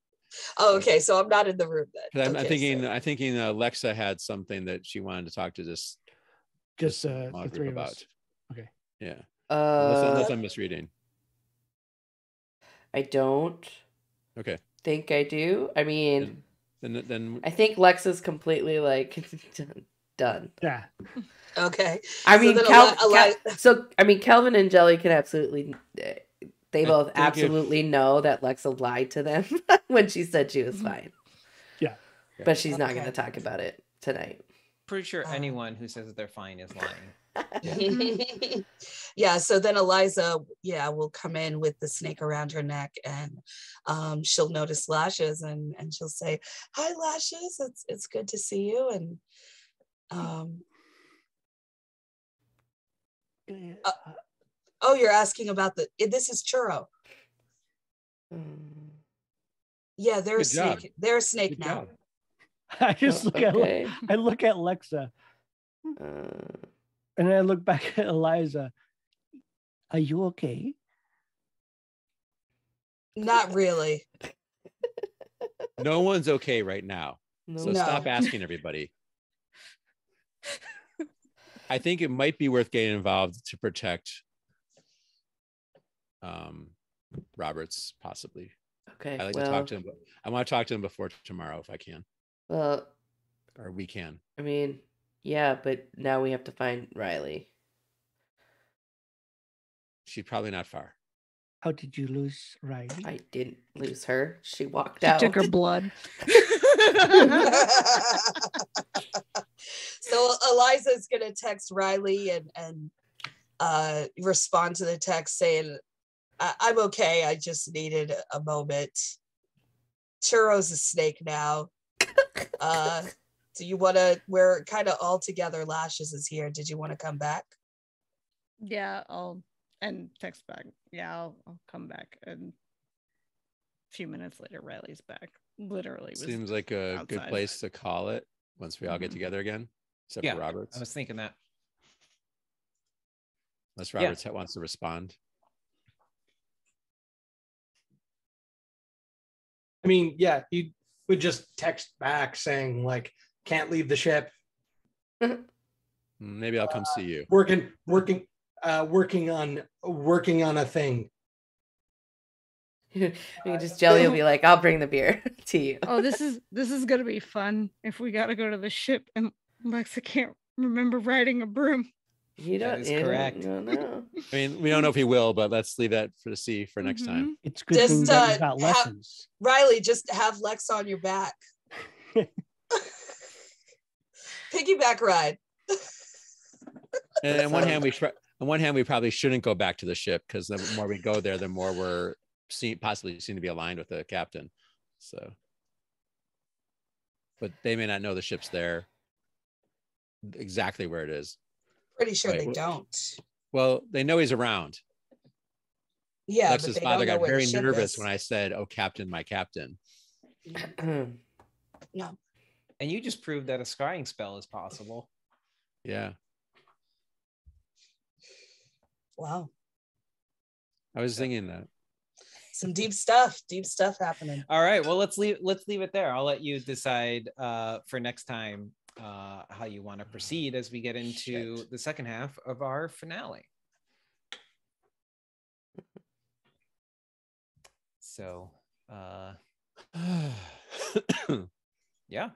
E: Oh, okay, so I'm not in the room then.
C: 'Cause I'm, I'm thinking.
E: so-
C: I'm thinking. Alexa had something that she wanted to talk to this
D: Just
C: this
D: uh, the
C: group
D: three of
C: about.
D: us. Okay.
C: Yeah,
F: uh,
C: unless I'm misreading.
F: I don't
C: Okay,
F: think I do. I mean,
C: then then
F: I think Lex is completely like done.
D: Yeah.
E: okay.
F: I mean,
E: then
F: Cal-
E: Eli-
F: Cal-
E: Eli-
F: so I mean, Calvin and Jelly can absolutely. They both
C: think if-
F: absolutely know that Lexa lied to them when she said she was fine.
D: Yeah.
F: But she's not going to talk about it tonight.
A: Pretty sure
E: Uh,
A: anyone who says that they're fine is lying.
E: yeah, so then Eliza, yeah, will come in with the snake around her neck and um, she'll notice lashes and and she'll say, Hi lashes, it's it's good to see you. And um,
D: Uh,
E: oh, you're asking about the this is churro.
F: Mm,
E: Yeah, they're a
C: Good job.
E: snake. They're a snake
C: Good
E: now.
C: job.
D: I just look at. I look at Lexa
F: Uh,
D: and I look back at Eliza. Are you okay?
E: Not really.
C: No one's okay right now.
F: no.
C: So
E: No.
C: stop asking everybody. I think it might be worth getting involved to protect um Roberts possibly.
F: Okay.
C: I like
F: well,
C: to talk to him. I want to talk to him before tomorrow if I can,
F: well,
C: or we can.
F: I mean, yeah, but now we have to find Riley.
C: She's probably not far.
D: How did you lose Riley?
F: I didn't lose her. She walked
B: She
F: out.
B: took her blood.
E: so Eliza's gonna text Riley and and uh, respond to the text saying, I- "I'm okay. I just needed a moment. Churro's a snake now. Uh, do you want to? We're kind of all together. Lashes is here. Did you want to come back?
B: yeah, I'll and text back. Yeah, I'll, I'll come back. And a few minutes later, Riley's back. Literally, was
C: Seems like a good place to call it once we all get
B: Mhm.
C: together again, except
A: Yeah,
C: for Roberts.
A: I was thinking that.
C: Unless
A: Yeah.
C: Roberts wants to respond.
G: I mean, yeah, you would just text back saying like, "Can't leave the ship.
C: Mm, Maybe I'll come see you.
G: Working, working, uh, working on working on a thing."
F: we can just Jelly will be like, I'll bring the beer to you.
B: oh, this is this is gonna be fun if we gotta go to the ship and Lexa can't remember riding a broom.
F: You
A: That
F: don't,
A: is correct.
F: you don't know.
C: I mean, we don't know if he will, but let's leave that for to see for next time.
D: It's good
E: Just,
D: thing that
E: uh,
D: you got
E: ha-
D: lessons.
E: Riley, just have Lex on your back. Piggyback ride.
C: And on one hand, we on one hand we probably shouldn't go back to the ship because the more we go there, the more we're seen possibly seem to be aligned with the captain. So, but they may not know the ship's there exactly where it is.
E: Pretty sure
C: Right,
E: they don't.
C: Well, they know he's around.
E: Yeah, but
C: Lex's
E: they
C: father
E: don't know
C: got
E: where the
C: very nervous
E: is.
C: when I said, "Oh, Captain, my Captain."
E: No.
A: And you just proved that a scrying spell is possible.
C: Yeah,
E: Wow.
C: I was thinking that.
E: Some deep stuff. Deep stuff happening.
A: All right. Well, let's leave let's leave it there. I'll let you decide uh for next time uh, how you want to proceed as we get into
G: Shit.
A: the second half of our finale. So, uh, yeah.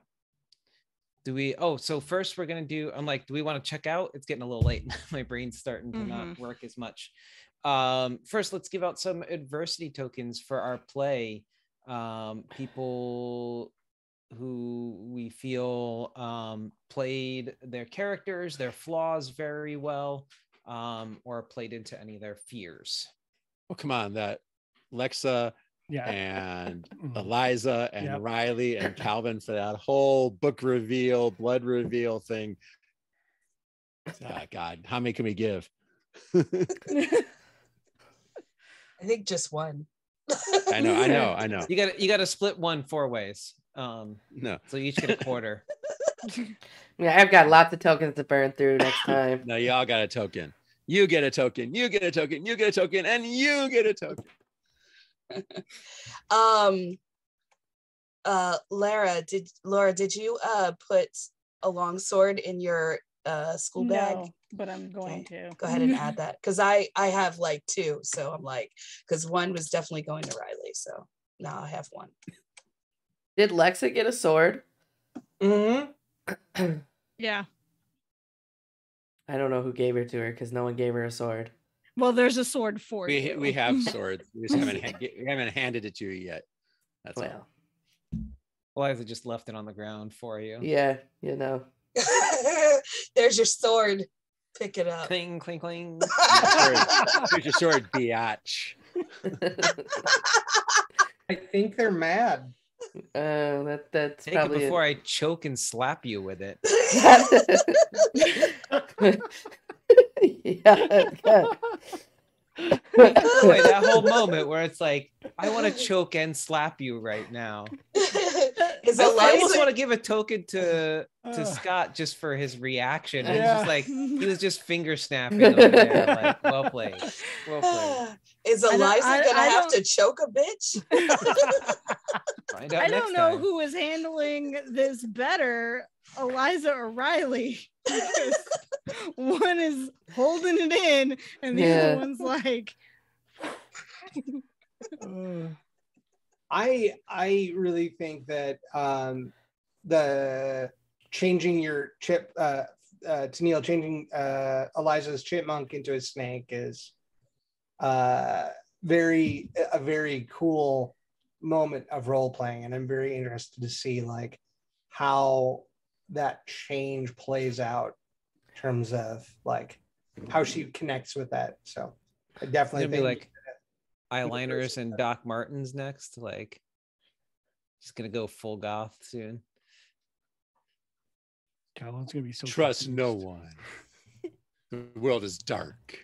A: Do we? Oh, so first we're gonna do. I'm like, do we want to check out? It's getting a little late. My brain's starting to not work as much. Um, first, let's give out some adversity tokens for our play. Um, people who we feel um, played their characters, their flaws very well, um, or played into any of their fears.
C: well, come on, that Lexa
D: Yeah.
C: and
D: Mm.
C: Eliza and
D: Yep.
C: Riley and Calvin for that whole book reveal, blood reveal thing. Ah, God, how many can we give?
E: I think just one.
C: I know, I know, I know.
A: You got to you got to split one four ways. Um,
C: No,
A: so you each get a quarter.
F: Yeah, I've got lots of tokens to burn through next time.
C: no, y'all got a token. You get a token. You get a token. You get a token, and you get a token.
E: Um uh Lara, did Laura, did you uh put a long sword in your uh school bag?
B: No, but I'm going to.
E: Go ahead and add that. Cause I I have like two. So I'm like, because one was definitely going to Riley. So now I have one.
F: Did Lexa get a sword?
G: Mhm.
B: Yeah.
F: I don't know who gave her to her because no one gave her a sword.
B: Well, there's a sword for
C: We
B: you.
C: we have swords. We just haven't ha- we haven't handed it to you yet. That's all.
F: Well,
A: Eliza just left it on the ground for you.
F: yeah, you know.
E: There's your sword. Pick it up.
A: Cling, cling, cling.
C: Here's your sword, biatch.
G: I think they're mad.
F: Uh, that that's
A: Take
F: probably
A: it before I choke and slap you with it.
F: yeah, yeah.
A: By that whole moment where it's like, I want to choke and slap you right now.
E: Is
A: I, I almost want to give a token to to. Scott just for his reaction. It's
G: Yeah.
A: just like he was just finger snapping over there. Like, well played. Well played.
E: Is Eliza
B: I-
E: gonna
B: I
E: have to choke a bitch?
A: Find out
B: I don't know
A: time.
B: who is handling this better, Eliza or Riley. because one is holding it in, and the
F: Yeah.
B: other one's like,
G: I I really think that um, the changing your chip uh, uh, Tennille changing uh, Eliza's chipmunk into a snake is uh, very a very cool moment of role playing, and I'm very interested to see like how that change plays out in terms of like how she connects with that. So I definitely think
A: like eyeliners and Doc Martens next. Like, just gonna go full goth soon.
D: Calvin's gonna be so
C: Trust no one. The world is dark.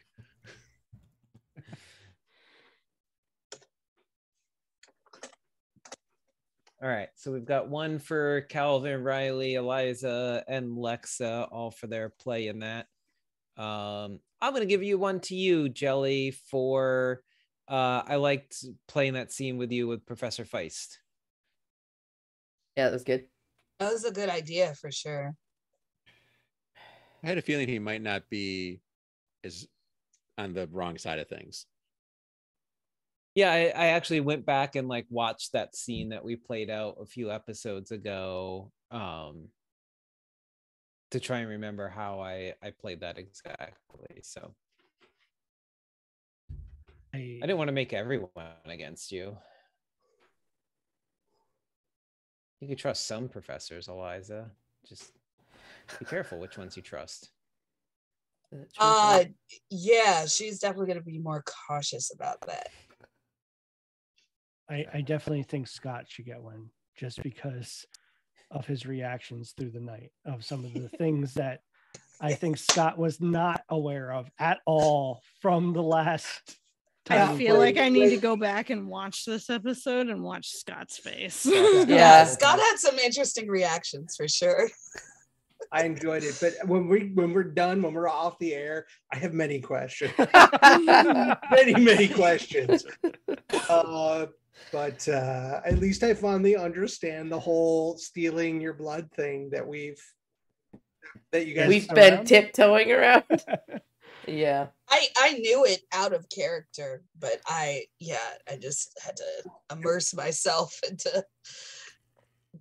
A: All right, so we've got one for Calvin, Riley, Eliza, and Lexa, all for their play in that. Um, I'm gonna give you one to you, Jelly, for uh, I liked playing that scene with you with Professor Feist.
F: Yeah, that was good.
E: That was a good idea for sure.
C: I had a feeling he might not be is on the wrong side of things.
A: Yeah, I, I actually went back and like watched that scene that we played out a few episodes ago. Um to try and remember how I I played that exactly. So
D: I,
A: I didn't want to make everyone against you. You could trust some professors, Eliza. Just be careful which ones you trust.
F: Is?
E: Uh yeah, she's definitely gonna be more cautious about that.
D: I, I definitely think Scott should get one just because of his reactions through the night of some of the things that I think Scott was not aware of at all from the last
B: I
D: time.
B: feel like I need to go back and watch this episode and watch Scott's face.
F: Yeah.
E: Scott had some interesting reactions for sure.
G: I enjoyed it, but when we when we're done, when we're off the air, I have many questions, many many questions. Uh, but uh, at least I finally understand the whole stealing your blood thing that we've that you guys
F: We've
D: around?
F: been tiptoeing around. Yeah.
E: I I knew it out of character, but I yeah, I just had to immerse myself into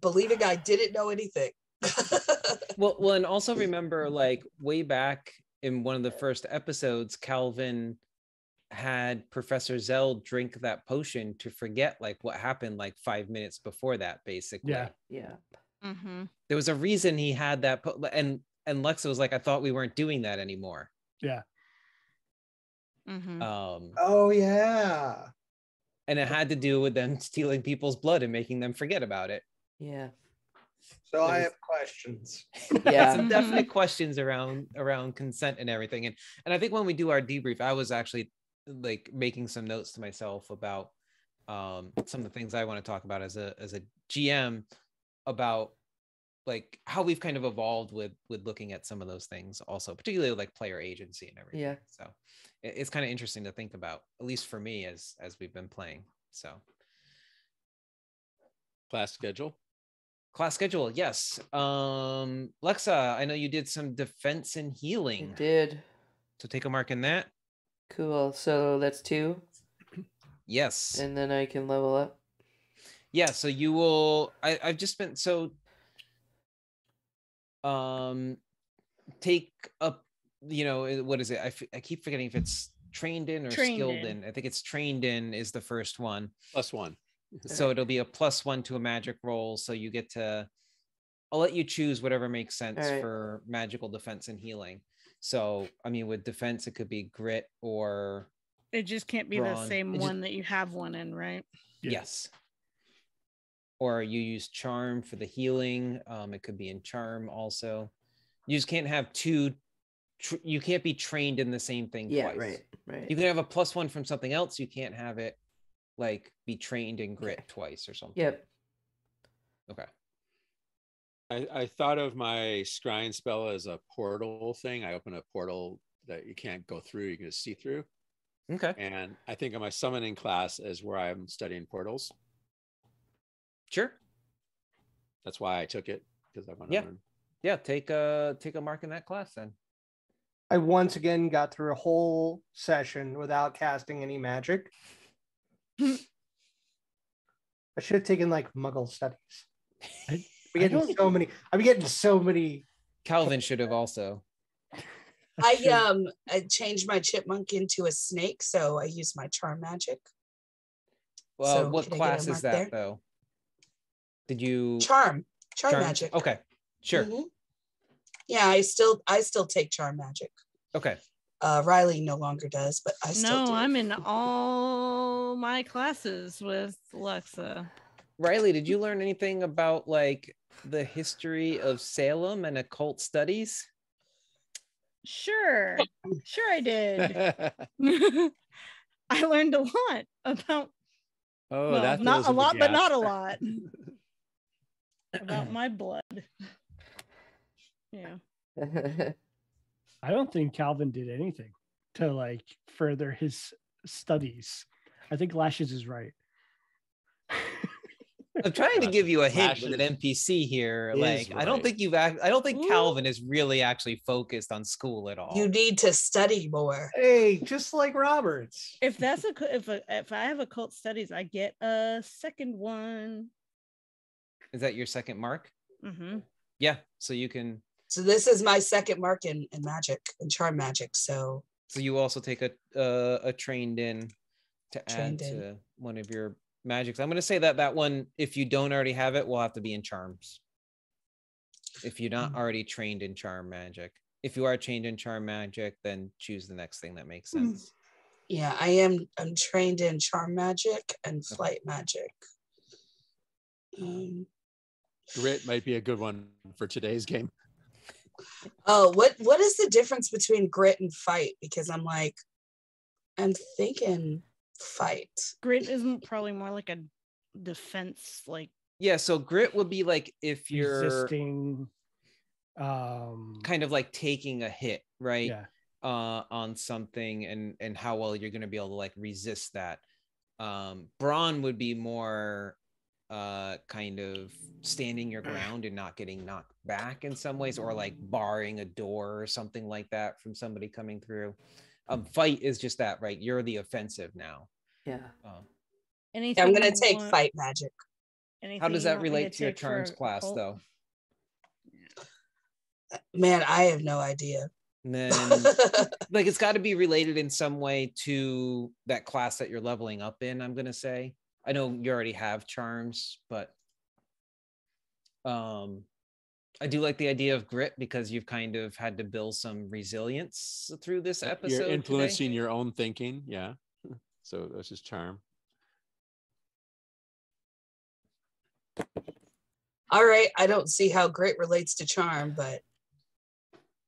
E: believing I didn't know anything.
A: well well and also remember like way back in one of the first episodes calvin had professor zell drink that potion to forget like what happened like five minutes before that basically
D: Yeah.
F: Yeah.
B: Mm-hmm.
A: there was a reason he had that po- and and lexa was like i thought we weren't doing that anymore
D: Yeah.
B: Mm-hmm.
A: um
G: Oh yeah.
A: and it had to do with them stealing people's blood and making them forget about it
F: Yeah.
G: So I have questions.
F: Yeah.
A: some
B: Mhm.
A: definite questions around around consent and everything and and i think when we do our debrief i was actually like making some notes to myself about um some of the things i want to talk about as a as a gm about like how we've kind of evolved with with looking at some of those things also particularly like player agency and everything
F: Yeah.
A: so it- it's kind of interesting to think about at least for me as as we've been playing so
C: Class schedule.
A: class schedule yes um lexa i know you did some defense and
F: I
A: healing
F: did.
A: so take a mark in that
F: Cool. So that's two.
A: yes
F: And then I can level up.
A: yeah so you will i i've just been so um take up you know eh, what is it I, f- I keep forgetting if it's trained in or
B: Trained
A: skilled
B: in.
A: in i think it's trained in is the first one
C: Plus one.
A: so it'll be a plus one to a magic roll so you get to i'll let you choose whatever makes sense
F: Alright.
A: for magical defense and healing so i mean with defense it could be grit or
B: It just can't be the same
A: just-
B: one that you have one in, right?
D: Yeah.
A: Yes. Or you use charm for the healing. Um, it could be in charm also. You just can't have two. Tr- you can't be trained in the same thing
F: Yeah,
A: twice.
F: right. Right.
A: You can have a plus one from something else. You can't have it like be trained in grit twice or something.
F: Yep.
A: Okay.
C: I, I thought of my scrying spell as a portal thing. I open a portal that you can't go through, you can just see through.
A: Okay.
C: And I think of my summoning class as where I'm studying portals.
A: Sure.
C: That's why I took it because I want to
A: Yeah.
C: learn.
A: Yeah. Take a take a mark in that class then.
G: I once again got through a whole session without casting any magic. I should have taken like Muggle studies.
D: I-
G: We
D: I
G: getting so many. I'm getting so many.
A: Calvin should have also.
E: I um I changed my chipmunk into a snake, so I use my charm magic.
A: Well,
E: So
A: what
E: can I get a
A: class is that
E: there?
A: though? Did you
E: Charm, charm,
A: charm-
E: magic.
A: Okay. Sure.
E: Mhm. Yeah, I still I still take charm magic.
A: Okay.
E: Uh Riley no longer does, but I still
B: No,
E: do.
B: I'm in all my classes with Lexa.
A: Riley, did you learn anything about like the history of Salem and occult studies?
B: Sure, sure I did. I learned a lot about
C: oh,
B: well,
C: that
B: not a
C: in the
B: lot, but not a lot about my blood. Yeah.
D: I don't think Calvin did anything to like further his studies. I think Lashes is right.
A: I'm trying to uh, give you a hint with an NPC here.
C: is
A: Like, I don't think you've act- I don't think
B: Ooh.
A: Calvin is really actually focused on school at all.
E: You need to study more.
G: Hey, just like Roberts.
B: If that's a if a, if I have occult studies, I get a second one.
A: Is that your second mark?
B: hmm
A: Yeah. So you can.
E: So this is my second mark in, in magic and charm magic. So
A: So you also take a uh, a trained in to
E: Trained
A: add
E: in.
A: to one of your magics. I'm going to say that that one, if you don't already have it, will have to be in charms. If you're not
E: Mm.
A: already trained in charm magic, if you are trained in charm magic, then choose the next thing that makes sense.
E: yeah, I am I'm trained in charm magic and flight magic. Um,
C: Grit might be a good one for today's game.
E: oh, what what is the difference between grit and fight? Because I'm like, I'm thinking fight.
B: Grit isn't probably more like a defense, like
A: Yeah. So grit would be like if you're
D: Resisting. Um,
A: kind of like taking a hit, right?
D: yeah.
A: uh on something and and how well you're going to be able to like resist that um brawn would be more uh kind of standing your ground and not getting knocked back in some ways or like barring a door or something like that from somebody coming through um fight is just that right you're the offensive now
F: Yeah.
A: um,
B: Anything
E: I'm gonna take
B: want-
E: fight magic.
A: how does that relate to your
B: take for
A: charms class
B: occult?
A: though
E: Man, I have no idea.
A: and then like it's got to be related in some way to that class that you're leveling up in i'm gonna say i know you already have charms but um i do like the idea of grit because you've kind of had to build some resilience through this episode
C: You're
A: today.
C: influencing your own thinking. Yeah. So that's just charm.
E: All right, I don't see how grit relates to charm, but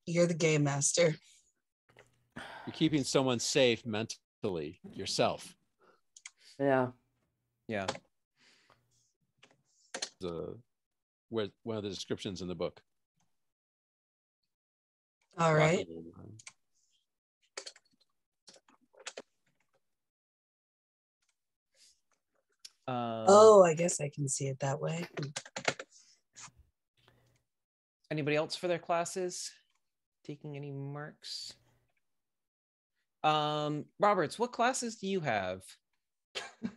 E: you're the game master.
C: You're keeping someone safe mentally yourself.
F: Yeah.
A: Yeah
C: The where one of the descriptions in the book.
E: All right.
A: um,
E: Oh, I guess I can see it that way.
A: anybody else for their classes taking any marks um roberts what classes do you have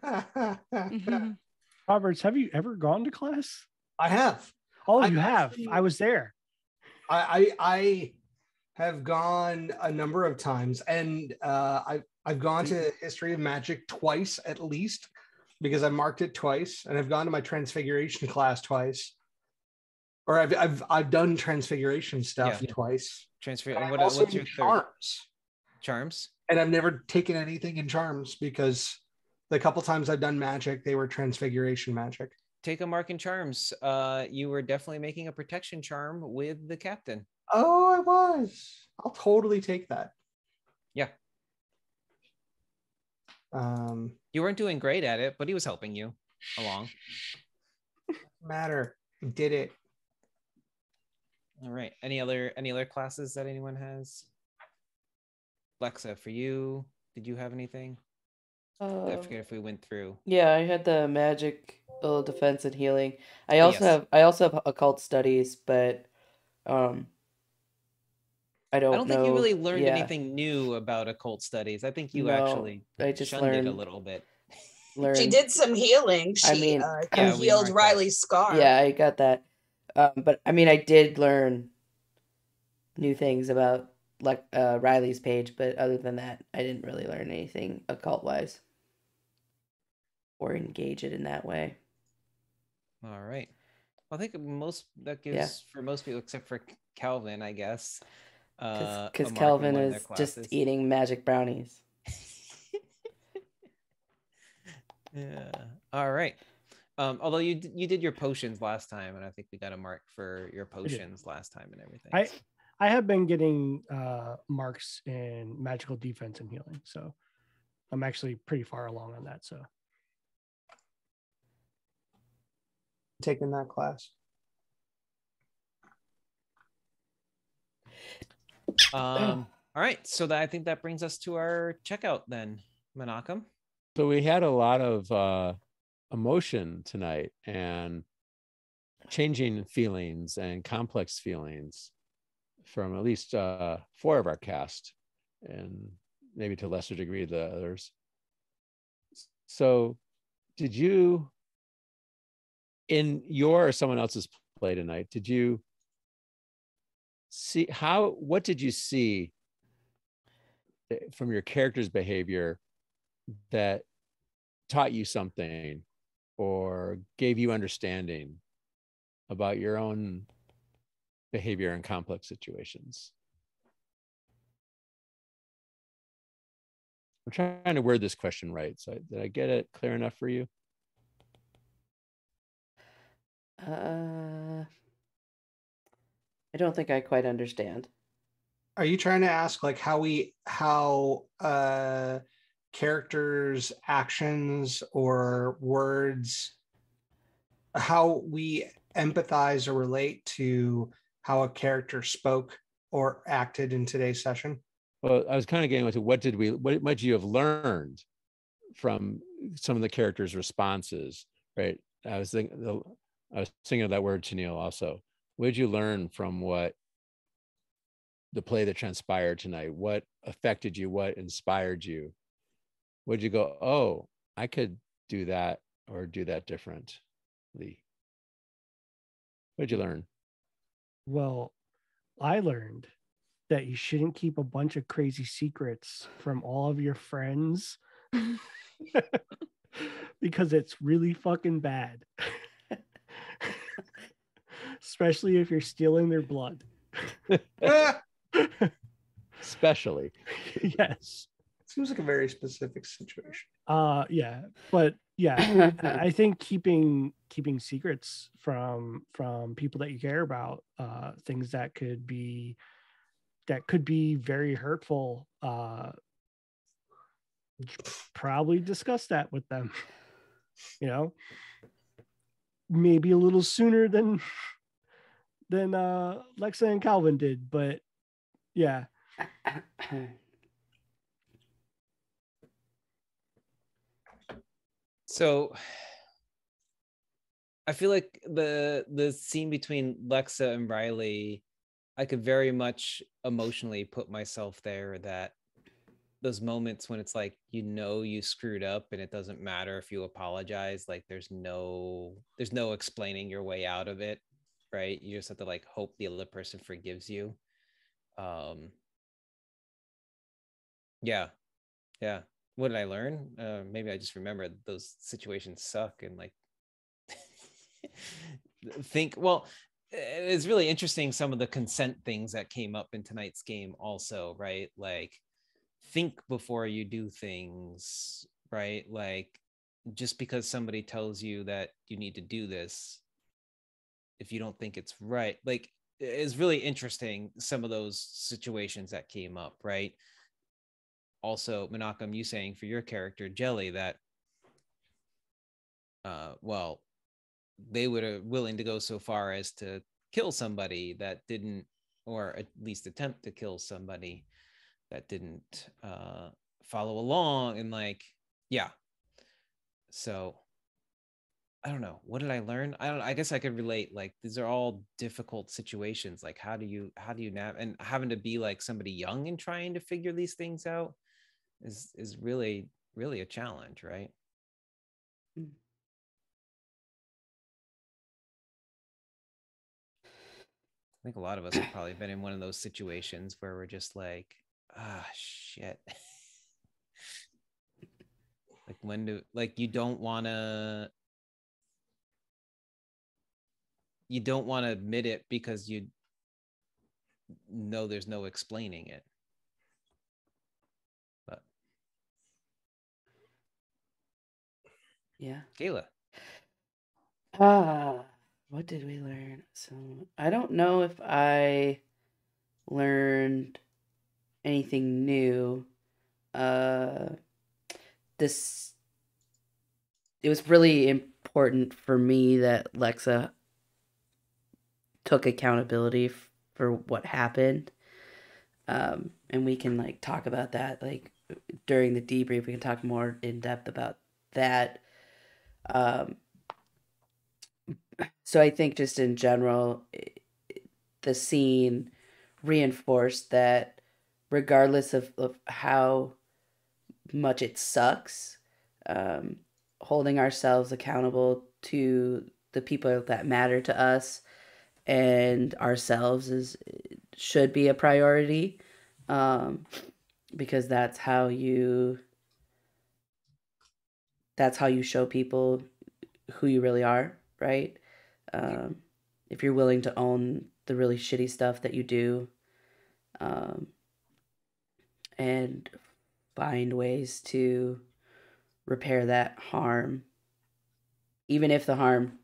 B: Mhm.
D: Roberts, have you ever gone to class?
G: I have.
D: Oh,
G: I've
D: you have.
G: actually-
D: I was there.
G: I, I I have gone a number of times, and uh, I've I've gone to History of Magic twice at least because I marked it twice, and I've gone to my Transfiguration class twice, or I've I've I've done Transfiguration stuff
A: Yeah.
G: twice.
A: transfer
G: And
A: and
G: I've
A: what,
G: also
A: what's your
G: done
A: third
G: charms,
A: charms
G: and I've never taken anything in charms because the couple times I've done magic, they were Transfiguration magic.
A: take a mark in charms uh you were definitely making a protection charm with the captain
G: Oh, I was. I'll totally take that.
A: Yeah.
G: Um,
A: you weren't doing great at it but he was helping you along
G: matter. Did it.
A: all right any other any other classes that anyone has lexa for you did you have anything i
F: Uh,
A: forget if we went through
F: yeah, I had the magic, uh, defense, and healing. I also
A: Yes.
F: have I also have occult studies, but um, I don't.
A: i don't think you really learned
F: yeah,
A: anything new about occult studies i think you
F: No,
A: actually
F: I just
A: shunned it a little bit
F: Learned,
E: She did some healing. She
F: I mean,
E: uh,
A: Yeah,
E: healed. Riley's scar.
F: Yeah, I got that. Um, but I mean, I did learn new things about like uh, Riley's page, but other than that, I didn't really learn anything occult wise or engage it in that way.
A: all right i think most that gives for most people except for calvin i guess uh,
F: Because
A: mark in
F: Calvin
A: one of their
F: is just eating magic brownies.
A: Yeah. All right. Um, although you you did your potions last time, and I think we got a mark for your potions last time and everything.
D: I I have been getting uh, marks in magical defense and healing, so I'm actually pretty far along on that. So
G: Taking that class.
A: Um. All right. So that I think that brings us to our checkout then, Menachem.
C: So we had a lot of uh, emotion tonight and changing feelings and complex feelings from at least uh, four of our cast, and maybe to a lesser degree the others. So, did you, in your or someone else's play tonight, did you see how? What did you see eh, from your character's behavior that taught you something or gave you understanding about your own behavior in complex situations? I'm trying to word this question right. So, did I get it clear enough for you?
F: Uh, I don't think I quite understand.
G: Are you trying to ask like how we how uh characters actions or words how we empathize or relate to how a character spoke or acted in today's session?
C: Well, I was kind of getting into what did we, what might you have learned from some of the characters' responses, right? I was thinking, the, I was thinking of that word, Tennille. Also, what did you learn from what the play that transpired tonight? What affected you? What inspired you? Would you go, oh, I could do that or do that differently? What did you learn?
D: Well, I learned that you shouldn't keep a bunch of crazy secrets from all of your friends because it's really fucking bad. Especially if you're stealing their blood.
C: Especially.
D: yes.
G: Seems like a very specific situation.
D: Uh yeah, but yeah, I I think keeping keeping secrets from from people that you care about, uh things that could be that could be very hurtful, uh probably discuss that with them. You know, maybe a little sooner than than uh Lexa and Calvin did, but yeah.
A: So I feel like the the scene between Lexa and Riley, I could very much emotionally put myself there that those moments when it's like you know you screwed up and it doesn't matter if you apologize like there's no there's no explaining your way out of it right? You just have to like hope the other person forgives you. Um yeah yeah. What did i learn? Uh maybe i just remember those situations suck and like think well it's really interesting some of the consent things that came up in tonight's game also right? Like think before you do things right? Like just because somebody tells you that you need to do this if you don't think it's right like it's really interesting some of those situations that came up right? Also Menachem, you saying for your character jelly that uh well they were willing to go so far as to kill somebody that didn't or at least attempt to kill somebody that didn't uh follow along and like yeah. So i don't know. What did i learn? I don't i guess i could relate like these are all difficult situations. Like how do you how do you nav and having to be like somebody young and trying to figure these things out is is really really a challenge right?
F: Mm.
A: i think a lot of us have probably been in one of those situations where we're just like ah shit like when do like you don't want to you don't want to admit it because you know there's no explaining it but
F: yeah.
A: kayla
F: Ah, what did we learn? So I don't know if I learned anything new. Uh, this it was really important for me that Lexa took accountability f- for what happened. Um, and we can like talk about that like during the debrief. We can talk more in depth about that. Um, so I think just in general, the scene reinforced that regardless of, of how much it sucks, um, holding ourselves accountable to the people that matter to us and ourselves is should be a priority um, because that's how you that's how you show people who you really are right? Um, if you're willing to own the really shitty stuff that you do um, and find ways to repair that harm even if the harm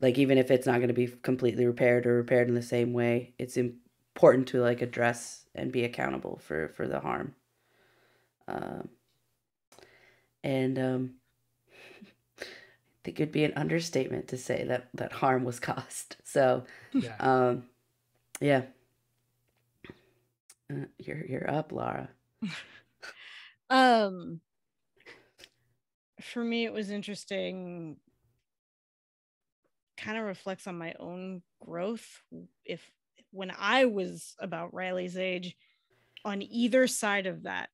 F: like even if it's not going to be completely repaired or repaired in the same way it's important to like address and be accountable for for the harm um, and um, I think it'd be an understatement to say that that harm was caused. So,
D: Yeah.
F: um, yeah, uh, you're you're up, Laura.
B: um for me it was interesting kind of reflects on my own growth. If when I was about Riley's age, on either side of that,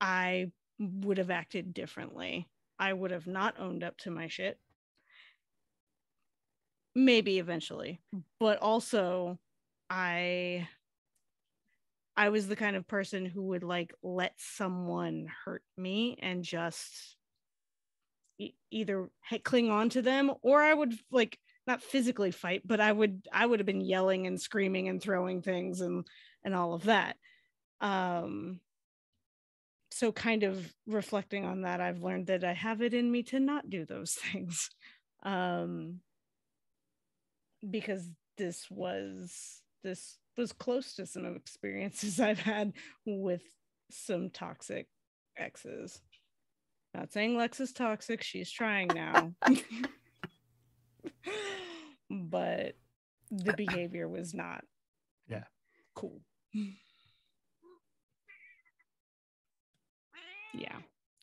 B: I would have acted differently. I would have not owned up to my shit. Maybe eventually, but also I I was the kind of person who would like let someone hurt me and just e- either cling on to them or I would like not physically fight, but I would I would have been yelling and screaming and throwing things and and all of that. Um so kind of reflecting on that I've learned that I have it in me to not do those things. Um because this was this was close to some experiences I've had with some toxic exes. Not saying Lex is toxic, she's trying now. but the uh, uh. behavior was not
D: Yeah.
B: cool. Yeah.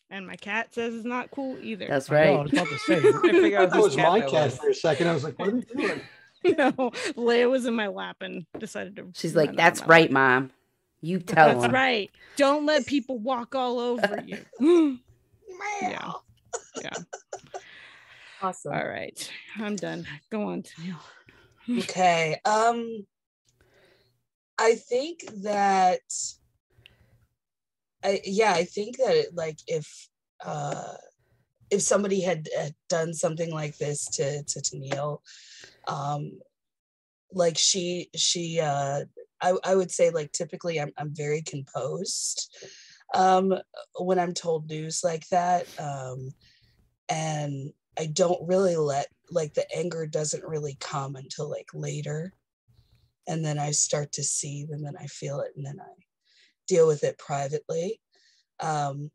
B: And my cat says it's not cool either.
F: That's
D: I know, I
F: right.
D: was about to say.
A: I figured out
G: That was my
A: that
G: cat
A: was.
G: for a second. I was like, what are you doing?
B: no, Leia was in my lap and decided to.
F: She's like, "That's
B: my lap."
F: right, mom. You tell
B: That's
F: him."
B: right. Don't let people walk all over you. Yeah. Yeah.
E: Awesome.
B: All right. I'm done. Go on, Tennille.
E: Okay. Um I think that I yeah, I think that it, like if uh if somebody had, had done something like this to to Tennille, um like she she uh I, I would say like typically I'm I'm very composed um when I'm told news like that. Um and I don't really let like the anger doesn't really come until like later. And then I start to see and then I feel it and then I deal with it privately. Um,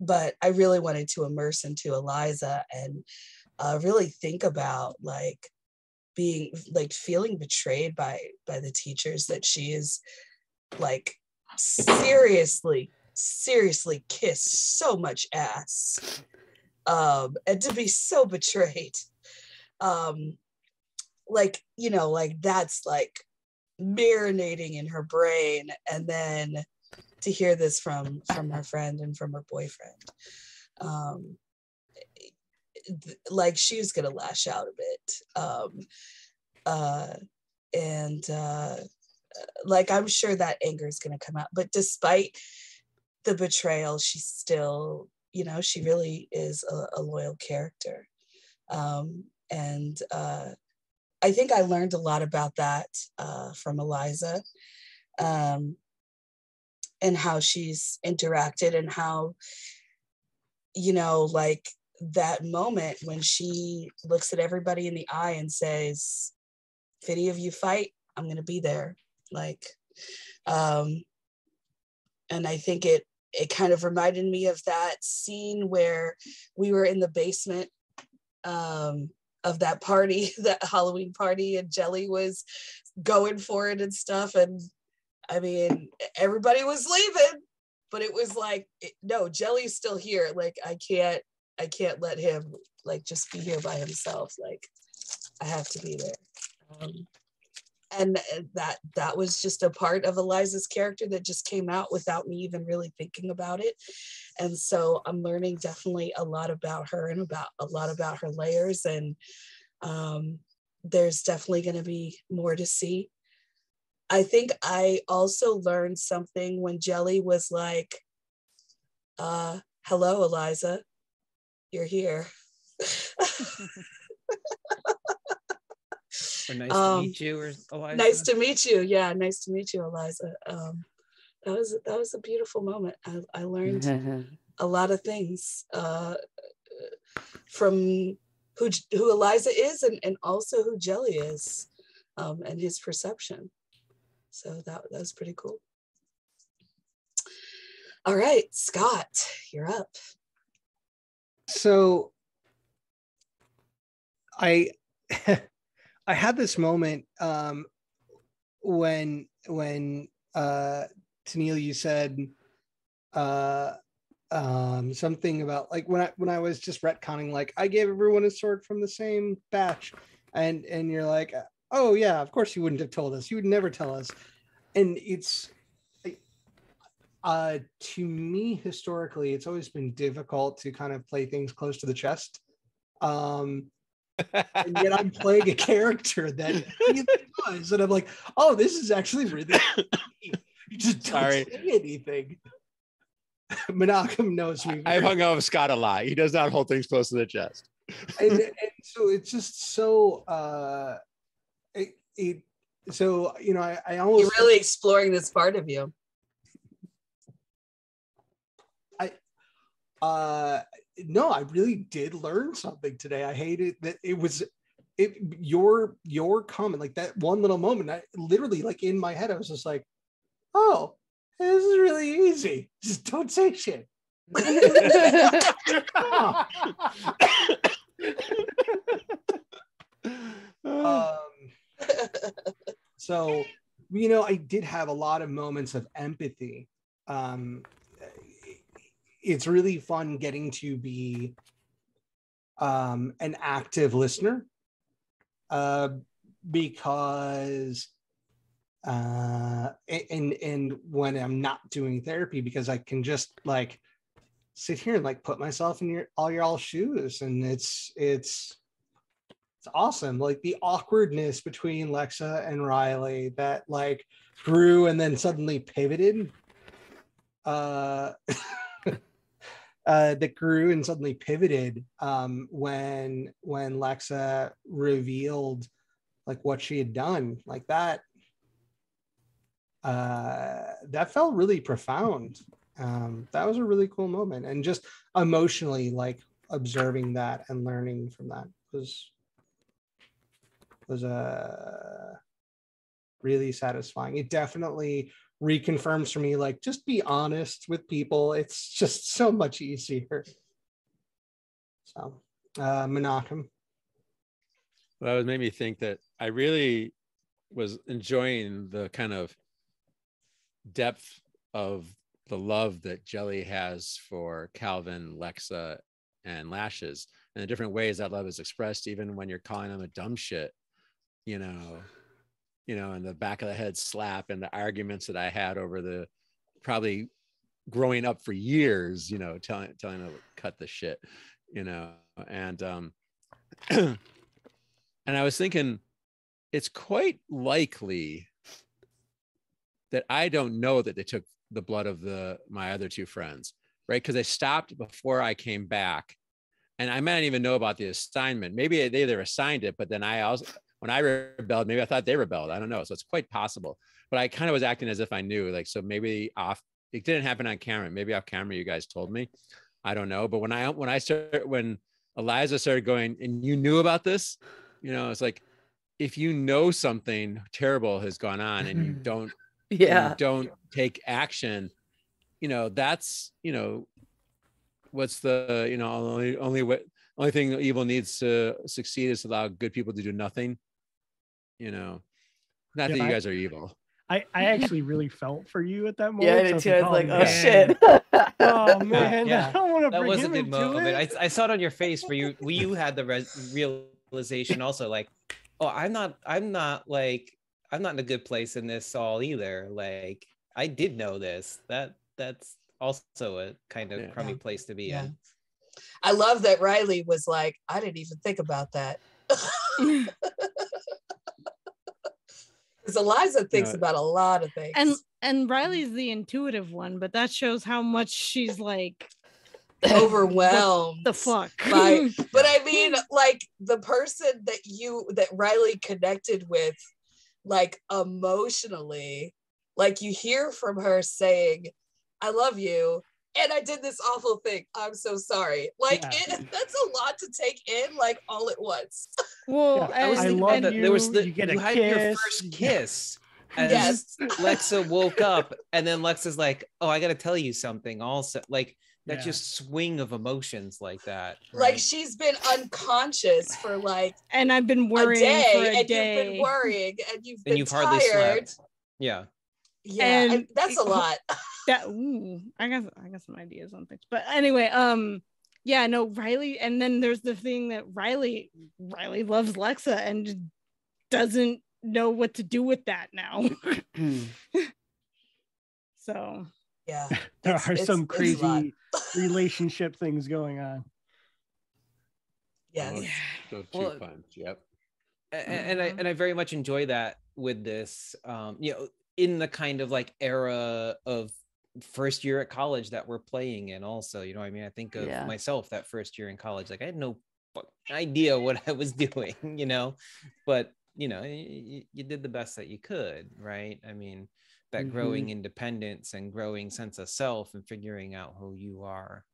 E: but I really wanted to immerse into Eliza and uh, really think about like being like feeling betrayed by by the teachers that she is like seriously seriously kissed so much ass um and to be so betrayed. Um like you know like that's like marinating in her brain and then to hear this from from her friend and from her boyfriend. Um like she's gonna lash out a bit um uh and uh like i'm sure that anger is gonna come out but despite the betrayal she's still you know she really is a, a loyal character um and uh i think i learned a lot about that uh from eliza um and how she's interacted and how you know like that moment when she looks at everybody in the eye and says if any of you fight i'm going to be there. Like um and i think it it kind of reminded me of that scene where we were in the basement um of that party that halloween party and jelly was going for it and stuff and i mean everybody was leaving but it was like no jelly's still here. Like i can't i can't let him like just be here by himself. Like i have to be there. Um, and uh, that that was just a part of eliza's character that just came out without me even really thinking about it. And so i'm learning definitely a lot about her and about a lot about her layers. And um, there's definitely going to be more to see. I think i also learned something when jelly was like uh, hello eliza you're here
A: Or nice
E: Um,
A: to meet you, or Eliza.
E: nice to meet you yeah nice to meet you eliza um, that was that was a beautiful moment i, I learned a lot of things uh, from who who Eliza is and, and also who Jelly is um, and his perception. So that, that was pretty cool. All right, Scott, you're up.
G: So i i had this moment um when when uh Tennille, you said uh um something about like when I when I was just retconning like I gave everyone a sword from the same batch. And and you're like oh yeah of course you wouldn't have told us. You would never tell us. And it's uh to me historically it's always been difficult to kind of play things close to the chest um and yet I'm playing a character that really does, and I'm like, oh, this is actually really. You just don't
C: Sorry.
G: say anything. Menachem knows me.
C: I've hung out with Scott a lot. He does not hold things close to the chest.
G: and, and so it's just so uh it, it so you know I, I almost
E: You're really exploring this part of you.
G: Uh no i really did learn something today i hated that it was it your your comment like that one little moment i literally like in my head i was just like oh this is really easy just don't say shit Oh. um so you know i did have a lot of moments of empathy um it's really fun getting to be um an active listener uh because uh and and when i'm not doing therapy because i can just like sit here and like put myself in your all your all shoes and it's it's it's awesome. Like the awkwardness between lexa and riley that like grew and then suddenly pivoted uh uh that grew and suddenly pivoted um when when lexa revealed like what she had done like that uh that felt really profound. Um that was a really cool moment and just emotionally like observing that and learning from that was was uh really satisfying. It definitely reconfirms for me like just be honest with people. It's just so much easier. So uh menachem.
C: Well, that made me think that I really was enjoying the kind of depth of the love that Jelly has for Calvin, Lexa, and Lashes, and the different ways that love is expressed, even when you're calling them a dumb shit, you know, you know, and the back of the head slap and the arguments that I had over the probably growing up for years, you know, telling telling to cut the shit, you know, and um and I was thinking it's quite likely that I don't know that they took the blood of the my other two friends, right? Because they stopped before I came back. And I might not even know about the assignment. Maybe they either assigned it, but then I also when I rebelled, maybe I thought they rebelled. I don't know. So it's quite possible. But I kind of was acting as if I knew. Like, so maybe off it didn't happen on camera. Maybe off camera, you guys told me. I don't know. But when I when I started when Eliza started going, and you knew about this, you know, it's like if you know something terrible has gone on and you mm-hmm. don't and you
F: yeah.
C: don't take action, you know, that's you know, what's the you know only only what only thing evil needs to succeed is to allow good people to do nothing. You know, not
D: Yeah,
C: that you
D: I-
C: guys are evil.
D: I, I actually really felt for you at that moment.
F: Yeah, I
D: so
F: did
D: was
F: too. I was like, oh, oh
D: man.
F: shit.
D: Oh man,
A: Yeah.
D: I don't want to
A: that was a good moment.
D: it.
A: I, I saw it on your face where you where you had the res- realization also like, oh, I'm not I'm not like I'm not in a good place in this all either. Like I did know this. That that's also a kind of
C: Yeah.
A: crummy place to be
E: Yeah.
A: in.
E: I love that Riley was like, I didn't even think about that. Because Eliza thinks
C: Yeah.
E: about a lot of things.
B: and and mm-hmm. Riley's the intuitive one, but that shows how much she's like
E: overwhelmed.
B: the fuck.
E: by but I mean like the person that you that Riley connected with like emotionally like you hear from her saying I love you and I did this awful thing I'm so sorry like
D: Yeah.
E: it, that's a lot to take in like all at once
B: well,
D: Yeah,
A: I was
B: and-
A: thinking
D: love
A: about that. There was
D: you,
A: the
D: you get
A: you
D: a
A: had your first kiss. And
E: yes
A: Lexa woke up and then Lexa's like, Oh, I gotta tell you something also. Like that
D: Yeah.
A: just swing of emotions like that.
E: like she's been unconscious for like
B: and I've been
E: a
B: worrying
E: day
B: for a
E: and
B: day.
E: you've been worrying and you've been
A: you've hardly slept. Yeah.
E: Yeah
B: And-
E: and that's a lot
B: that ooh, I got I got some ideas on things. But anyway, um yeah, no, Riley, and then there's the thing that Riley Riley loves Lexa and doesn't know what to do with that now. so
E: Yeah.
D: There are
E: it's-
D: some
E: it's a lot.
D: crazy relationship things going on.
E: Yes.
C: So two
A: Well,
C: punch. Yep.
A: A- a- and I and I very much enjoy that with this. Um, you know, in the kind of like era of first year at college that we're playing in. Also, you know, what I mean, I think of
F: Yeah.
A: myself that first year in college. Like I had no idea what I was doing. You know, but you know, you, you did the best that you could, right? I mean, that growing independence and growing sense of self and figuring out who you are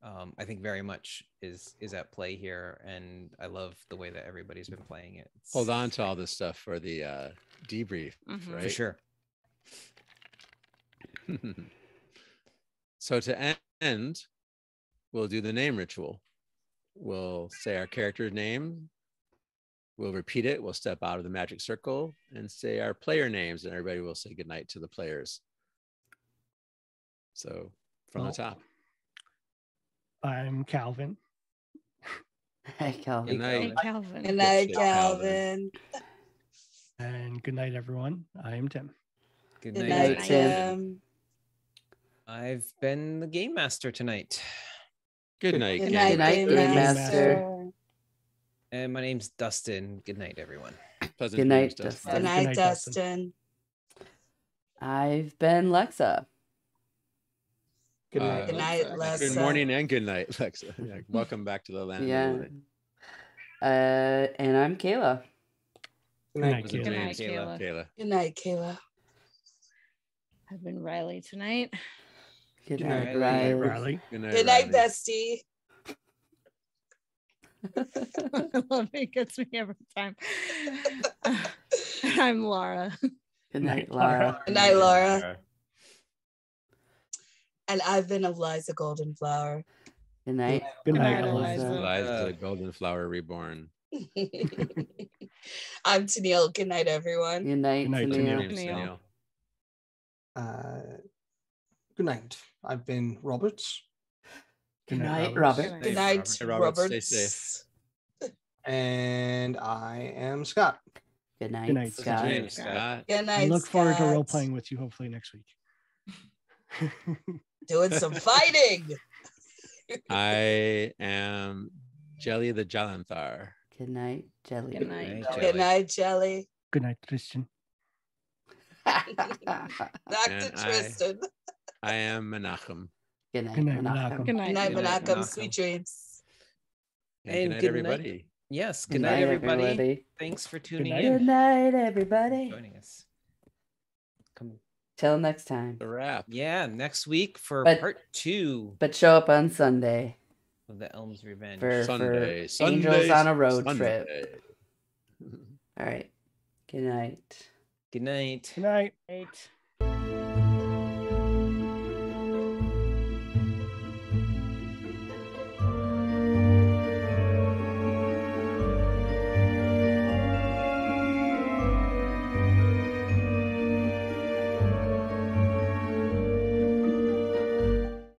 A: um, I think very much is is at play here, and I love the way that everybody's been playing it. It's-
C: Hold on to all this stuff for the uh, debrief,
B: Mhm.
A: for sure.
C: so to end, we'll do the name ritual. We'll say our character's name. We'll repeat it. We'll step out of the magic circle and say our player names, and everybody will say goodnight to the players. So from
D: Well,
C: the top.
D: I'm Calvin.
F: Hey, Calvin.
C: Good night.
B: Hey, Calvin.
E: Good night, Calvin.
C: Calvin.
D: And good night, everyone. I am Tim.
A: Good
E: Good
A: night.
E: night,
F: Tim.
E: Tim.
A: I've been the game master tonight,
C: Good night.
E: Good
C: gang.
E: night,
F: night,
E: Game
F: Game
E: Master.
A: and my name's Dustin. Good night, everyone.
C: Pleasant
F: Good
C: dreams,
F: night,
C: Dustin.
F: Dustin.
E: Good night,
D: night, Dustin.
E: Dustin.
F: I've been Lexa.
G: Good
C: Uh,
G: night.
E: Good night,
B: Good
E: Lessa.
C: Good morning and good night, Lexa. Yeah, welcome back to the land. of
F: Yeah.
C: Lulu.
F: Uh, and I'm Kayla.
G: Good
D: Good
G: night.
D: night, Kayla.
B: Good night, Kayla.
C: Kayla.
E: Good night, Kayla.
B: I've been Riley tonight.
F: Good
G: Good
F: night,
A: night,
F: Riley.
D: Riley.
C: Good night,
E: Good night,
C: Riley.
E: bestie.
B: I love it. It gets me every time. I'm Laura.
F: Good night,
D: Night, Laura.
F: Laura.
E: Good night, Laura. And I've been Eliza Goldenflower.
F: Good night.
D: Good
B: Good
D: night,
B: night,
D: Eliza.
B: Eliza.
C: Eliza,
A: Uh,
C: the golden flower reborn.
E: I'm Tennille. Good night, everyone.
F: Good night,
D: Good night,
F: Tennille.
D: Tennille.
C: Dreams,
B: Neil.
C: Neil.
G: Uh, good night. I've been Robert.
F: Good
D: Good night,
F: night, Robert.
E: Good night,
C: Robert. Hey, Robert,
E: Robert.
C: stay safe.
G: and I am Scott.
F: Good night,
D: Good night,
F: Scott.
C: James,
B: Scott.
C: Scott.
E: Good
D: I
E: night.
D: look forward to role playing with you hopefully next week.
E: Doing some fighting.
C: I am Jelly the Jalanthar.
F: Good night, Jelly.
B: Good night.
A: Jelly.
E: Good night, Jelly.
D: Good night, Christian.
E: Dr.
C: And I-
E: Tristan.
C: I am Menachem.
F: Good night,
D: Good night,
F: Menachem.
D: Menachem.
B: Good night.
E: Good night, Menachem.
A: Menachem.
E: Sweet dreams.
C: And,
A: And
C: good night,
A: good night.
C: everybody.
A: Yes. Good,
F: Good
A: night,
F: night,
A: everybody.
F: everybody.
A: Thanks for tuning
D: night.
A: in,
F: Good night, everybody.
A: joining us. Come,
F: Till next time.
C: The wrap.
A: yeah, next week for
F: But-
A: part two
F: But show up on Sunday
A: of the Elms Revenge.
F: for,
C: Sunday.
F: for
C: Sunday,
F: Angels on a Road trip. All right. Good night.
A: Good night.
D: Good night.
B: Right.